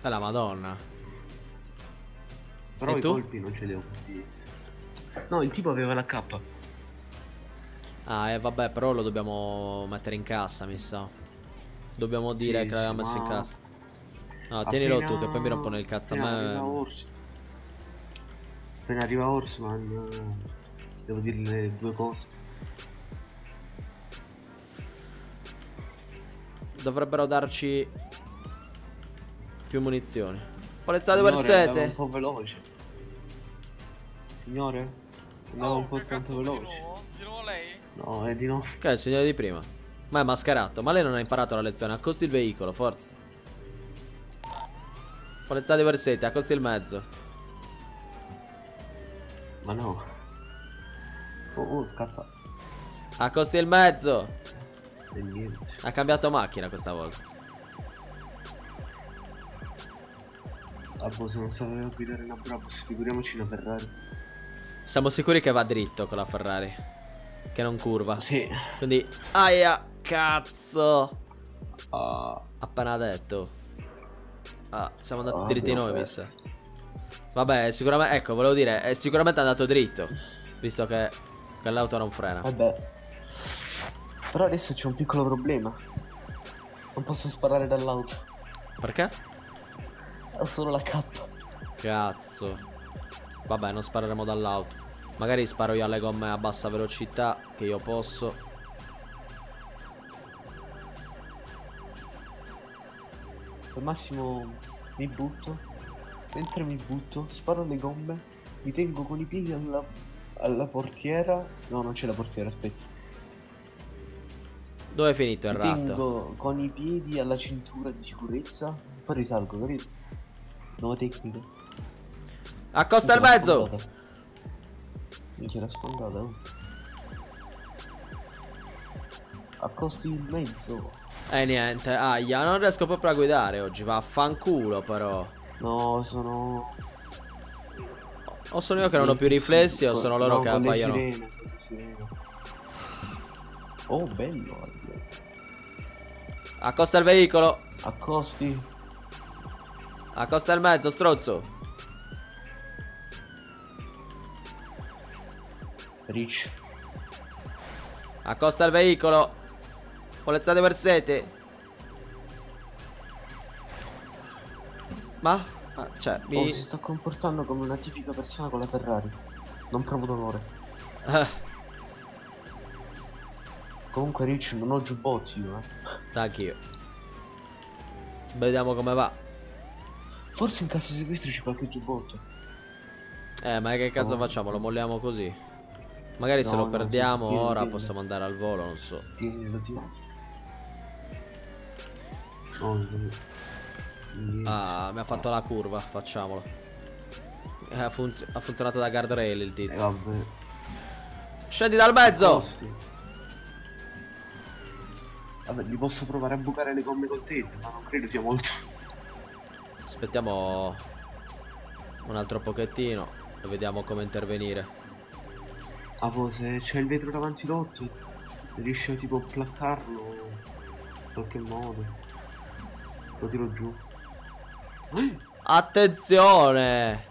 È la madonna. Però E i tu? colpi non ce li ho così. No, il tipo aveva la K. Ah, e vabbè, però lo dobbiamo mettere in cassa, mi sa. Dobbiamo dire Sì, che l'aveva sì, messo in ma- cassa. No, tienilo Appena- tu, che poi mi rompono il cazzo a appena arriva me. Ors- Appena arriva Horseman, eh, devo dirle due cose. Dovrebbero darci più munizioni. Polezzate Signore, per andava un sete. po' veloce. Signore? Andava un po' tanto veloce. Di nuovo lei? No, è di no. Ok, il signore di prima. Ma è mascherato. Ma lei non ha imparato la lezione. Accosti il veicolo, forza. Polezzate per sete, accosti il mezzo. Ma no. Oh, oh, scappa. Accosti il mezzo. E niente. Ha cambiato macchina questa volta. Ah, boh, se non sapeva guidare una Brabus, figuriamoci una Ferrari. Siamo sicuri che va dritto con la Ferrari. Che non curva. Sì. Quindi. Aia, cazzo. Ah, Appena detto. Ah, siamo andati Ah, dritti noi, mi sa. Vabbè, sicuramente. Ecco, volevo dire, è sicuramente andato dritto. Visto che quell'auto non frena. vabbè. Però adesso c'è un piccolo problema. Non posso sparare dall'auto. Perché? Ho solo la K. Cazzo. Vabbè, non spareremo dall'auto. Magari sparo io alle gomme a bassa velocità, che io posso. Al massimo mi butto. Mentre mi butto, sparo le gomme. Mi tengo con i piedi alla, alla portiera. No, non c'è la portiera, aspetta. Dove è finito il Mi ratto? tengo con i piedi alla cintura di sicurezza. Poi risalgo, capito? Nuova tecnica. Accosta il mezzo! Minchia l'ha sfondata. oh. Accosti il mezzo. E niente, aia, non riesco proprio a guidare oggi, vaffanculo però. No, sono. O sono io che non ho più riflessi o sono loro no, che appaiono. sirene, sirene. Oh, bello. Accosta il veicolo. Accosti. Accosta il mezzo, strozzo. Rich. Accosta il veicolo. Polezzate per sete. Ma? ah, cioè, Oh, mi... si sta comportando come una tipica persona con la Ferrari. Non provo dolore. Eh, Comunque, Rich, non ho giubbotti io, eh. anch'io. Vediamo come va. Forse in cassa sequestri c'è qualche giubbotto. Eh, ma che cazzo No. facciamo? Lo molliamo così? Magari se No, lo no, perdiamo sì, tieni, ora possiamo andare al volo, non so. Tienilo, tieni. Oh. Ah, mi ha fatto la curva, facciamolo. Eh, Ha, funz- ha funzionato da guardrail il Eh, tizio. vabbè. Scendi dal mezzo! Vabbè, gli posso provare a bucare le gomme col taser, ma non credo sia molto. Aspettiamo. Un altro pochettino. E vediamo come intervenire. Ah, poi se c'è il vetro davanti rotto, riesci a tipo placcarlo in qualche modo. Lo tiro giù. (gasps) Attenzione!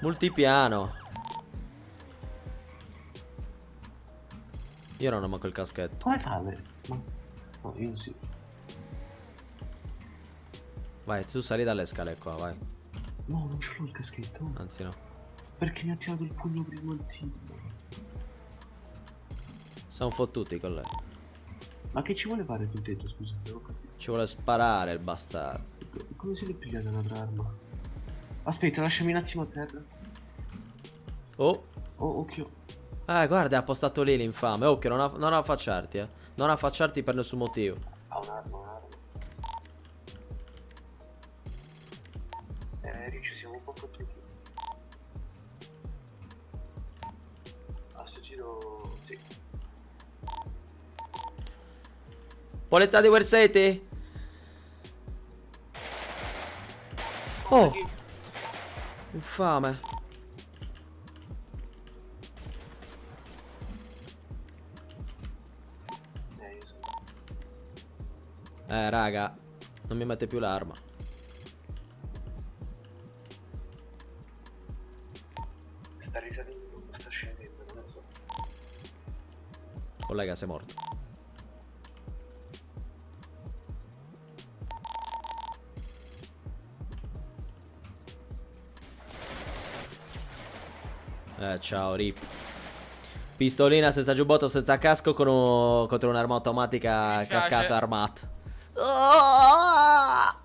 Multipiano. Io non ho manco il caschetto. Come fa? a avere- Ma... No, io sì. Vai, tu sali dalle scale qua, vai. No, non ce l'ho il caschetto. Anzi no. Perché mi ha tirato il pugno prima il tipo. Siamo fottuti con lei. Ma che ci vuole fare sul tetto, scusa? Ci vuole sparare il bastardo. Come se l'è pigliata un'altra arma? Aspetta, lasciami un attimo a terra. Oh. Oh, occhio. Eh, guarda, è appostato lì l'infame. Occhio, non, non affacciarti, eh. Non affacciarti per nessun motivo. Ha un'arma, Di Werseti? Oh! Infame. Eh, raga. Non mi mette più l'arma. Sta risalendo, sta scendendo, non so. Collega, sei morto. Ciao, rip. Pistolina senza giubbotto, senza casco con un- contro un'arma automatica cascata armata. Ah!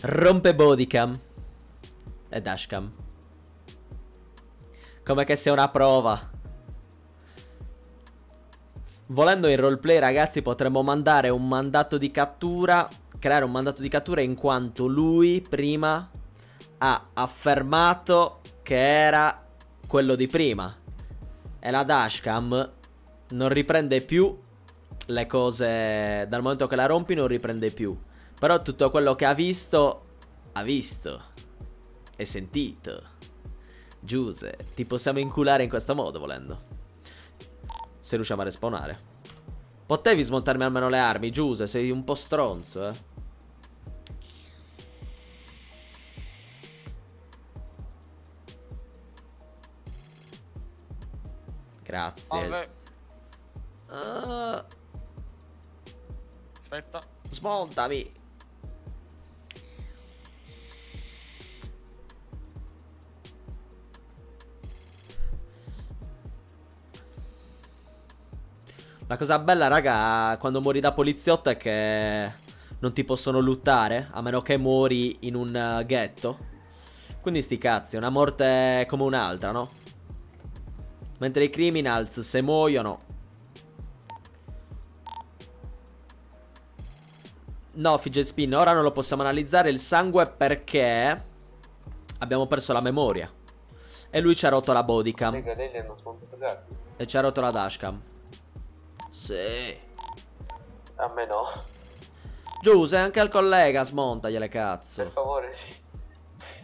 Rompe bodycam e dashcam. Come che sia una prova. Volendo in roleplay, ragazzi, potremmo mandare un mandato di cattura. Creare un mandato di cattura in quanto lui prima ha affermato che era quello di prima. E la dashcam non riprende più le cose. Dal momento che la rompi, non riprende più. Però tutto quello che ha visto, ha visto. E sentito. Giuse, ti possiamo inculare in questo modo volendo. Se riusciamo a respawnare. Potevi smontarmi almeno le armi, Giuse, sei un po' stronzo, eh. Grazie. Ah, aspetta. smontami. La cosa bella, raga, quando muori da poliziotto è che non ti possono lottare, a meno che muori in un eh, ghetto. Quindi sti cazzi, una morte come un'altra, no? Mentre i criminals, se muoiono... No, fidget spin, ora non lo possiamo analizzare il sangue perché abbiamo perso la memoria. E lui ci ha rotto la bodycam. E ci ha rotto la dashcam. Sì. A me no. Giuse, anche al collega smontagliele cazzo. Per favore.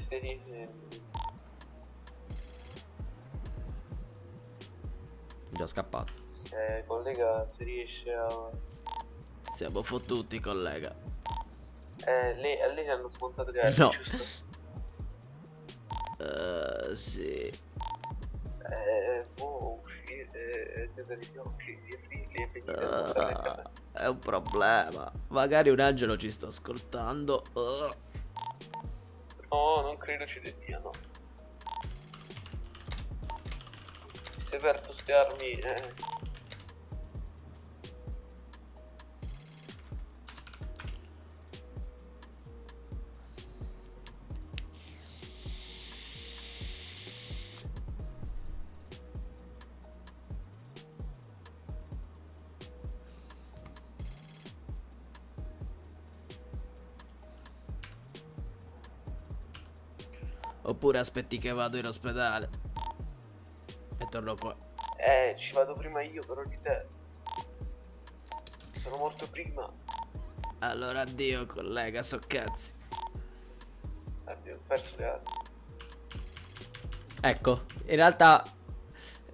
Dici... Già scappato. Eh, collega, se riesce a... Siamo fottuti, collega. Eh, lei, a lei hanno smontato gatti, No. giusto? Eh, sì. Eh, può e a mostrare il Ah, è un problema. Magari un angelo ci sta ascoltando. Ah. No, non credo ci dia, no. Se verto ste armi, eh. Oppure aspetti che vado in ospedale. E torno qua. Eh, ci vado prima io però di te. Sono morto prima. Allora addio collega, so cazzi. Addio, ho perso le armi. Ecco, in realtà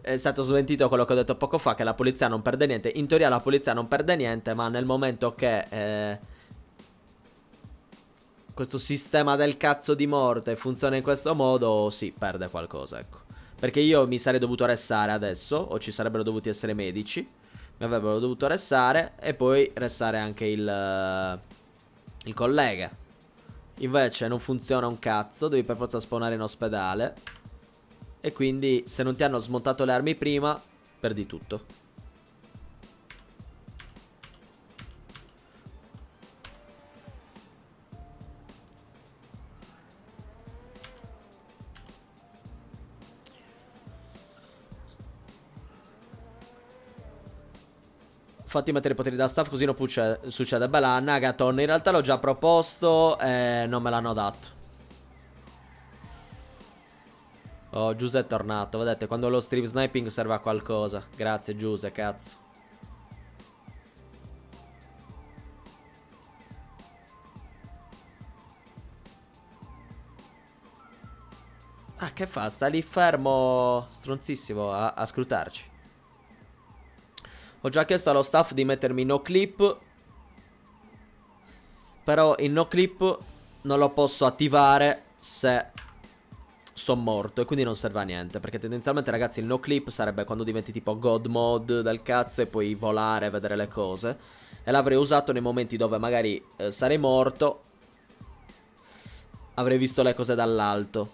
è stato smentito quello che ho detto poco fa, che la polizia non perde niente. In teoria la polizia non perde niente, ma nel momento che eh, questo sistema del cazzo di morte funziona in questo modo, sì, perde qualcosa, ecco. Perché io mi sarei dovuto restare adesso, o ci sarebbero dovuti essere medici, mi avrebbero dovuto restare e poi restare anche il, eh, il collega. Invece non funziona un cazzo, devi per forza spawnare in ospedale. E quindi se non ti hanno smontato le armi prima, perdi tutto. Fatti mettere i poteri da staff così non pucce- succede. Bella, Nagaton in realtà l'ho già proposto e non me l'hanno dato. Oh, Giuse è tornato. Vedete, quando lo stream sniping serve a qualcosa. Grazie, Giuse, cazzo. Ah, che fa? Sta lì fermo, stronzissimo, a, a scrutarci. Ho già chiesto allo staff di mettermi no clip. Però il no clip non lo posso attivare se sono morto e quindi non serve a niente Perché tendenzialmente ragazzi il no clip sarebbe quando diventi tipo god mode del cazzo e puoi volare e vedere le cose E l'avrei usato nei momenti dove magari eh, sarei morto Avrei visto le cose dall'alto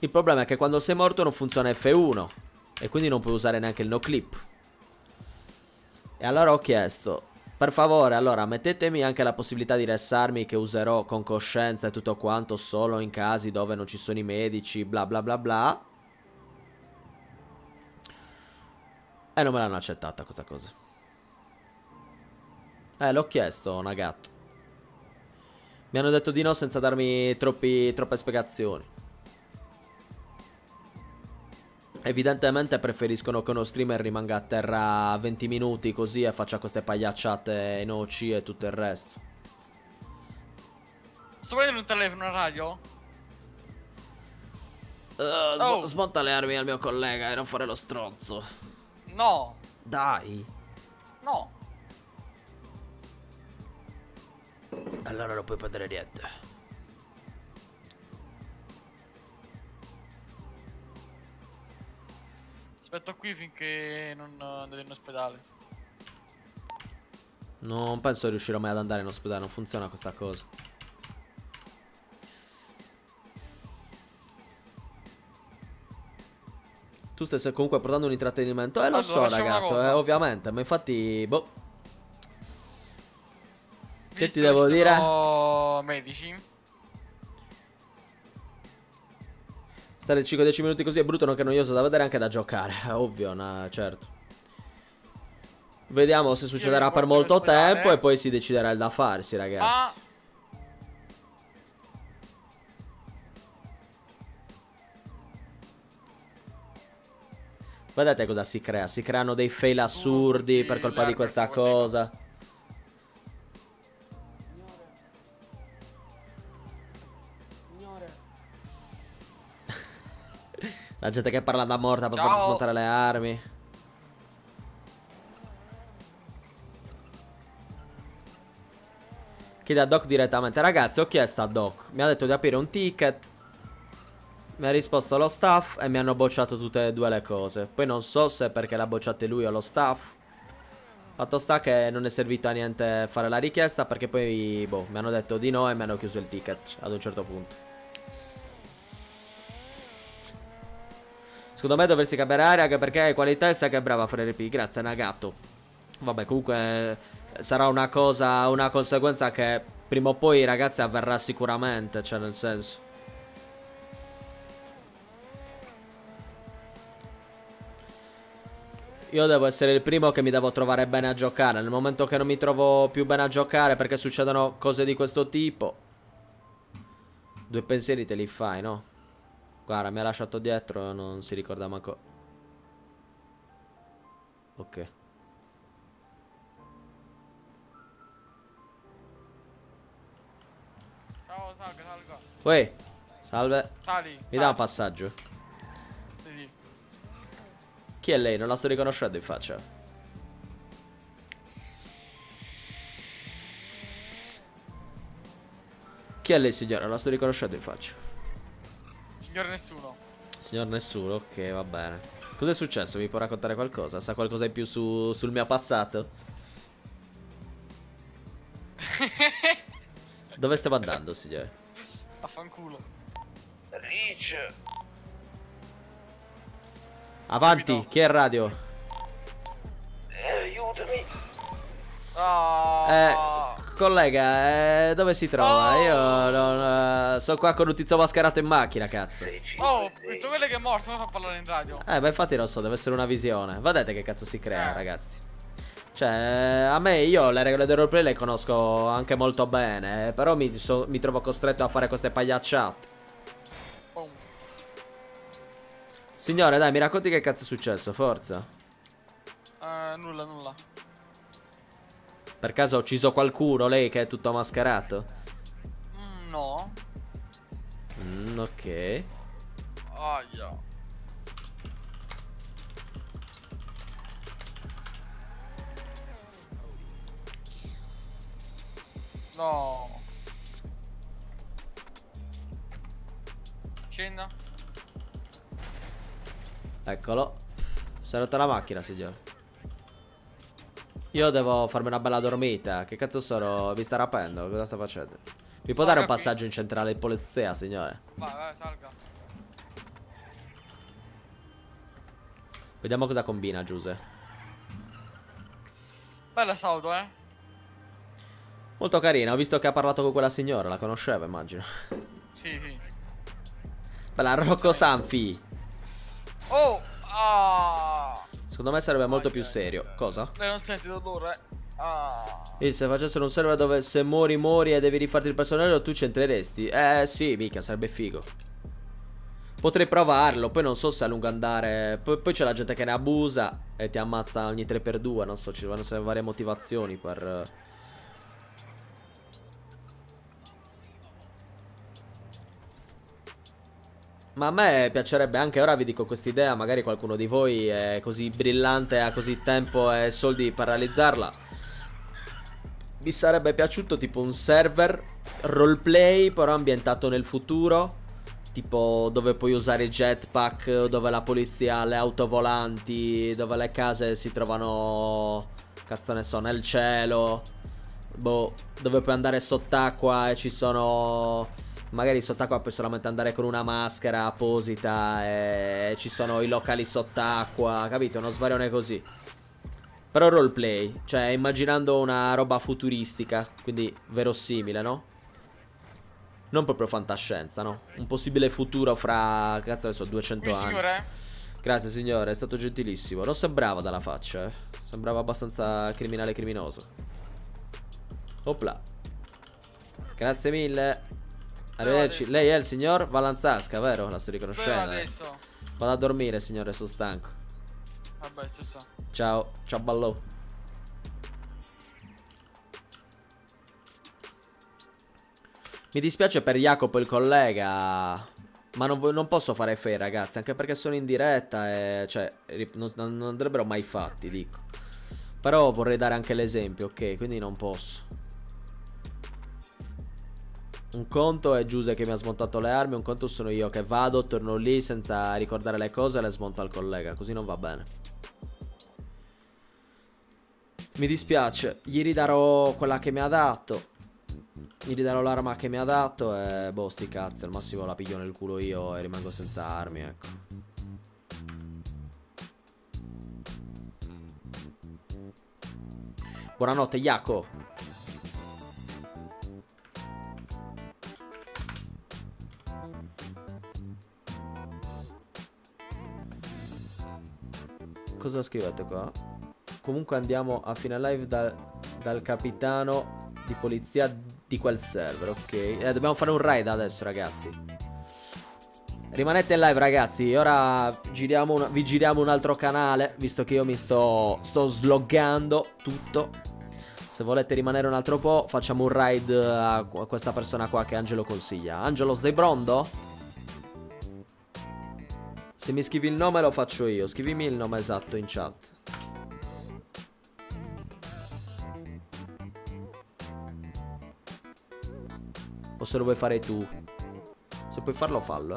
Il problema è che quando sei morto non funziona F1 E quindi non puoi usare neanche il no clip E allora ho chiesto per favore, allora, mettetemi anche la possibilità di restarmi che userò con coscienza e tutto quanto solo in casi dove non ci sono i medici, bla bla bla bla. E non me l'hanno accettata questa cosa. Eh, l'ho chiesto, Nagato. Mi hanno detto di no senza darmi troppi, troppe spiegazioni. Evidentemente preferiscono che uno streamer rimanga a terra 20 minuti così e faccia queste pagliacciate in OC e tutto il resto. Sto prendendo un telefono, una radio? Uh, Oh. Smonta le armi al mio collega e non fare lo stronzo. No, Dai. no. Allora non puoi prendere niente. Aspetto qui finché non andate in ospedale. Non penso riuscirò mai ad andare in ospedale, non funziona questa cosa. Tu stai comunque portando un intrattenimento. Eh, lo Allora, so, ragazzo, eh, ovviamente. Ma infatti, boh. Che Visto ti devo dire? sono medici. Stare 5-10 minuti così è brutto, nonché noioso da vedere anche da giocare. Ovvio, no, certo. Vediamo se succederà per molto ospedale. tempo e poi si deciderà il da farsi, ragazzi. Ma Vedete cosa si crea? Si creano dei fail assurdi per colpa di questa cosa. La gente che parla da morta per farsi smontare le armi. Chiede a Doc direttamente. Ragazzi, ho chiesto a Doc. Mi ha detto di aprire un ticket. Mi ha risposto lo staff e mi hanno bocciato tutte e due le cose. Poi non so se perché l'ha bocciate lui o lo staff. Fatto sta che non è servito a niente fare la richiesta perché poi, boh, mi hanno detto di no e mi hanno chiuso il ticket ad un certo punto. Secondo me dovresti cambiare aria anche perché hai qualità e sai che è brava a fare RP. Grazie, Nagato. Vabbè, comunque eh, sarà una cosa, una conseguenza che prima o poi, ragazzi, avverrà sicuramente. Cioè, nel senso. Io devo essere il primo che mi devo trovare bene a giocare. Nel momento che non mi trovo più bene a giocare perché succedono cose di questo tipo. Due pensieri te li fai, no? Guarda, mi ha lasciato dietro, non si ricorda manco. Ok. Ciao, salga, salga. Uè, salve. Sali, Mi dà un passaggio? Sì, sì. Chi è lei? Non la sto riconoscendo in faccia. Chi è lei, signora? Non la sto riconoscendo in faccia. Signor nessuno. Signor nessuno, ok, va bene. Cos'è successo? Mi può raccontare qualcosa? Sa qualcosa in più su- sul mio passato? (laughs) Dove stiamo andando, signore? Affanculo. Rich. Avanti, chi è il radio? Eh, aiutami. Ah. Eh, collega, eh, dove si trova? Oh. Io non, eh, sono qua con un tizio mascherato in macchina, cazzo. Eh, Oh, questo quello che è morto, come fa a parlare in radio? ma infatti non so, deve essere una visione. Vedete che cazzo si crea, ragazzi. Cioè, a me io le regole del roleplay le conosco anche molto bene, eh, però mi, so- mi trovo costretto a fare queste pagliacciate. Signore, dai, mi racconti che cazzo è successo, forza. Eh, nulla, nulla. Per caso ha ucciso qualcuno, lei che è tutto mascherato? Mm, no. Mm, ok. Aia. No. Scenda. Eccolo. Si è rotta la macchina, signore. Io devo farmi una bella dormita. Che cazzo sono? Mi sta rapendo? Cosa sta facendo? Mi può dare un passaggio in centrale di polizia, signore? Vai, vai, salga. Vediamo cosa combina, Giuse. Bella saldo, eh. Molto carina, ho visto che ha parlato con quella signora, la conosceva, immagino. Sì, sì. Bella Rocco Sanfi. Oh! Ah! Secondo me sarebbe molto più serio. Cosa? Lei non sente dolore? Ah! Il se facessero un server dove se muori muori e devi rifarti il personale tu ci entreresti? Eh sì, mica, sarebbe figo. Potrei provarlo, poi non so se a lungo andare. Poi, poi c'è la gente che ne abusa e ti ammazza ogni 3x2. Non so, ci essere varie motivazioni per. Ma a me piacerebbe anche, ora vi dico quest'idea, magari qualcuno di voi è così brillante, ha così tempo e soldi per realizzarla. Mi sarebbe piaciuto tipo un server roleplay però ambientato nel futuro. Tipo dove puoi usare jetpack, dove la polizia ha le auto volanti, dove le case si trovano, cazzo ne so, nel cielo. Boh, dove puoi andare sott'acqua e ci sono... Magari sott'acqua puoi solamente andare con una maschera apposita e ci sono i locali sott'acqua, capito? Uno svarione così. Però roleplay, cioè immaginando una roba futuristica, quindi verosimile, no? Non proprio fantascienza, no? Un possibile futuro fra, cazzo adesso, 200 Qui, anni. signore? Grazie signore, è stato gentilissimo. Non sembrava dalla faccia, eh. Sembrava abbastanza criminale criminoso. Opla. Grazie mille. Arrivederci. Lei è il signor Valanzasca, vero? La eh. adesso? Vado a dormire, signore, sono stanco. Vabbè, ciao ciao. Ciao, ciao ballo. Mi dispiace per Jacopo il collega. Ma non, non posso fare fe, ragazzi. Anche perché sono in diretta e. Cioè, non non andrebbero mai fatti, dico. Però vorrei dare anche l'esempio, ok? Quindi non posso. Un conto è Giuse che mi ha smontato le armi. Un conto sono io che vado, torno lì senza ricordare le cose e le smonto al collega. Così non va bene. Mi dispiace, gli ridarò quella che mi ha dato. Gli ridarò l'arma che mi ha dato e boh, sti cazzi, al massimo la piglio nel culo io e rimango senza armi, ecco. Buonanotte, Iaco. Cosa scrivete qua? Comunque andiamo a fine live da- dal capitano di polizia di quel server, ok? Eh, dobbiamo fare un raid adesso, ragazzi. Rimanete in live ragazzi, ora giriamo un- vi giriamo un altro canale, visto che io mi sto, sto sloggando tutto. Se volete rimanere un altro po', facciamo un a, a questa persona qua che Angelo consiglia. Angelo, sei pronto? Se mi scrivi il nome lo faccio io, scrivimi il nome esatto in chat. O se lo vuoi fare tu. Se puoi farlo, fallo. eh.